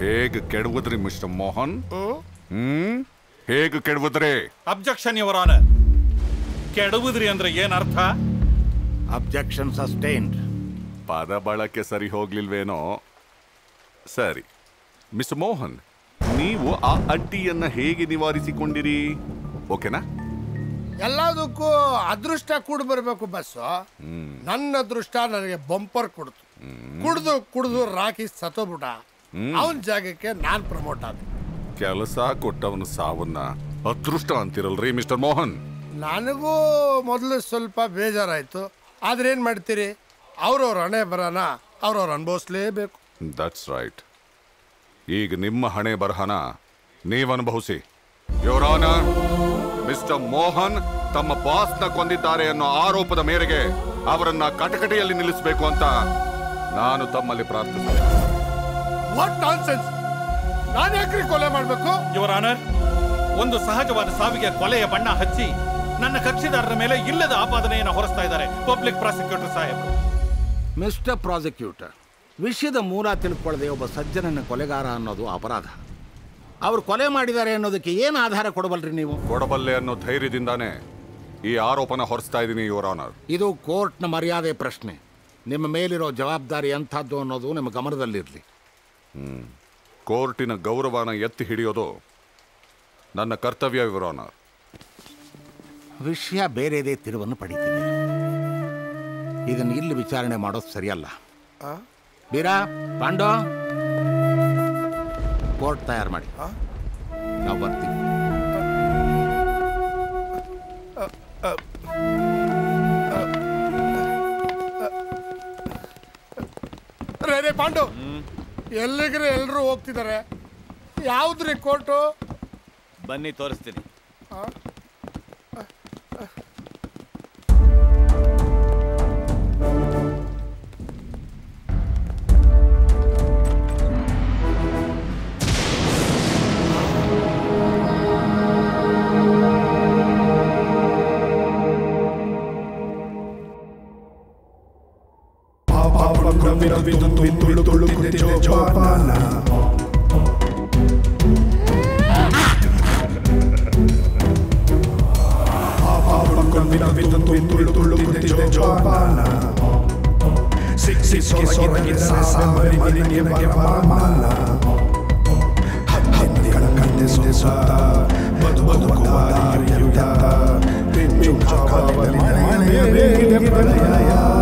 ಹೇಗೆ ಕೆಡವುದ್ರಿ ಮಿಸ್ಟರ್ ಮೋಹನ್? ಹ್ಮ್? ಹೇಗೆ ಕೆಡವುದ್ರಿ? ಅಬ್ಜೆಕ್ಷನ್ ಯುವರ್ ಆನರ್ ಕೆಡವುದ್ರಿ ಅಂದ್ರೆ ಏನ್ ಅರ್ಥ ಅಬ್ಜೆಕ್ಷನ್ ಸಸ್ಟೈನ್ಡ್ ಪದ ಬಳಕೆ ಸರಿ ಹೋಗ್ಲಿಲ್ವೇನೋ? ಸರಿ. ಮಿಸ್ ಮೋಹನ್ ನೀವು ಆ ಅಡ್ಡಿಯನ್ನ ಹೇಗೆ ನಿವಾರಿಸಿಕೊಂಡಿರಿ? ಓಕೆನಾ? ಎಲ್ಲದಕ್ಕೂ ಅದೃಷ್ಟ ಕೂಡ ಬರಬೇಕು ಬಸ್ ನನ್ನ ಅದೃಷ್ಟ ನನಗೆ ಬಂಪರ್ ಕೊಡ್ತು. ಕುಡ್ದು ಕುಡ್ದು ರಾಕಿ ಸತ್ತೋಗ್ಬಿಟ್ಟ. ಹ್ಮ್. ಅವನ ಜಾಗಕ್ಕೆ ನಾನ್ ಪ್ರಮೋಟ್ ಆದ. ಕೆಲಸ ಕೊಟ್ಟವನ ಸಾವನ್ನ ಅದೃಷ್ಟ ಅಂತಿರಲ್ರಿ ಮಿಸ್ಟರ್ ಮೋಹನ್? ನನಗೂ ಮೊದಲು ಸ್ವಲ್ಪ ಬೇಜಾರಾಯ್ತು. ಆದ್ರೆ ಏನ್ ಮಾಡ್ತೀರಿ? ಅವ್ರವ್ರ ಹಣೆ ಬರನ ಅವ್ರವ್ರ ಅನುಭವಿಸ್ಲೇಬೇಕು. ದಟ್ಸ್ ರೈಟ್ ಈಗ ನಿಮ್ಮ ಹಣೆ ಬರಹನ ನೀವು ಅನುಭವಿಸಿ ಯೋರಾನ ಮಿಸ್ಟರ್ ಮೋಹನ್ ತಮ್ಮ ಬಾಸ್ನ ಕೊಂದಿದ್ದಾರೆ ಅನ್ನೋ ಆರೋಪದ ಮೇರೆಗೆ ಅವರನ್ನ ಕಟಕಟೆಯಲ್ಲಿ ನಿಲ್ಲಿಸಬೇಕು ಅಂತ ನಾನು ತಮ್ಮಲ್ಲಿ ಪ್ರಾರ್ಥಿಸ್ತೇನೆ ವಾಟ್ ನಾನ್ಸೆನ್ಸ್ ನಾನು ಯಾಕ್ರಿ ಕೊಲೆ ಮಾಡಬೇಕು? ಯುವರ್ ಆನರ್ ಒಂದು ಸಹಜವಾದ ಸಾವಿಗೆ ಕೊಲೆಯ ಬಣ್ಣ ಹಚ್ಚಿ ನನ್ನ ಕಕ್ಷಿದಾರರ ಮೇಲೆ ಇಲ್ಲದ ಆಪಾದನೆಯನ್ನು ಹೊರಿಸ್ತಾ ಇದ್ದಾರೆ ಪಬ್ಲಿಕ್ ಪ್ರಾಸಿಕ್ಯೂಟರ್ ಸಾಹೇಬ್. ಮಿಸ್ಟರ್ ಪ್ರಾಸಿಕ್ಯೂಟರ್ ವಿಷಯದ ಮೂಲ ತಿಳ್ಕೊಳ್ಳದೆ ಒಬ್ಬ ಸಜ್ಜನನ ಕೊಲೆಗಾರ ಅನ್ನೋದು ಅಪರಾಧ. ಅವರು ಕೊಲೆ ಮಾಡಿದ್ದಾರೆ ಅನ್ನೋದಕ್ಕೆ ಏನು ಆಧಾರ ಕೊಡಬಲ್ರಿ ನೀವು? ಕೊಡಬಲ್ಲೆ ಅನ್ನೋ ಧೈರ್ಯದಿಂದಾನೇ ಈ ಆರೋಪನ ಹೊರಿಸ್ತಾ ಇದ್ದೀನಿ ಯುವರ್ ಆನರ್ ಇದು ಕೋರ್ಟ್ನ ಮರ್ಯಾದೆ ಪ್ರಶ್ನೆ. ನಿಮ್ಮ ಮೇಲಿರೋ ಜವಾಬ್ದಾರಿ ಎಂಥದ್ದು ಅನ್ನೋದು ನಿಮ್ಮ ಗಮನದಲ್ಲಿರಲಿ. ಕೋರ್ಟಿನ ಗೌರವನ ಎತ್ತಿ ಹಿಡಿಯೋದು ನನ್ನ ಕರ್ತವ್ಯ ವಿವರಣ ವಿಷಯ ಬೇರೆದೇ ತಿರುವನ್ನು ಪಡೀತಿದೆ ಇದನ್ನು ಇಲ್ಲಿ ವಿಚಾರಣೆ ಮಾಡೋದು ಸರಿಯಲ್ಲ. ಬೀರಾ ಪಾಂಡೋ ಕೋರ್ಟ್ ತಯಾರು ಮಾಡಿ. ನಾವು ಬರ್ತೀವಿ. ರೇ ರೇ ಪಾಂಡು! ಎಲ್ಲಿಗ್ರೆ ಎಲ್ಲರೂ ಹೋಗ್ತಿದ್ದಾರೆ ಯಾವ್ದ್ರಿ ಕೋರ್ಟು? ಬನ್ನಿ ತೋರಿಸ್ತೀನಿ. ಜೋಪಾನ ಜೋಪಾನ ಸಿಕ್ಕಿ ಸೊರಗಿದ ಸಾವರಿ ಮನೆಗೆ ಬರಮಾನ ಹತ್ತಿಗಳ ಕಂದೆ ಸುತ್ತ ಬದು ಬದುಕುವ ದಾರಿಯುತ ಪಿಂಚು ಕಾವಲಿ ಬೇಗಿದೆ ಪ್ರಲಯ ನೀವು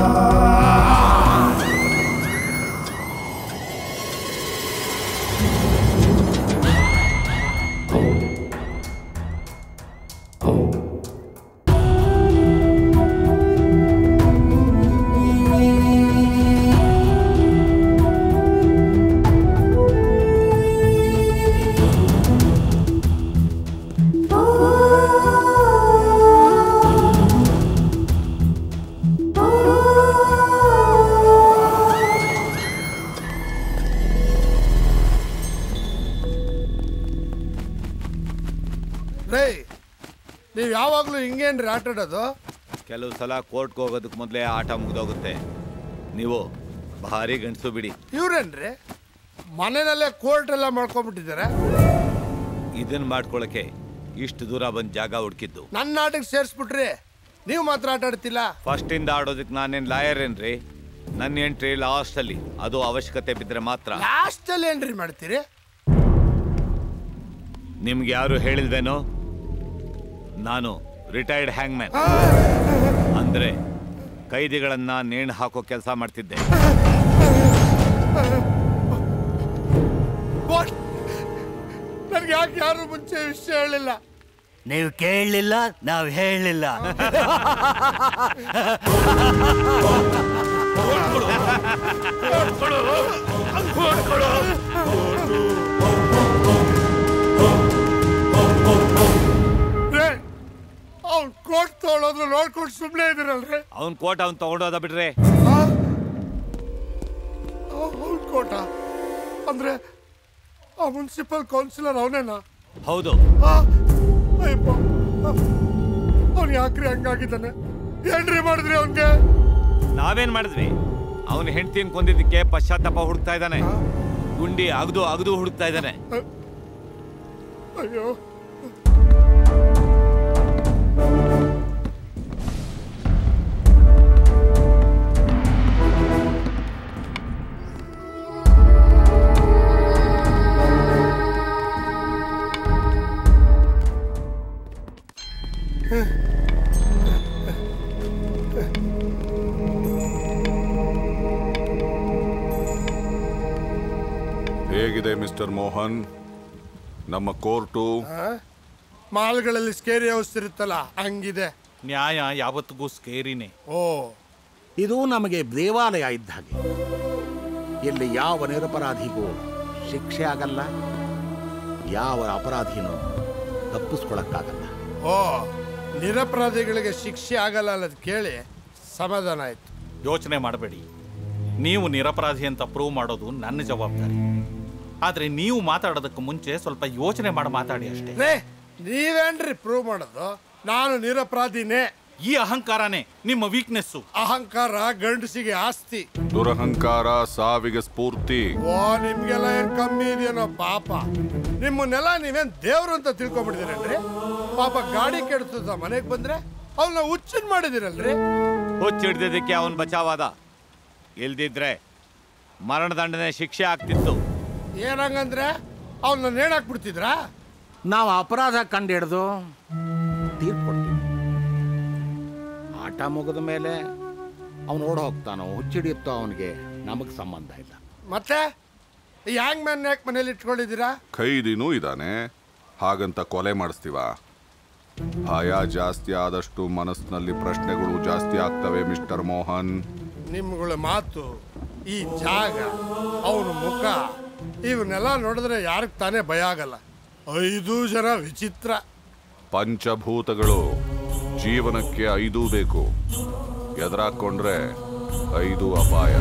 ಹಿಂಗೇನ್ರಿ ಆಟ ಆಡೋದು? ಕೆಲವು ಸಲ ಕೋರ್ಟ್ಗೆ ಹೋಗೋದಕ್ಕೆ ಮೊದಲೇ ಆಟ ಮುಗಿದೋಗುತ್ತೆ. ನೀವು ಭಾರಿ ಗಂಡಸು ಬಿಡಿ. ಇವ್ರೇನ್ರಿ? ಮನೆಯಲ್ಲೇ ಕೋರ್ಟ್ ಎಲ್ಲ ಮಾಡ್ಕೊಂಡ್ಬಿಟ್ಟಿದ್ದಾರೆ? ಇದನ್ನ ಮಾಡ್ಕೊಳಕ್ಕೆ ಇಷ್ಟು ದೂರ ಬಂದು ಜಾಗ ಹುಡುಕಿದ್ದು. ನನ್ನ ಆಟಕ್ಕೆ ಸೇರಿಸ್ಬಿಟ್ರಿ. ನೀವು ಮಾತ್ರ ಆಟ ಆಡ್ತಿಲ್ಲ ಫಸ್ಟ್ ಇಂದ ಆಡೋದಕ್ಕೆ ನಾನೇನ್ ಲಾಯರ್ ಏನ್ರಿ? ನನ್ನ ಎಂಟ್ರಿ ಲಾಸ್ಟ್ ಅಲ್ಲಿ ಅದು ಅವಶ್ಯಕತೆ ಬಿದ್ರೆ ಮಾತ್ರ. ಲಾಸ್ಟಲ್ಲಿ ಏನ್ರಿ ಮಾಡ್ತೀರಿ? ನಿಮ್ಗೆ ಯಾರು ಹೇಳಿಲ್ವೇನೋ? ನಾನು ರಿಟೈರ್ಡ್ ಹ್ಯಾಂಗ್ ಮ್ಯಾನ್ ಅಂದ್ರೆ ಕೈದಿಗಳನ್ನ ನೇಣು ಹಾಕೋ ಕೆಲಸ ಮಾಡ್ತಿದ್ದೆ. ನನ್ಗೆ ಯಾಕೆ ಯಾರು ಮುಂಚೆ ವಿಷಯ ಹೇಳಿಲ್ಲ? ನೀವು ಕೇಳಲಿಲ್ಲ ನಾವು ಹೇಳಲಿಲ್ಲ ಅವ್ನು ಕೋಟ್ ತೊಗೊಳೋದ್ರು ನೋಡ್ಕೊಂಡು ಸುಮ್ಮನೆ ಇದಿರಲ್ರಿ ಅವ್ನ್ ಕೋಟ್ ಅವ್ನ್ ತಗೊಂಡೋದ ಬಿಡ್ರಿ. ಅವ್ನ್ ಕೋಟ ಅಂದ್ರೆ ಆ ಮುನ್ಸಿಪಲ್ ಕೌನ್ಸಿಲರ್ ಅವನೇನಾ? ಹೌದು. ಅಯ್ಯಪ್ಪ. ಅವ್ನು ಯಾಕ್ರಿ ಹಂಗಾಗಿದ್ದಾನೆ? ಏನ್ರಿ ಮಾಡಿದ್ರಿ ಅವನ್ಗೆ? ನಾವೇನ್ ಮಾಡಿದ್ವಿ? ಅವನ ಹೆಂಡತಿನ ಕೊಂದಿದ್ದಕ್ಕೆ ಪಶ್ಚಾತ್ತಾಪ ಹುಡುಕ್ತಾ ಇದ್ದಾನೆ. ಗುಂಡಿ ಅಗದು ಅಗದು ಹುಡುಕ್ತಾ ಇದ್ದಾನೆ. ಅಯ್ಯೋ. ಹೇಗಿದೆ ಮಿಸ್ಟರ್ ಮೋಹನ್? ನಮ್ಮ ಕೋರ್ಟು? ಮಾಲ್ಗಳಲ್ಲಿ ಸ್ಕೇರಿ ಹೌಸ್ ಇರುತ್ತಲ್ಲ ಹಂಗಿದೆ. ನ್ಯಾಯ ಯಾವತ್ತಿಗೂ ಸ್ಕೇರಿನೇ ಓ. ಇದು ನಮಗೆ ದೇವಾಲಯ ಇದ್ದ ಹಾಗೆ. ಇಲ್ಲಿ ಯಾವ ನಿರಪರಾಧಿಗೂ ಶಿಕ್ಷೆ ಆಗಲ್ಲ ಯಾವ ಅಪರಾಧಿನೂ ತಪ್ಪಿಸ್ಕೊಳಕ್ಕಾಗಲ್ಲ. ಓ. ನಿರಪರಾಧಿಗಳಿಗೆ ಶಿಕ್ಷೆ ಆಗಲ್ಲ ಅನ್ನೋದು ಕೇಳಿ ಸಮಾಧಾನ ಆಯ್ತು. ಯೋಚನೆ ಮಾಡಬೇಡಿ. ನೀವು ನಿರಪರಾಧಿ ಅಂತ ಪ್ರೂವ್ ಮಾಡೋದು ನನ್ನ ಜವಾಬ್ದಾರಿ. ಆದ್ರೆ ನೀವು ಮಾತಾಡೋದಕ್ಕೆ ಮುಂಚೆ ಸ್ವಲ್ಪ ಯೋಚನೆ ಮಾಡಿ ಮಾತಾಡಿ ಅಷ್ಟೇ. ರೇ ನೀವೇನ್ರಿ ಪ್ರೂವ್ ಮಾಡೋದು? ನಾನು ನಿರಪರಾಧಿನೇ. ಈ ಅಹಂಕಾರನೇ ನಿಮ್ಮ ವೀಕ್ನೆಸ್ಸು ಅಹಂಕಾರ ಗಂಡಸಿಗೆ ಆಸ್ತಿ. ದುರಹಂಕಾರ ಸಾವಿಗೆ ಸ್ಫೂರ್ತಿ. ಓ ನಿಮ್ಗೆಲ್ಲ ಏನ್ ಕಮ್ಮಿ ಇದೆಯೇನೋ ಪಾಪ. ನಿಮ್ಮನ್ನೆಲ್ಲ ನೀವೇನ್ ದೇವ್ರು ಅಂತ ತಿಳ್ಕೊಂಡ್ಬಿಟ್ಟಿದ್ದೀರಲ್ರಿ ಪಾಪ ಗಾಡಿ ಕೆಡ್ತದ ಮನೆಗೆ ಬಂದ್ರೆ ಅವನ್ನ ಹುಚ್ಚಿನ ಮಾಡಿದಿರಲ್ರಿ? ಹುಚ್ಚಿಡ್ದಿದ್ದಕ್ಕೆ ಅವನ್ ಬಚಾವಾದ. ಇಲ್ದಿದ್ರೆ ಮರಣದಂಡನೆ ಶಿಕ್ಷೆ ಆಗ್ತಿತ್ತು. ಏನಂಗಂದ್ರೆ ಅವನ್ನ ನೇಣಾಕ್ಬಿಡ್ತಿದ್ರಾ ನಾವು ಅಪರಾಧ ಕಂಡಿಡ್ದು ತೀರ್ಪು ತೀರ್ಕೊಡ್ತೀವಿ ಆಟ ಮುಗಿದ ಮೇಲೆ ಅವನು ಓಡ್ ಹೋಗ್ತಾನೋ ಹುಚ್ಚಿಡಿಯುತ್ತೋ ಅವನಿಗೆ ನಮಗೆ ಸಂಬಂಧ ಇಲ್ಲ. ಮತ್ತೆ ಈ ಹ್ಯಾಂಗ್ ಮ್ಯಾನ್ ಯಾಕೆ ಮನೇಲಿ ಇಟ್ಕೊಂಡಿದ್ದೀರಾ? ಖೈದಿನೂ ಇದ್ದಾನೆ ಹಾಗಂತ ಕೊಲೆ ಮಾಡಿಸ್ತೀವ? ಭಯ ಜಾಸ್ತಿ ಆದಷ್ಟು ಮನಸ್ಸಿನಲ್ಲಿ ಪ್ರಶ್ನೆಗಳು ಜಾಸ್ತಿ ಆಗ್ತವೆ ಮಿಸ್ಟರ್ ಮೋಹನ್. ನಿಮ್ಗಳ ಮಾತು ಈ ಜಾಗ ಅವನ ಮುಖ ಇವನ್ನೆಲ್ಲ ನೋಡಿದ್ರೆ ಯಾರಿಗೆ ತಾನೇ ಭಯ ಆಗಲ್ಲ. ಐದು ಜನ ವಿಚಿತ್ರ. ಪಂಚಭೂತಗಳು ಜೀವನಕ್ಕೆ ಐದೂ ಬೇಕು. ಎದುರಾಕೊಂಡ್ರೆ ಐದು ಅಪಾಯ.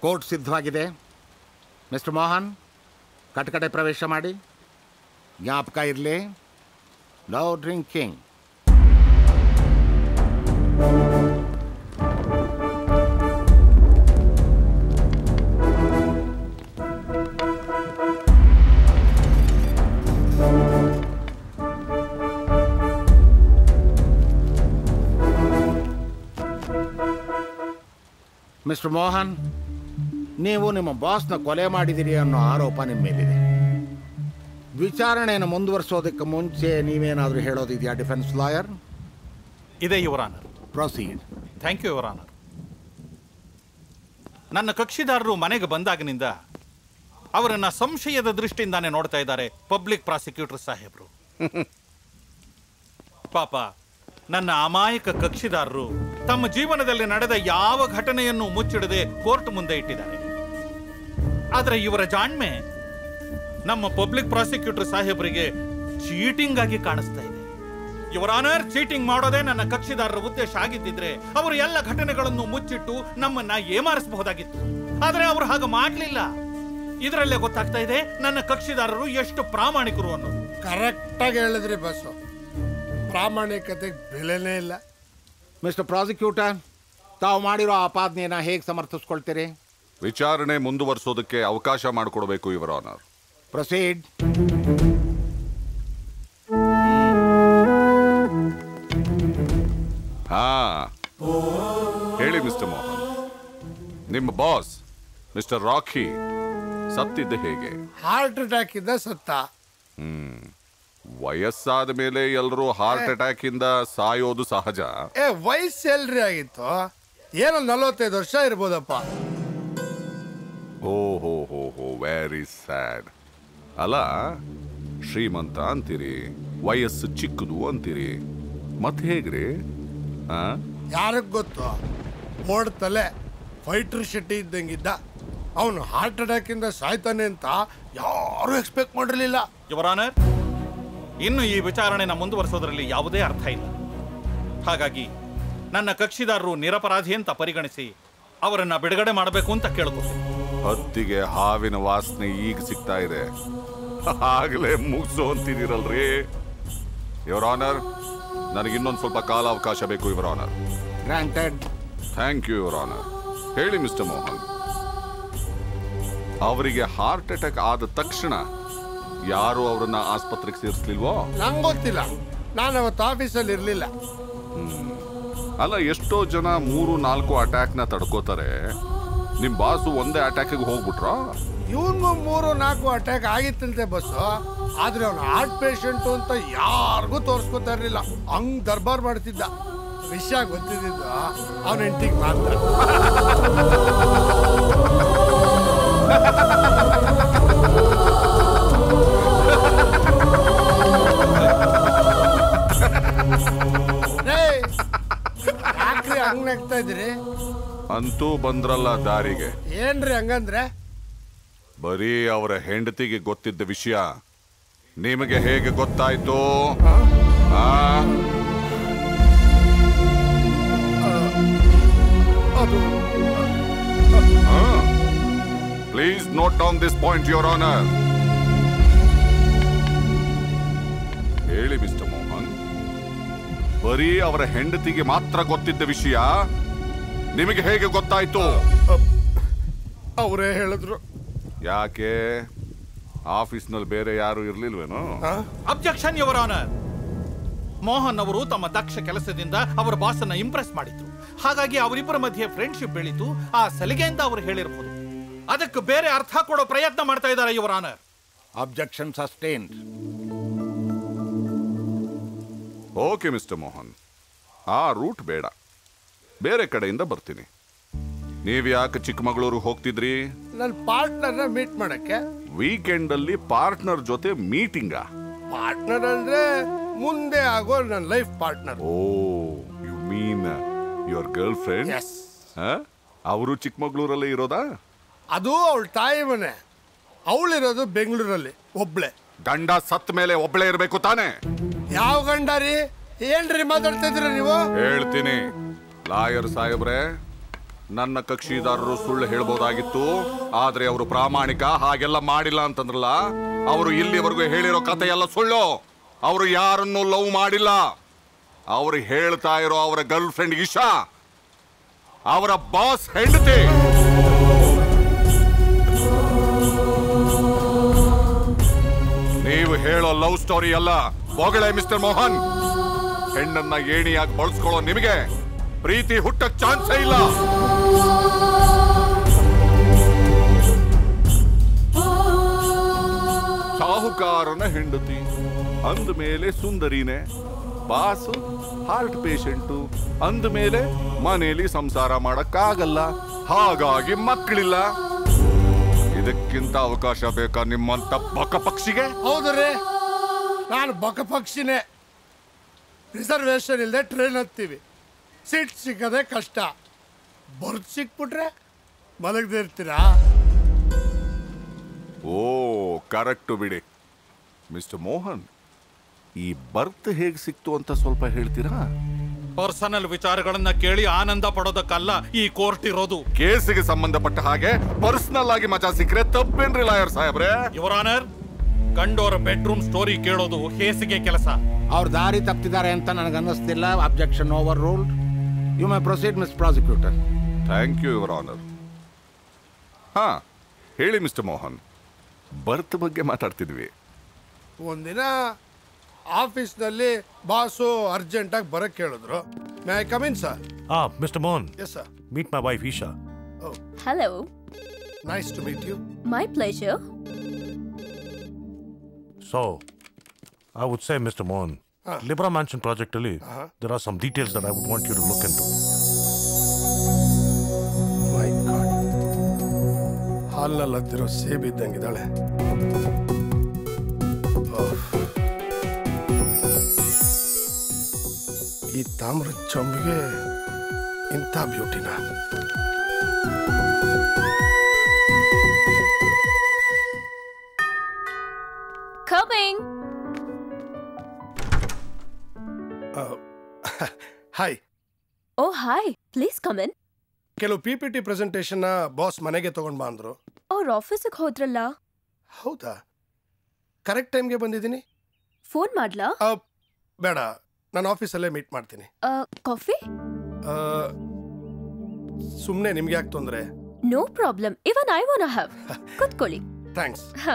ಕೋರ್ಟ್ ಸಿದ್ಧವಾಗಿದೆ. ಮಿಸ್ಟರ್ ಮೋಹನ್ ಕಟಕಟೆ ಪ್ರವೇಶ ಮಾಡಿ ಜ್ಞಾಪಕ ಇರಲಿ ನೋ ಡ್ರಿಂಕಿಂಗ್ ಮಿಸ್ಟರ್ ಮೋಹನ್ ನೀವು ನಿಮ್ಮ ಬಾಸ್ನ ಕೊಲೆ ಮಾಡಿದಿರಿ ಅನ್ನೋ ಆರೋಪ ನಿಮ್ಮ ಮೇಲಿದೆ. ವಿಚಾರಣೆಯನ್ನು ಮುಂದುವರಿಸೋದಕ್ಕೆ ಮುಂಚೆ ನೀವೇನಾದರೂ ಹೇಳೋದಿದೆಯಾ ಡಿಫೆನ್ಸ್ ಲಾಯರ್? ಇದೆ your honour proceed. Thank you your honour ನನ್ನ ಕಕ್ಷಿದಾರರು ಮನೆಗೆ ಬಂದಾಗಿನಿಂದ ಅವರನ್ನು ಸಂಶಯದ ದೃಷ್ಟಿಯಿಂದಾನೇ ನೋಡ್ತಾ ಇದ್ದಾರೆ ಪಬ್ಲಿಕ್ ಪ್ರಾಸಿಕ್ಯೂಟರ್ ಸಾಹೇಬರು. ಪಾಪ ನನ್ನ ಅಮಾಯಕ ಕಕ್ಷಿದಾರರು ತಮ್ಮ ಜೀವನದಲ್ಲಿ ನಡೆದ ಯಾವ ಘಟನೆಯನ್ನು ಮುಚ್ಚಿಡದೆ ಕೋರ್ಟ್ ಮುಂದೆ ಇಟ್ಟಿದ್ದಾರೆ. ಆದರೆ ಇವರ ಜಾಣ್ಮೆ ನಮ್ಮ ಪಬ್ಲಿಕ್ ಪ್ರಾಸಿಕ್ಯೂಟರ್ ಸಾಹೇಬರಿಗೆ ಚೀಟಿಂಗ್ ಆಗಿ ಕಾಣಿಸ್ತಾ ಇದೆ. ಇವರ ಆನರ್ ಚೀಟಿಂಗ್ ಮಾಡೋದೇ ನನ್ನ ಕಕ್ಷಿದಾರರ ಉದ್ದೇಶ ಆಗಿದ್ದಿದ್ರೆ ಅವರು ಎಲ್ಲ ಘಟನೆಗಳನ್ನು ಮುಚ್ಚಿಟ್ಟು ನಮ್ಮನ್ನ ಏಮಾರಿಸಬಹುದಾಗಿತ್ತು. ಆದರೆ ಅವರು ಹಾಗೆ ಮಾಡಲಿಲ್ಲ. ಇದರಲ್ಲೇ ಗೊತ್ತಾಗ್ತಾ ಇದೆ ನನ್ನ ಕಕ್ಷಿದಾರರು ಎಷ್ಟು ಪ್ರಾಮಾಣಿಕರು ಅನ್ನೋದು. ಕರೆಕ್ಟಾಗಿ ಹೇಳಿದ್ರಿ ಬಸ್ಸು ಪ್ರಾಮಾಣಿಕತೆಗೆ ಬೆಲೆನೇ ಇಲ್ಲ. ಮಿಸ್ಟರ್ ಪ್ರಾಸಿಕ್ಯೂಟರ್ ತಾವು ಮಾಡಿರೋ ಆಪಾದನೆಯನ್ನ ಹೇಗೆ ಸಮರ್ಥಿಸ್ಕೊಳ್ತೀರಿ? ವಿಚಾರಣೆ ಮುಂದುವರಿಸೋದಕ್ಕೆ ಅವಕಾಶ ಮಾಡಿಕೊಡ್ಬೇಕು ಇವರ ಆನರ್ ಪ್ರೊಸೀಡ್ ಹಾ. ಹೇಳಿ ಮಿಸ್ಟರ್ ಮೋಹನ್ ನಿಮ್ಮ ಬಾಸ್ ಮಿಸ್ಟರ್ ರಾಕಿ ಸತ್ತಿದ್ದ ಹೇಗೆ? ಹಾರ್ಟ್ ಅಟ್ಯಾಕ್ ಇಂದ ಸತ್ತ. ಹ್ಮ್. ವಯಸ್ಸಾದ ಮೇಲೆ ಎಲ್ಲರೂ ಹಾರ್ಟ್ ಅಟ್ಯಾಕ್ ಇಂದ ಸಾಯೋದು ಸಹಜ. ಏ ವಯಸ್ಸು ಎಲ್ರಿ ಆಗಿತ್ತು? ಏನೋ ನಲವತ್ತೈದು ವರ್ಷ ಇರ್ಬೋದಪ್ಪ. ಓ ಹೋ ಹೋ ಹೋ ವೆರಿ ಸ್ಯಾಡ್ ಅಲ್ಲ ಶ್ರೀಮಂತ ಅಂತೀರಿ ವಯಸ್ಸು ಚಿಕ್ಕದು ಅಂತೀರಿ. ಮತ್ತೆ ಹೇಗ್ರಿ? ಆ? ಯಾರಿಗೆ ಗೊತ್ತು? ಓಡ್ತಲೆ ಫೈಟರ್ ಶೆಟ್ಟಿ ಇದ್ದಂಗಿದ್ದ. ಅವನು ಹಾರ್ಟ್ ಅಟ್ಯಾಕ್ ಇಂದ ಸಾಯ್ತಾನೆ ಅಂತ ಯಾರು ಎಕ್ಸ್ಪೆಕ್ಟ್ ಮಾಡಿರಲಿಲ್ಲ. ಯುವರಾನರ್ ಇನ್ನು ಈ ವಿಚಾರಣೆನ ಮುಂದುವರಿಸೋದ್ರಲ್ಲಿ ಯಾವುದೇ ಅರ್ಥ ಇಲ್ಲ. ಹಾಗಾಗಿ ನನ್ನ ಕಕ್ಷಿದಾರರು ನಿರಪರಾಧಿ ಅಂತ ಪರಿಗಣಿಸಿ ಅವರನ್ನ ಬಿಡುಗಡೆ ಮಾಡಬೇಕು ಅಂತ ಕೇಳ್ಕೊತೀನಿ. ಹತ್ತಿಗೆ ಹಾವಿನ ವಾಸನೆ ಈಗ ಸಿಗ್ತಾ ಇದೆ. ಆಗಲೇ ಮುಗಿಸು ಅಂತಿದ್ದೀರಲ್ರಿ. ಯುವರ್ ಆನರ್ ನನಗೆ ಇನ್ನೊಂದು ಸ್ವಲ್ಪ ಕಾಲಾವಕಾಶ ಬೇಕು your honour granted thank you your honour ಹೇಳಿ ಮಿಸ್ಟರ್ ಮೋಹನ್ ಅವರಿಗೆ ಹಾರ್ಟ್ ಅಟ್ಯಾಕ್ ಆದ ತಕ್ಷಣ ಯಾರು ಅವರನ್ನ ಆಸ್ಪತ್ರೆಗೆ ಸೇರಿಸ್ಲಿಲ್ವೋ? ನಂಗೆ ಗೊತ್ತಿಲ್ಲ. ನಾನು ಅವತ್ತು ಆಫೀಸಲ್ಲಿ ಇರಲಿಲ್ಲ. ಅಲ್ಲ ಎಷ್ಟೋ ಜನ ಮೂರು ನಾಲ್ಕು ಅಟ್ಯಾಕ್ನ ತಡ್ಕೋತಾರೆ. ನಿಮ್ ಬಾಸು ಒಂದೇ ಅಟ್ಯಾಕಿಗೆ ಹೋಗ್ಬಿಟ್ರ? ಇವನ್ಗೂ ಮೂರು ನಾಲ್ಕು ಅಟ್ಯಾಕ್ ಆಗಿತ್ತಂತೆ ಬಸ್ಸು. ಆದ್ರೆ ಅವ್ನು ಹಾರ್ಟ್ ಪೇಷಂಟ್ ಅಂತ ಯಾರಿಗೂ ತೋರಿಸ್ಕೊತಾ ಇರಲಿಲ್ಲ ಹಂಗ್ ದರ್ಬಾರ್ ಮಾಡ್ತಿದ್ದ. ವಿಷಯ ಗೊತ್ತಿದ್ದ ಅವನ ಹೆಂಡತಿಗೆ ಮಾತ್ರ. ಹಂಗ್ ನಗ್ತಾ ಇದ್ರಿ ಅಂತೂ ಬಂದ್ರಲ್ಲ ದಾರಿಗೆ. ಏನ್ರಿ ಹಂಗಂದ್ರೆ? ಬರೀ ಅವರ ಹೆಂಡತಿಗೆ ಗೊತ್ತಿದ್ದ ವಿಷಯ. ನಿಮಗೆ ಹೇಗೆ ಗೊತ್ತಾಯ್ತು? Please note down this point your honour ಹೇಳಿ ಮಿಸ್ಟರ್ ಮೋಹನ್ ಬರೀ ಅವರ ಹೆಂಡತಿಗೆ ಮಾತ್ರ ಗೊತ್ತಿದ್ದ ವಿಷಯ. ನಿಮಗೆ ಹೇಗೆ ಗೊತ್ತಾಯ್ತು? ಅವರೇ ಹೇಳಿದ್ರು. ಯಾಕೆ? ಆಫೀಸ್ನಲ್ಲಿ ಬೇರೆ ಯಾರು ಇರ್ಲಿಲ್ವೇನು? ಅಬ್ಜೆಕ್ಷನ್ ಯುವರ್ ಆನರ್ ಮೋಹನ್ ಅವರು ತಮ್ಮ ದಕ್ಷ ಕೆಲಸದಿಂದ ಅವರ ಬಾಸನ್ನ ಇಂಪ್ರೆಸ್ ಮಾಡಿದ್ರು. ಹಾಗಾಗಿ ಅವರಿಬ್ಬರ ಮಧ್ಯೆ ಫ್ರೆಂಡ್ಶಿಪ್ ಬೆಳೀತು. ಆ ಸಲಿಗೆಯಿಂದ ಅವರು ಹೇಳಿರಬಹುದು ಅದಕ್ಕೆ ಬೇರೆ ಅರ್ಥ ಕೊಡೋ ಪ್ರಯತ್ನ ಮಾಡ್ತಾ ಇದ್ದಾರೆ your honour objection sustain okay mister Mohan. ಆ ರೂಟ್ ಬೇಡ. ಬೇರೆ ಕಡೆಯಿಂದ ಬರ್ತೀನಿ. ನೀವ್ ಯಾಕೆ ಚಿಕ್ಕಮಗಳೂರು ಹೋಗ್ತಿದ್ರಿ? ನನ್ನ ಪಾರ್ಟ್ನರ್ನ ಮೀಟ್ ಮಾಡಕ್ಕೆ. ವೀಕೆಂಡ್ ಅಲ್ಲಿ ಪಾರ್ಟ್ನರ್ ಜೊತೆ ಮೀಟಿಂಗಾ? ಪಾರ್ಟ್ನರ್ ಅಂದ್ರೆ ಮುಂದೆ ಆಗೋ ನನ್ನ life partner. Oh you mean your girlfriend ಅವರು ಚಿಕ್ಕಮಗಳೂರಲ್ಲೇ ಇರೋದಾ? ಅದು ಅವಳ ತಾಯಿ ಮನೆ ಅವಳಿರೋದು ಬೆಂಗಳೂರಲ್ಲಿ ಒಬ್ಳೆ. ಗಂಡ ಸತ್ ಮೇಲೆ ಒಬ್ಳೆ ಇರಬೇಕು ತಾನೇ? ಯಾವ ಗಂಡ ರೀ? ಏನ್ರಿ ಮಾತಾಡ್ತಿದ್ರಿ ನೀವು? ಹೇಳ್ತೀನಿ. ಲಾಯರ್ ಸಾಹೇಬ್ರೆ, ನನ್ನ ಕಕ್ಷಿದಾರರು ಸುಳ್ಳು ಹೇಳ್ಬೋದಾಗಿತ್ತು, ಆದ್ರೆ ಅವರು ಪ್ರಾಮಾಣಿಕ, ಹಾಗೆಲ್ಲ ಮಾಡಿಲ್ಲ ಅಂತಂದ್ರಲ್ಲ, ಅವರು ಇಲ್ಲಿವರೆಗೂ ಹೇಳಿರೋ ಕತೆ ಎಲ್ಲ ಸುಳ್ಳು. ಅವರು ಯಾರನ್ನು ಲವ್ ಮಾಡಿಲ್ಲ. ಅವರು ಹೇಳ್ತಾ ಇರೋ ಅವರ ಗರ್ಲ್ ಫ್ರೆಂಡ್ ಇಶಾ, ಅವರ ಬಾಸ್ ಹೆಂಡತಿ. ನೀವು ಹೇಳೋ ಲವ್ ಸ್ಟೋರಿ ಎಲ್ಲ ಹೋಗಳೆ ಮಿಸ್ಟರ್ ಮೋಹನ್. ಹೆಣ್ಣನ್ನ ಏಣಿಯಾಗಿ ಬಳಸ್ಕೊಳ್ಳೋ ನಿಮಗೆ ಪ್ರೀತಿ ಹುಟ್ಟಕ್ ಚಾನ್ಸೇ ಇಲ್ಲ. ಸಾಹುಕಾರನ ಹೆಂಡತಿ, ಅಂದ ಮೇಲೆ ಸುಂದರಿನೇ, ಬಾಸು ಹಾರ್ಟ್ ಪೇಷಂಟು ಅಂದ ಮೇಲೆ ಮನೆಯಲ್ಲಿ ಸಂಸಾರ ಮಾಡಕ್ಕಾಗಲ್ಲ, ಹಾಗಾಗಿ ಮಕ್ಕಳಿಲ್ಲ. ಇದಕ್ಕಿಂತ ಅವಕಾಶ ಬೇಕಾ ನಿಮ್ಮಂತ ಬಕ ಪಕ್ಷಿಗೆ ಹೌದ್ರಿ, ನಾನು ಬಕ ಪಕ್ಷಿನೇ ರಿಸರ್ವೇಶನ್ ಇಲ್ಲದೆ ಟ್ರೈನ್ ಹತ್ತೀವಿ. ಸೀಟ್ ಸಿಕ್ಕದೆ ಕಷ್ಟ. ಬರ್ತ್ ಸಿಕ್ಬಿಟ್ರೆ ಮಲಗದಿರ್ತೀರಾ ಓ ಕರೆಕ್ಟು ಬಿಡಿ. ಮಿಸ್ಟರ್ ಮೋಹನ್ ಈ ಬರ್ತ್ ಹೇಗೆ ಸಿಕ್ತು ಅಂತ ಸ್ವಲ್ಪ ಹೇಳ್ತೀರಾ? ಪರ್ಸನಲ್ ವಿಚಾರಗಳನ್ನ ಕೇಳಿ ಆನಂದ ಪಡೋದಕ್ಕಲ್ಲ ಈ ಕೋರ್ಟ್ ಇರೋದು. ಕೇಸಿಗೆ ಸಂಬಂಧಪಟ್ಟ ಹಾಗೆ ಪರ್ಸನಲ್ ಆಗಿ ಮಜಾ ಸಿಕ್ಕರೆ ತಪ್ಪೇನ್ರಿ ಲಾಯರ್ ಸಾಹೇಬ್ರೆ? ಯುವರ್ ಆನರ್ ಗಂಡೋರ ಬೆಡ್ರೂಮ್ ಸ್ಟೋರಿ ಕೇಳೋದು ಹೇಸಿಗೆ ಕೆಲಸ. ಅವ್ರ ದಾರಿ ತಪ್ಪಿದ್ದಾರೆ ಅಂತ ನನಗನ್ನಿಸ್ತಿಲ್ಲ. Objection overruled you may proceed miss prosecutor thank you your honour ಹಾ ಹೇಳಿ ಮಿಸ್ಟರ್ ಮೋಹನ್ ಬರ್ತ್ ಬಗ್ಗೆ ಮಾತಾಡ್ತಿದ್ವಿ ಒಂದಿನ ಆಫೀಸ್ನಲ್ಲಿ ಬಾಸು ಅರ್ಜೆಂಟಾಗಿ ಬರಕ್ಕೆ ಹೇಳಿದ್ರು may I come in sir Ah, Mr. Mohan. Yes, sir. Meet my wife, Isha. Hello nice to meet you my pleasure So, I would say, Mr. Mohan, Ah. Libra Mansion project ಅಲ್ಲಿ Uh-huh. there are some details that I would want you to look into. ಹಾಲ್ನಲ್ಲಿ ಹತ್ತಿರೋ ಸೇಬ್ ಇದ್ದಂಗಿದ್ದಾಳೆ ಓಹ್. ಈ ತಾಮ್ರ ಚೊಂಬಿಗೆ ಇಂಥ ಬ್ಯೂಟಿನ? Coming hi oh hi please come in ಕೆಲವು ಪಿ ಪಿ ಟಿ ಪ್ರೆಸೆಂಟೇಷನ್ನ ಬಾಸ್ ಮನೆಗೆ ತಗೊಂಡ್ ಬಾ ಅಂದ್ರು. ಅವ್ರ ಆಫೀಸಿಗೆ ಹೋದ್ರಲ್ಲ? ಹೌದಾ? ಕರೆಕ್ಟ್ ಟೈಮ್ಗೆ ಬಂದಿದ್ದೀನಿ. ಫೋನ್ ಮಾಡ್ಲಾ? ಬೇಡ. ನಾನು ಆಫೀಸಲ್ಲೇ ಮೀಟ್ ಮಾಡ್ತೀನಿ. ಕಾಫಿ ಸುಮ್ಮನೆ ನಿಮ್ಗೆ ಯಾಕೆ ತೊಂದರೆ? No problem even I want have ಕುತ್ಕೊಳ್ಳಿ. ಥ್ಯಾಂಕ್ಸ್ ಹಾ.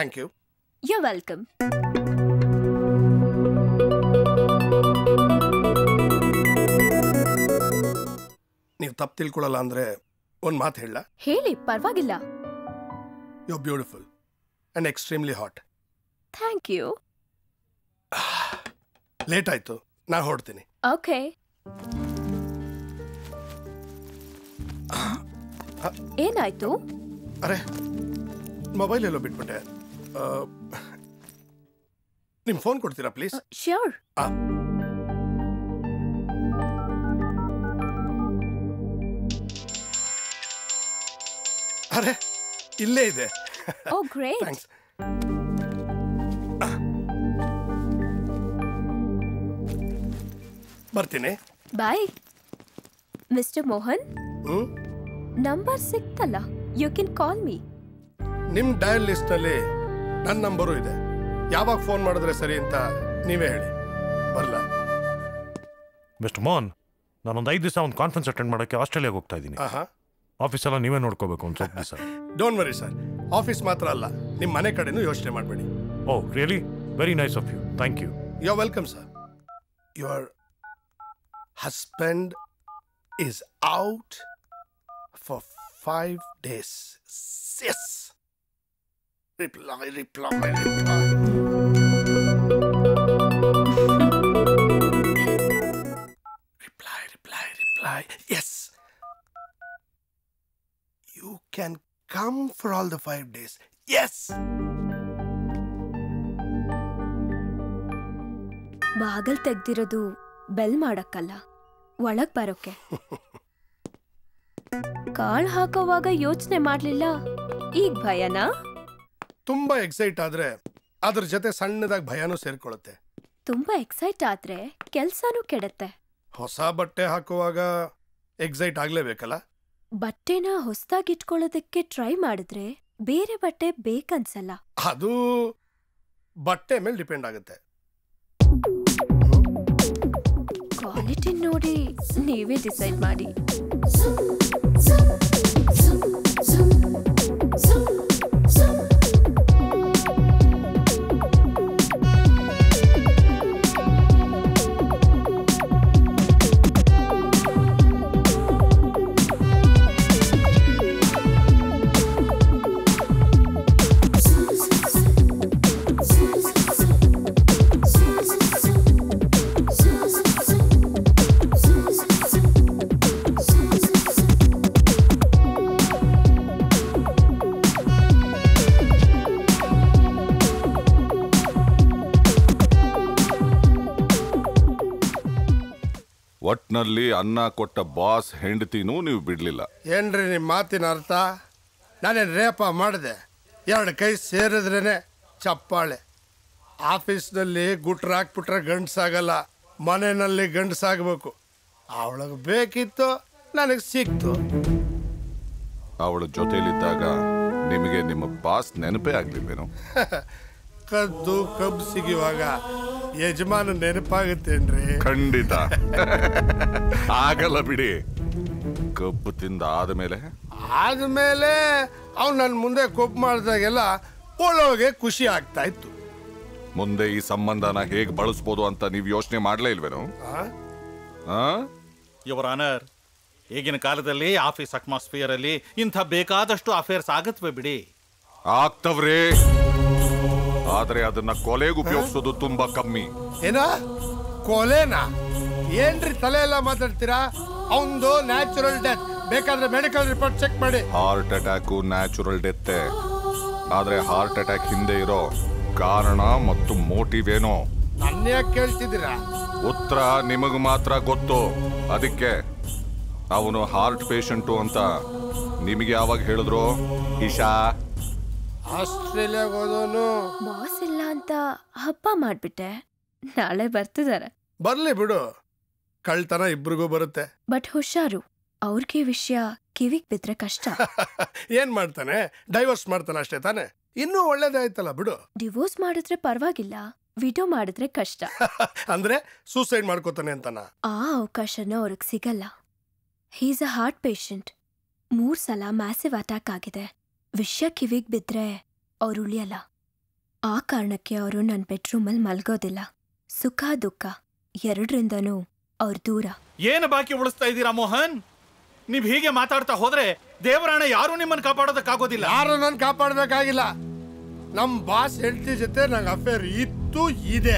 ಥ್ಯಾಂಕ್ ಯು ಯು ವೆಲ್ಕಮ್ ನೀವು ತಪ್ಪು ತಿಳ್ಕೊಳ್ಳಲ್ಲ ಅಂದ್ರೆ ಒಂದು ಮಾತು ಹೇಳ. ಹೇಳಿ ಪರವಾಗಿಲ್ಲ. You beautiful and extremely hot thank you late ಆಯ್ತು ನಾ ಹೊಡ್ತೀನಿ ಓಕೆ ಏನಾಯ್ತು? ಅರೆ ಮೊಬೈಲ್ ಎಲ್ಲೋ ಬಿಟ್ಬಿಟ್ಟೆ. ನಿಮ್ಮ ಫೋನ್ ಕೊಡ್ತೀರಾ ಪ್ಲೀಸ್? ಶ್ಯೂರ್. ಅರೆ ಇಲ್ಲೇ ಇದೆ. Oh great. ಥ್ಯಾಂಕ್ಸ್. ಬರ್ತೀನಿ. ಬಾಯ್. ಮಿಸ್ಟರ್ ಮೋಹನ್. ನಂಬರ್ ಸಿಕ್ತಲ್ಲ ಯು ಕ್ಯಾನ್ ಕಾಲ್ ಮೀ. ನಿಮ್ ಡಯಲ್ ಲಿಸ್ಟ್ನಲ್ಲಿ ನನ್ನ ನಂಬರು ಇದೆ. ಯಾವಾಗ ಫೋನ್ ಮಾಡಿದ್ರೆ ಸರಿ ಅಂತ ನೀವೇ ಹೇಳಿ. ಬರಲ್ಲ ಮಿಸ್ಟರ್ ಮೋಹನ್ ನಾನೊಂದು ಐದು ದಿವಸ ಒಂದು ಕಾನ್ಫರೆನ್ಸ್ ಅಟೆಂಡ್ ಮಾಡೋಕ್ಕೆ ಆಸ್ಟ್ರೇಲಿಯಾಗೆ ಹೋಗ್ತಾ ಇದ್ದೀನಿ. ಆಫೀಸ್ ಎಲ್ಲ ನೀವೇ ನೋಡ್ಕೋಬೇಕು ಒಂದು ಸ್ವಲ್ಪ ದಿವಸ. ಡೋಂಟ್ ವರಿ ಸರ್ ಆಫೀಸ್ ಮಾತ್ರ ಅಲ್ಲ ನಿಮ್ಮ ಮನೆ ಕಡೆನೂ ಯೋಚನೆ ಮಾಡಬೇಡಿ. ಓ really very nice of you thank you you are welcome sir your husband is out for five days yes reply reply reply reply reply reply yes you can come for all the five days yes ಬಾಗಲ್ ತೆಗ್ದಿರೋದು ಬೆಲ್ ಮಾಡಕ್ಕಲ್ಲ. ಒಳಗ್ ಬರೋಕೆ. ಕಾಳ್ ಹಾಕೋವಾಗ ಯೋಚನೆ ಮಾಡ್ಲಿಲ್ಲ? ಈಗ ಭಯನಾ? ತುಂಬಾ ಎಕ್ಸೈಟ್ ಆದ್ರೆ ಅದ್ರ ಜೊತೆ ಸಣ್ಣದಾಗಿ ಭಯನೂ ಸೇರ್ಕೊಳ್ಳುತ್ತೆ. ತುಂಬಾ ಎಕ್ಸೈಟ್ ಆದ್ರೆ ಕೆಲಸಾನೂ ಕೆಡತ್ತೆ. ಹೊಸ ಬಟ್ಟೆ ಹಾಕುವಾಗ ಎಕ್ಸೈಟ್ ಆಗ್ಲೇಬೇಕಲ್ಲ? ಬಟ್ಟೆನ ಹೊಸದಾಗಿ ಇಟ್ಕೊಳ್ಳೋದಕ್ಕೆ ಟ್ರೈ ಮಾಡಿದ್ರೆ ಬೇರೆ ಬಟ್ಟೆ ಬೇಕನ್ಸಲ್ಲ. ಅದು ಬಟ್ಟೆ ಮೇಲೆ ಡಿಪೆಂಡ್ ಆಗುತ್ತೆ. ಕ್ವಾಲಿಟಿ ನೋಡಿ ನೀವೇ ಡಿಸೈಡ್ ಮಾಡಿ. ಕಣ್ಣಲ್ಲಿ ಅನ್ನ ಕೊಟ್ಟ ಬಾಸ್ ಹೆಂಡತಿನೂ ನೀವು ಬಿಡ್ಲಿಲ್ಲ. ಏನ್ರಿ ನಿಮ್ಮ ಮಾತಿನ ಅರ್ಥ? ನಾನೇನು ರೇಪ ಮಾಡಿದೆ. ಎರಡು ಕೈ ಸೇರಿದ್ರೇನೆ ಚಪ್ಪಾಳೆ. ಆಫೀಸ್ನಲ್ಲಿ ಗುಟ್ರ ಹಾಕ್ಬಿಟ್ರೆ ಗಂಡಸಾಗಲ್ಲ. ಮನೆಯಲ್ಲಿ ಗಂಡಸಾಗಬೇಕು. ಅವಳಿಗೆ ಬೇಕಿತ್ತು ನನಗೆ ಸಿಕ್ತು. ಅವಳ ಜೊತೆಯಲ್ಲಿದ್ದಾಗ ನಿಮಗೆ ನಿಮ್ಮ ಬಾಸ್ ನೆನಪೇ ಆಗ್ಲಿಲ್ವೇನೋ? ಕದ್ದು ಕಬ್ಬು ಸಿಗುವಾಗ ಯಜಮಾನ ನೆನಪಾಗುತ್ತೇನ್ರಿ? ಖಂಡಿತ. ಆಗಲ್ಲ ಬಿಡಿ. ಕಬ್ಬು ತಿಂದ ಆದ್ಮೇಲೆ? ಆದ್ಮೇಲೆ ಅವ್ನು ನನ್ನ ಮುಂದೆ ಕೊಬ್ಬು ಮಾಡಿದಾಗೆಲ್ಲ ಒಳಗೆ ಖುಷಿ ಆಗ್ತಾ ಇತ್ತು. ಮುಂದೆ ಈ ಸಂಬಂಧನ ಹೇಗೆ ಬಳಸ್ಬೋದು ಅಂತ ನೀವು ಯೋಚನೆ ಮಾಡ್ಲೇ ಇಲ್ವೇನೋ? ಆ? ಯುವರ್ ಆನರ್ ಈಗಿನ ಕಾಲದಲ್ಲಿ ಆಫೀಸ್ ಅಟ್ಮಾಸ್ಫಿಯರ್ ಅಲ್ಲಿ ಇಂಥ ಬೇಕಾದಷ್ಟು ಅಫೇರ್ಸ್ ಆಗತ್ವೆ ಬಿಡಿ. ಆಗ್ತವ್ರೇ. ಆದ್ರೆ ಅದನ್ನ ಕೊಲೆಗೆ ಉಪಯೋಗಿಸೋದು ತುಂಬಾ ಕಮ್ಮಿ. ಏನ? ಕೊಲೆನಾ? ಏನ್ರಿ ತಲೆ ಎಲ್ಲ ಮಾತಾಡ್ತೀರಾ? ಅವಂದು ನ್ಯಾಚುರಲ್ ಡೆತ್ ಬೇಕಾದ್ರೆ ಮೆಡಿಕಲ್ ರಿಪೋರ್ಟ್ ಚೆಕ್ ಮಾಡಿ. ಹಾರ್ಟ್ ಅಟ್ಯಾಕು ನ್ಯಾಚುರಲ್ ಡೆತ್ ಆದ್ರೆ ಹಾರ್ಟ್ ಅಟ್ಯಾಕ್ ಹಿಂದೆ ಇರೋ ಕಾರಣ ಮತ್ತು ಮೋಟಿವ್ ಏನೋ? ನನ್ನ ಯಾಕೆ ಕೇಳ್ತಿದ್ದೀರಾ? ಉತ್ತರ ನಿಮಗ್ ಮಾತ್ರ ಗೊತ್ತು. ಅದಕ್ಕೆ ಅವನು ಹಾರ್ಟ್ ಪೇಷಂಟು ಅಂತ. ನಿಮಗೆ ಯಾವಾಗ ಹೇಳಿದ್ರು? ಇಶಾ? ಆಸ್ಟ್ರೇಲಿಯಾಗ ಹೋದವನು. ಬಾಸ್ ಇಲ್ಲ ಅಂತ ಹಬ್ಬ ಮಾಡ್ಬಿಟ್ಟೆ. ನಾಳೆ ಬರ್ತಿದ್ದಾರೆ ಬರ್ಲಿ ಬಿಡು. ಕಳ್ತನ ಇಬ್ರಿಗೂ ಬರುತ್ತೆ. ಬಟ್ ಹುಷಾರು. ಅವ್ರಿಗೆ ವಿಷಯ ಕಿವಿಗ್ ಬಿದ್ರೆ ಕಷ್ಟ. ಏನ್ ಮಾಡ್ತಾನೆ? ಡೈವರ್ಸ್ ಮಾಡ್ತಾನೆ ಅಷ್ಟೇ ತಾನೆ? ಇನ್ನೂ ಒಳ್ಳೇದಾಯ್ತಲ್ಲ ಬಿಡು. ಡಿವೋರ್ಸ್ ಮಾಡಿದ್ರೆ ಪರವಾಗಿಲ್ಲ. ವಿಡೋ ಮಾಡಿದ್ರೆ ಕಷ್ಟ. ಅಂದ್ರೆ ಸೂಸೈಡ್ ಮಾಡ್ಕೋತಾನೆ ಅಂತನ? ಆ ಅವಕಾಶನ ಅವ್ರಿಗೆ ಸಿಗಲ್ಲ. ಹೀಸ್ ಅ ಹಾರ್ಟ್ ಪೇಷಂಟ್ ಮೂರ್ ಸಲ ಮ್ಯಾಸಿವ್ ಅಟ್ಯಾಕ್ ಆಗಿದೆ. ವಿಷಯ ಕಿವಿಗೆ ಬಿದ್ದರೆ ಅವ್ರು ಉಳಿಯಲ್ಲ. ಆ ಕಾರಣಕ್ಕೆ ಅವರು ನನ್ನ ಬೆಡ್ರೂಮಲ್ಲಿ ಮಲಗೋದಿಲ್ಲ. ಸುಖ ದುಃಖ ಎರಡರಿಂದನೂ ಅವ್ರ ದೂರ. ಏನು ಬಾಕಿ ಉಳಿಸ್ತಾ ಇದ್ದೀರಾ ಮೋಹನ್? ನೀವು ಹೀಗೆ ಮಾತಾಡ್ತಾ ಹೋದ್ರೆ ದೇವರಾಣ ಯಾರು ನಿಮ್ಮನ್ನು ಕಾಪಾಡೋದಕ್ಕಾಗೋದಿಲ್ಲ. ಯಾರು ನನ್ನ ಕಾಪಾಡೋದಕ್ಕಾಗಿಲ್ಲ ನಮ್ಮ ಬಾಸ್ ಹೆಂಡತಿ ಜೊತೆ ನಂಗೆ ಅಫೇರ್ ಇತ್ತು ಇದೆ.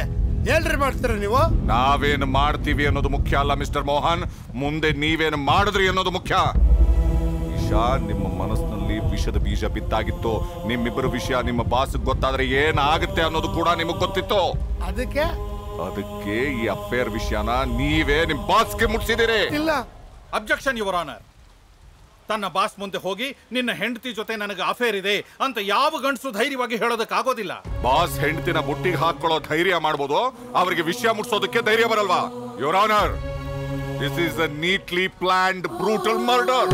ಹೇಳ್ರಿ ಮಾಡ್ತೀರ ನೀವು? ನಾವೇನು ಮಾಡ್ತೀವಿ ಅನ್ನೋದು ಮುಖ್ಯ ಅಲ್ಲ ಮಿಸ್ಟರ್ ಮೋಹನ್. ಮುಂದೆ ನೀವೇನು ಮಾಡಿದ್ರಿ ಅನ್ನೋದು ಮುಖ್ಯ. ಇಶಾ ನಿಮ್ಮ ಮನಸ್ಸಿನಲ್ಲಿ ವಿಷದ ಬೀಜ ಬಿತ್ತಾಗಿತ್ತು ನಿಮ್ಮಿಬ್ಬರ ವಿಷಯ ನಿಮ್ಮ ಬಾಸ್ ಗೊತ್ತಾದ್ರೆ ಏನಾಗುತ್ತೆ ಅನ್ನೋದು ಕೂಡ ನಿಮಗೆ ಗೊತ್ತಿತ್ತು. ಅದಕ್ಕೆ? ಅದಕ್ಕೆ ಈ ಅಫೇರ್ ವಿಷಯನ ನೀವೇ ನಿಮ್ ಬಾಸ್ಗೆ ಮುಟ್ಸಿದಿರಿ ಇಲ್ಲ. ಅಬ್ಜೆಕ್ಷನ್ ಯುವರ್ ಆನರ್ ತನ್ನ ಬಾಸ್ ಮುಂದೆ ಹೋಗಿ ನಿನ್ನ ಹೆಂಡತಿ ಜೊತೆ ನನಗೆ ಅಫೇರ್ ಇದೆ ಅಂತ ಯಾವ ಗಂಡಸು ಧೈರ್ಯವಾಗಿ ಹೇಳೋದಕ್ಕಾಗೋದಿಲ್ಲ. ಬಾಸ್ ಹೆಂಡತಿನ ಬುಟ್ಟಿಗೆ ಹಾಕೊಳ್ಳೋ ಧೈರ್ಯ ಮಾಡ್ಬೋದು ಅವರಿಗೆ ವಿಷಯ ಮುಟ್ಸೋದಕ್ಕೆ ಧೈರ್ಯ ಬರಲ್ವಾ? Your honour this is a neatly planned brutal murder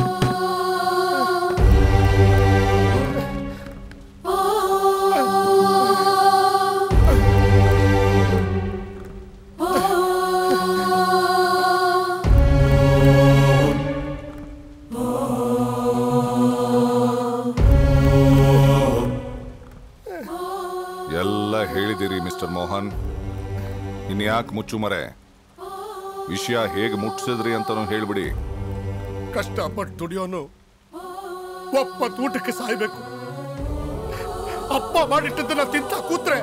mister Mohan ಇನ್ಯಾಕೆ ಮುಚ್ಚು ಮರೆ ವಿಷಯ ಹೇಗೆ ಮುಟ್ಟಿಸಿದ್ರಿ ಅಂತ ಹೇಳ್ಬಿಡಿ. ಕಷ್ಟಪಟ್ಟು ದುಡಿಯೋನು ಒಪ್ಪ ಊಟಕ್ಕೆ ಸಾಯ್ಬೇಕು. ಅಪ್ಪ ಮಾಡಿಟ್ಟದನ್ನ ತಿಂತ ಕೂತ್ರೆ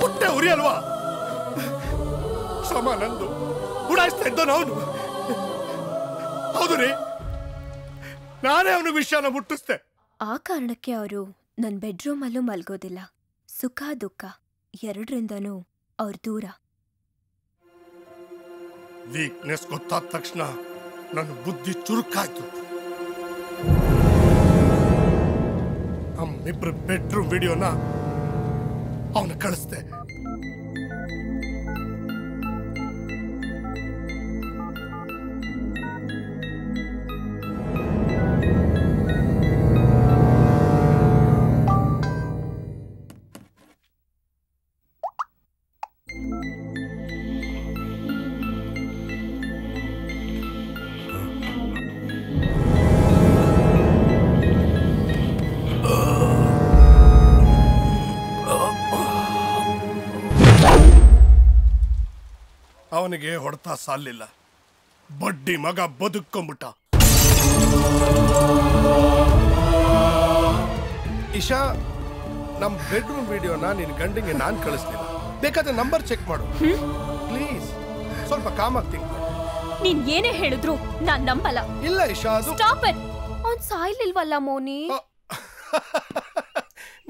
ಪುಟ್ಟೆ ಉರಿ ಅಲ್ವಾ ಶ್ರಮ ನಂದು ಉಡಾಯಿಸ್ತಾ ಇದ್ದವನು ಅವನು. ಹೌದು ರೀ ನಾನೇ ಅವನ ವಿಷಯನ ಮುಟ್ಟಿಸ್ದೆ. ಆ ಕಾರಣಕ್ಕೆ ಅವರು ನನ್ನ ಬೆಡ್ರೂಮಲ್ಲೂ ಮಲ್ಗೋದಿಲ್ಲ. ಸುಖ ದುಃಖ. ಎರಡರಿಂದನೂ ಅವ್ರ ದೂರ. ವೀಕ್ನೆಸ್ ಗೊತ್ತಾದ ತಕ್ಷಣ ನನ್ನ ಬುದ್ಧಿ ಚುರುಕಾಯ್ತು. ನಮ್ಮಿಬ್ರು ಬೆಡ್ರೂಮ್ ವಿಡಿಯೋನ ಅವನು ಕಳಿಸ್ದೆ. ಅವನಿಗೆ ಹೊಡೆತ ಸಾಲಿಲ್ಲ. ಬಡ್ಡಿ ಮಗ ಬದುಕೊಂಬಿಟ್ಟ. ಇಶಾ ನಮ್ ಬೆಡ್ರೂಮ್ ವಿಡಿಯೋನ ನಿನ್ನ ಗಂಡಿಗೆ ನಾನು ಕಳಿಸ್ತೀನಿ ಬೇಕಾದ್ರೆ ನಂಬರ್ ಚೆಕ್ ಮಾಡು. ಪ್ಲೀಸ್ ಸ್ವಲ್ಪ ಕಾಮ್ ಆಗ್ತೀನಿ ನೀನ್ ಏನೇ ಹೇಳಿದ್ರು ನಾನ್ ನಂಬಲ್ಲ. ಇಲ್ಲ ಇಶಾ ಅದು ಸ್ಟಾಪ್ ಇಟ್ ಅವ್ನ್ ಸಾಯ್ಲಿಲ್ವಲ್ಲ ಮೋನಿ?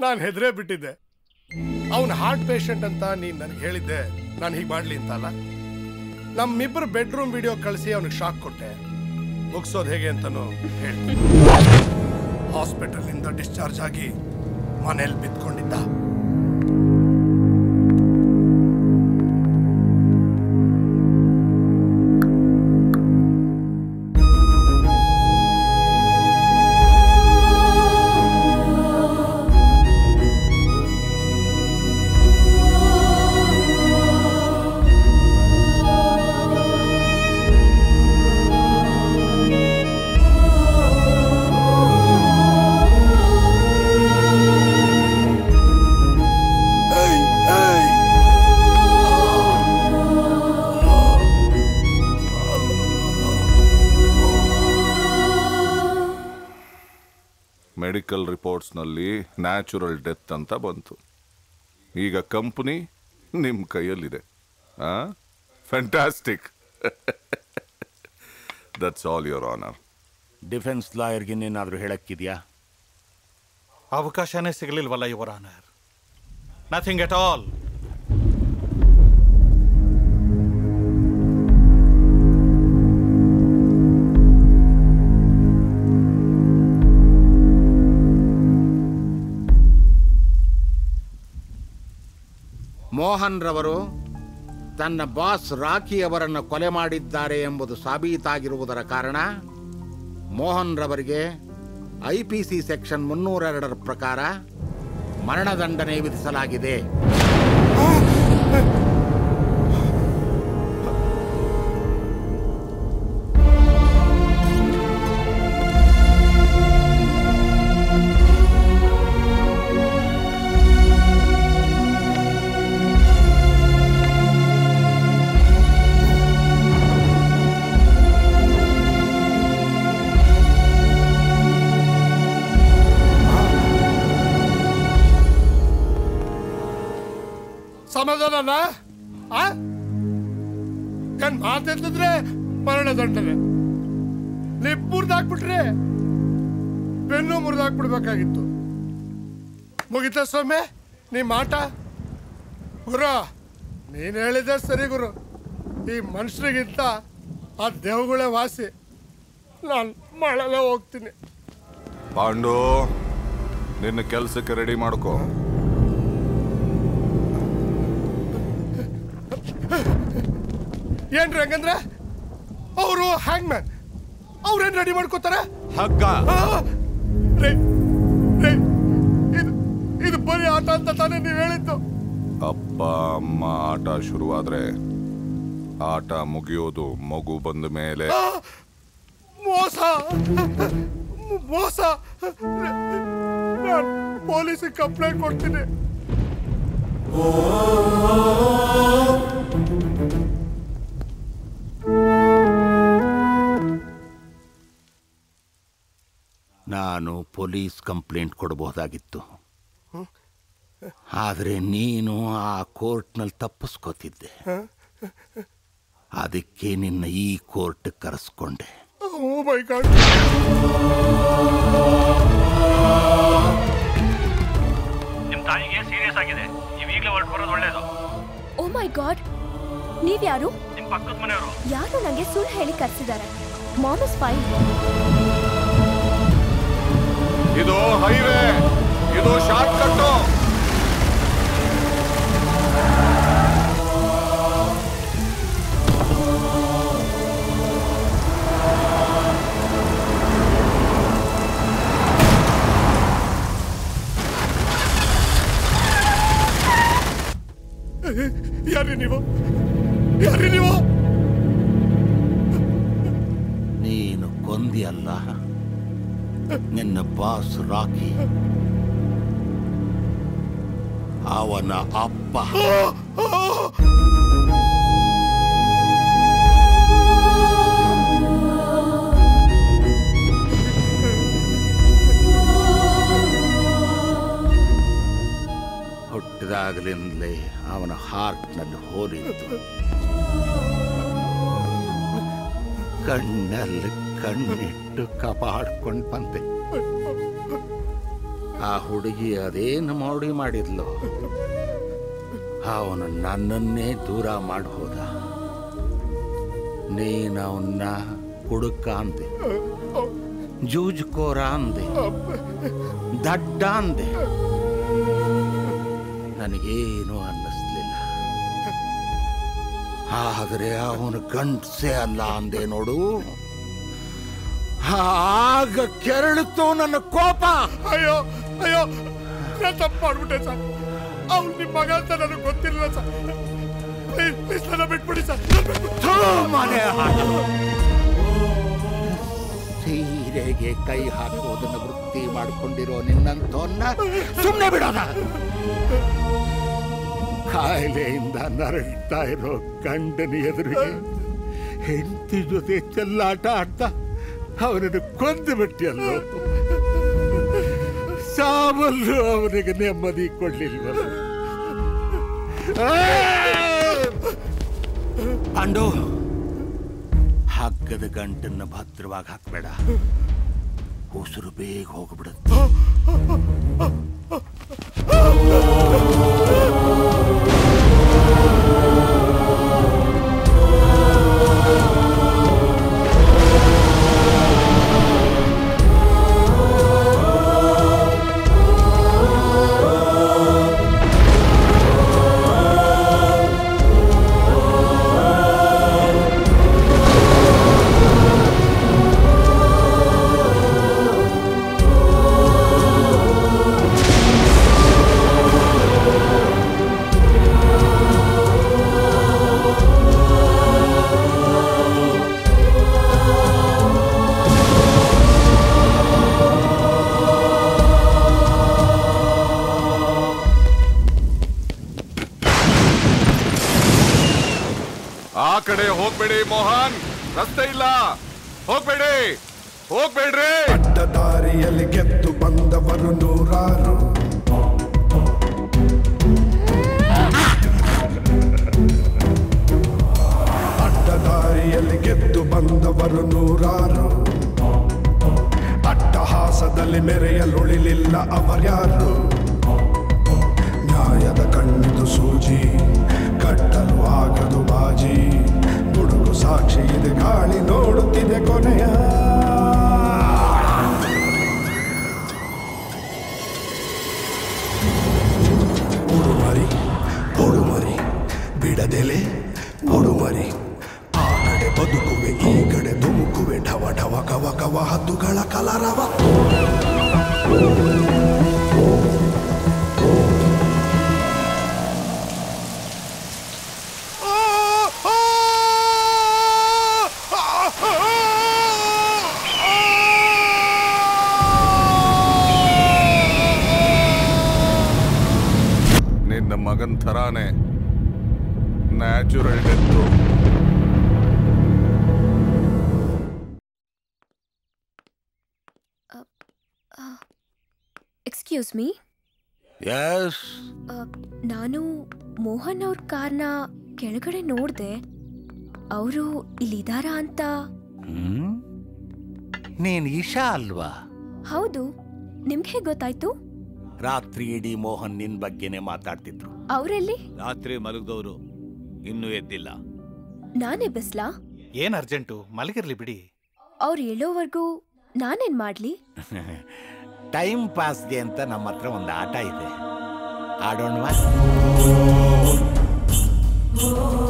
ನಾನು ಹೆದರೇ ಬಿಟ್ಟಿದ್ದೆ. ಅವನ ಹಾರ್ಟ್ ಪೇಷಂಟ್ ಅಂತ ನೀನ್ ನನಗೆ ಹೇಳಿದ್ದೆ. ನಾನು ಹೀಗೆ ಮಾಡ್ಲಿ ಅಂತ ಅಲ್ಲ? ನಮ್ಮಿಬ್ಬರು ಬೆಡ್ರೂಮ್ ವಿಡಿಯೋ ಕಳಿಸಿ ಅವನಿಗೆ ಶಾಕ್ ಕೊಟ್ಟೆ. ಮುಗಿಸೋದು ಹೇಗೆ ಅಂತನೂ ಹೇಳ್ತೀನಿ. ಹಾಸ್ಪಿಟಲಿಂದ ಡಿಸ್ಚಾರ್ಜ್ ಆಗಿ ಮನೇಲಿ ಬಿದ್ಕೊಂಡಿದ್ದ. ನ್ಯಾಚುರಲ್ ಡೆತ್ ಅಂತ ಬಂತು. ಈಗ ಕಂಪ್ನಿ ನಿಮ್ಮ ಕೈಯಲ್ಲಿದೆ. ಹಾಂ fantastic that's all your honour defence ಲಾಯರ್ಗೆ ಇನ್ನೇನಾದರೂ ಹೇಳಕ್ಕಿದ್ಯಾ? ಅವಕಾಶನೇ ಸಿಗಲಿಲ್ವಲ್ಲ your honour nothing at all Mohan ರವರು ತನ್ನ ಬಾಸ್ ರಾಖಿ ಅವರನ್ನು ಕೊಲೆ ಮಾಡಿದ್ದಾರೆ ಎಂಬುದು ಸಾಬೀತಾಗಿರುವುದರ ಕಾರಣ ಮೋಹನ್ ರವರಿಗೆ ಐ ಪಿ ಸಿ ಸೆಕ್ಷನ್ ಮುನ್ನೂರೆರಡರ ಪ್ರಕಾರ ಮರಣದಂಡನೆ ವಿಧಿಸಲಾಗಿದೆ. ಸಮಾಧಾನನ ಆ? ಏನ್ ಮಾತೆತ್ತಿದ್ರೆ ಮರಣದಂಡನೆ ಲಿಪ್ ಮುರಿದಾಕ್ಬಿಟ್ರೆ ಬೆನ್ನು ಮುರಿದಾಕ್ಬಿಡ್ಬೇಕಾಗಿತ್ತು ಮುಗಿತ ಸ್ವಾಮಿ, ನೀ ಮಾಟ? ಗುರು, ನೀನ್ ಹೇಳಿದೆ ಸರಿ ಗುರು. ಈ ಮನುಷ್ಯರಿಗಿಂತ ಆ ದೇವಗಳೇ ವಾಸಿ. ನಾನು ಮಾಡಲ್ಲ ಹೋಗ್ತೀನಿ. ಪಾಂಡು, ನಿನ್ನ ಕೆಲಸಕ್ಕೆ ರೆಡಿ ಮಾಡ್ಕೋ. ಏನ್ರಿ ಹಂಗಂದ್ರೆ? ಅವರು ಹ್ಯಾಂಗ್ ಮ್ಯಾನ್ ಅವ್ರೇನ್ ರೆಡಿ ಮಾಡ್ಕೋತಾರ? ಹಗ್ಗ. ಇದು ಬರೀ ಆಟ ಅಂತ ತಾನೇ ನೀವು ಹೇಳಿದ್ದು. ಅಪ್ಪ ಅಮ್ಮ ಆಟ ಶುರುವಾದ್ರೆ ಆಟ ಮುಗಿಯೋದು ಮಗು ಬಂದ ಮೇಲೆ. ಮೋಸ. ಮೋಸ. ಪೊಲೀಸಿಗೆ ಕಂಪ್ಲೇಂಟ್ ಕೊಡ್ತೀನಿ. ನಾನು ಪೊಲೀಸ್ ಕಂಪ್ಲೇಂಟ್ ಕೊಡಬಹುದಾಗಿತ್ತು. ಆದರೆ ನೀನು ಆ ಕೋರ್ಟ್ನಲ್ಲಿ ತಪ್ಪಿಸ್ಕೋತಿದ್ದೆ. ಅದಕ್ಕೆ ನಿನ್ನ ಈ ಕೋರ್ಟ್ ಕರೆಸ್ಕೊಂಡೆ. ಓ ಮೈ ಗಾಡ್. ನಿಮ್ ತಾಯಿಗೆ ಸೀರಿಯಸ್ ಆಗಿದೆ. ನೀವು ಬರೋದು ಒಳ್ಳೇದು. ಓ ಮೈ ಗಾಡ್ ನೀವ್ಯಾರು ನಿಮ್ ಪಕ್ಕದ ಮನೆಯವರು. ಯಾರು ನಂಗೆ ಸುಳ್ಳು ಹೇಳಿ ಕರ್ಸಿದ್ದಾರೆ. ಮಾಮ್ ಇಸ್ ಫೈನ್ ಇದು ಹೈವೇ ಇದು ಶಾರ್ಟ್ ಕಟ್ಟು ಯಾರಿ ನೀವು? ಯಾರಿ ನೀವು? ನೀನು ಕೊಂದಿಯಲ್ಲ ನಿನ್ನ ಬಾಸ್ ರಾಕಿ ಅವನ ಅಪ್ಪ. ಹುಟ್ಟಿದಾಗಲಿಂದಲೇ ಅವನ ಹಾರ್ಟ್ನಲ್ಲಿ ಹೋರಿತ್ತು ಕಣ್ಣಲ್ಲಿ ಕಣ್ಣಿಟ್ಟು ಕಾಪಾಡ್ಕೊಂಡು ಬಂದೆ ಆ ಹುಡುಗಿ ಅದೇನು ಮಾಡಿ ಮಾಡಿದ್ಲು? ಅವನು ನನ್ನನ್ನೇ ದೂರ ಮಾಡಿ ಹೋದ ನೀನು ಅವನ್ನ ಹುಡುಕ ಅಂದೆ. ಜೂಜ್ಕೋರ ಅಂದೆ. ದಡ್ಡ ಅಂದೆ. ನನಗೇನು ಅನ್ನಿಸ್ಲಿಲ್ಲ ಆದರೆ ಅವನು ಗಂಡ್ಸೆ ಅಲ್ಲ ಅಂದೆ ನೋಡು. ಆಗ ಕೆರಳಿತು ನನ್ನ ಕೋಪ. ಅಯ್ಯೋ ಅಯ್ಯೋ ನಾನು ತಪ್ಪು ಮಾಡ್ಬಿಟ್ಟೆ ಸರ್. ಅವ್ನು ನಿಮ್ಮ ಮಗ ಅಂತ ನನಗೆ ಗೊತ್ತಿರಲಿಲ್ಲ ಸರ್. ಪ್ಲೀಸ್ ಪ್ಲೀಸ್ ನನ್ನ ಬಿಟ್ಬಿಡಿ ಸರ್. ಮನೆ. ಸೀರೆಗೆ ಕೈ ಹಾಕುವುದನ್ನು ವೃತ್ತಿ ಮಾಡಿಕೊಂಡಿರೋ ನಿನ್ನಂತವನ್ನ ಸುಮ್ಮನೆ ಬಿಡೋಣ. ಕಾಯಿಲೆಯಿಂದ ನರಳ್ತಾ ಇರೋ ಗಂಡನ ಎದುರಿಗೆ ಹೆಂಡತಿ ಜೊತೆ ಚೆಲ್ಲಾಟ ಆಡ್ತಾ ಅವನನ್ನು ಕೊಂದು ಬಿಟ್ಟಿಯಲ್ಲೋ ಸಾವಲ್ಲು ಅವನಿಗೆ ನೆಮ್ಮದಿ ಕೊಡ್ಲಿಲ್ವಲ್ಲ? ಪಾಂಡು, ಹಗ್ಗದ ಗಂಟನ್ನು ಭದ್ರವಾಗಿ ಹಾಕ್ಬೇಡ. ಉಸಿರು ಬೇಗ ಹೋಗ್ಬಿಡುತ್ತೆ. ರಸ್ತೆ ಇಲ್ಲ. ಹೋಗ್ಬೇಡಿ. ಹೋಗ್ಬೇಡ್ರಿ. ಅಡ್ಡ ದಾರಿಯಲ್ಲಿ ಗೆದ್ದು ಬಂದವರು ನೂರಾರು. ಅಡ್ಡ ದಾರಿಯಲ್ಲಿ ಗೆದ್ದು ಬಂದವರು ನೂರಾರು. ಅಟ್ಟಹಾಸದಲ್ಲಿ ಮೆರೆಯಲುಳಿಲಿಲ್ಲ ಅವರ್ಯಾರು. ನ್ಯಾಯದ ಕಣ್ಣಿದು ಸೂಜಿ, ಕಟ್ಟಲು ಆಗದು ಬಾಜಿ. ಸಾಕ್ಷಿ ಇದೆ ಗಾಳಿ ನೋಡುತ್ತಿದೆ ಕೊನೆಯ. ಉಡುಮರಿ ಉಡುಮರಿ ಬಿಡದೆಲೆ ಉಡುಮರಿ ಆ ಕಡೆ ಬದುಕುವೆ, ಈ ಕಡೆ ಧುಮುಕುವೆ, ಢವ ಢವ ಕವ ಕವ ಹದ್ದುಗಳ ಕಲರವ. ಮೋಹನ್ ಅವ್ರ ಕಾರ್ನ ಕೆಳಗಡೆ ನೋಡ್ದೆ ಅವರು ಇಲ್ಲಿದಾರಾ ಅಂತ. ಹ್ಮ್? ನೀನ್ ಇಶಾ ಅಲ್ವಾ? ಹೌದು. ನಿಮ್ಗೆ ಹೇಗೆ ಗೊತ್ತಾಯ್ತು? ರಾತ್ರಿ ಇಡೀ ಮೋಹನ್ ನಿನ್ ಬಗ್ಗೆನೆ ಮಾತಾಡ್ತಿದ್ರು. ಅವರೆಲ್ಲಿ? ರಾತ್ರಿ ಮಲಗಿದವರು. ಇನ್ನೂ ಎದ್ದಿಲ್ಲ. ನಾನೇ ಬಸ್ಲಾ? ಏನ್ ಅರ್ಜೆಂಟು? ಮಲಗಿರ್ಲಿ ಬಿಡಿ. ಅವ್ರು ಹೇಳೋವರೆಗೂ ನಾನೇನ್ ಮಾಡ್ಲಿ? ಟೈಮ್ ಪಾಸ್ಗೆ ಅಂತ ನಮ್ಮ ಹತ್ರ ಒಂದು ಆಟ ಇದೆ. ಆಡೋಣವಾ? Oh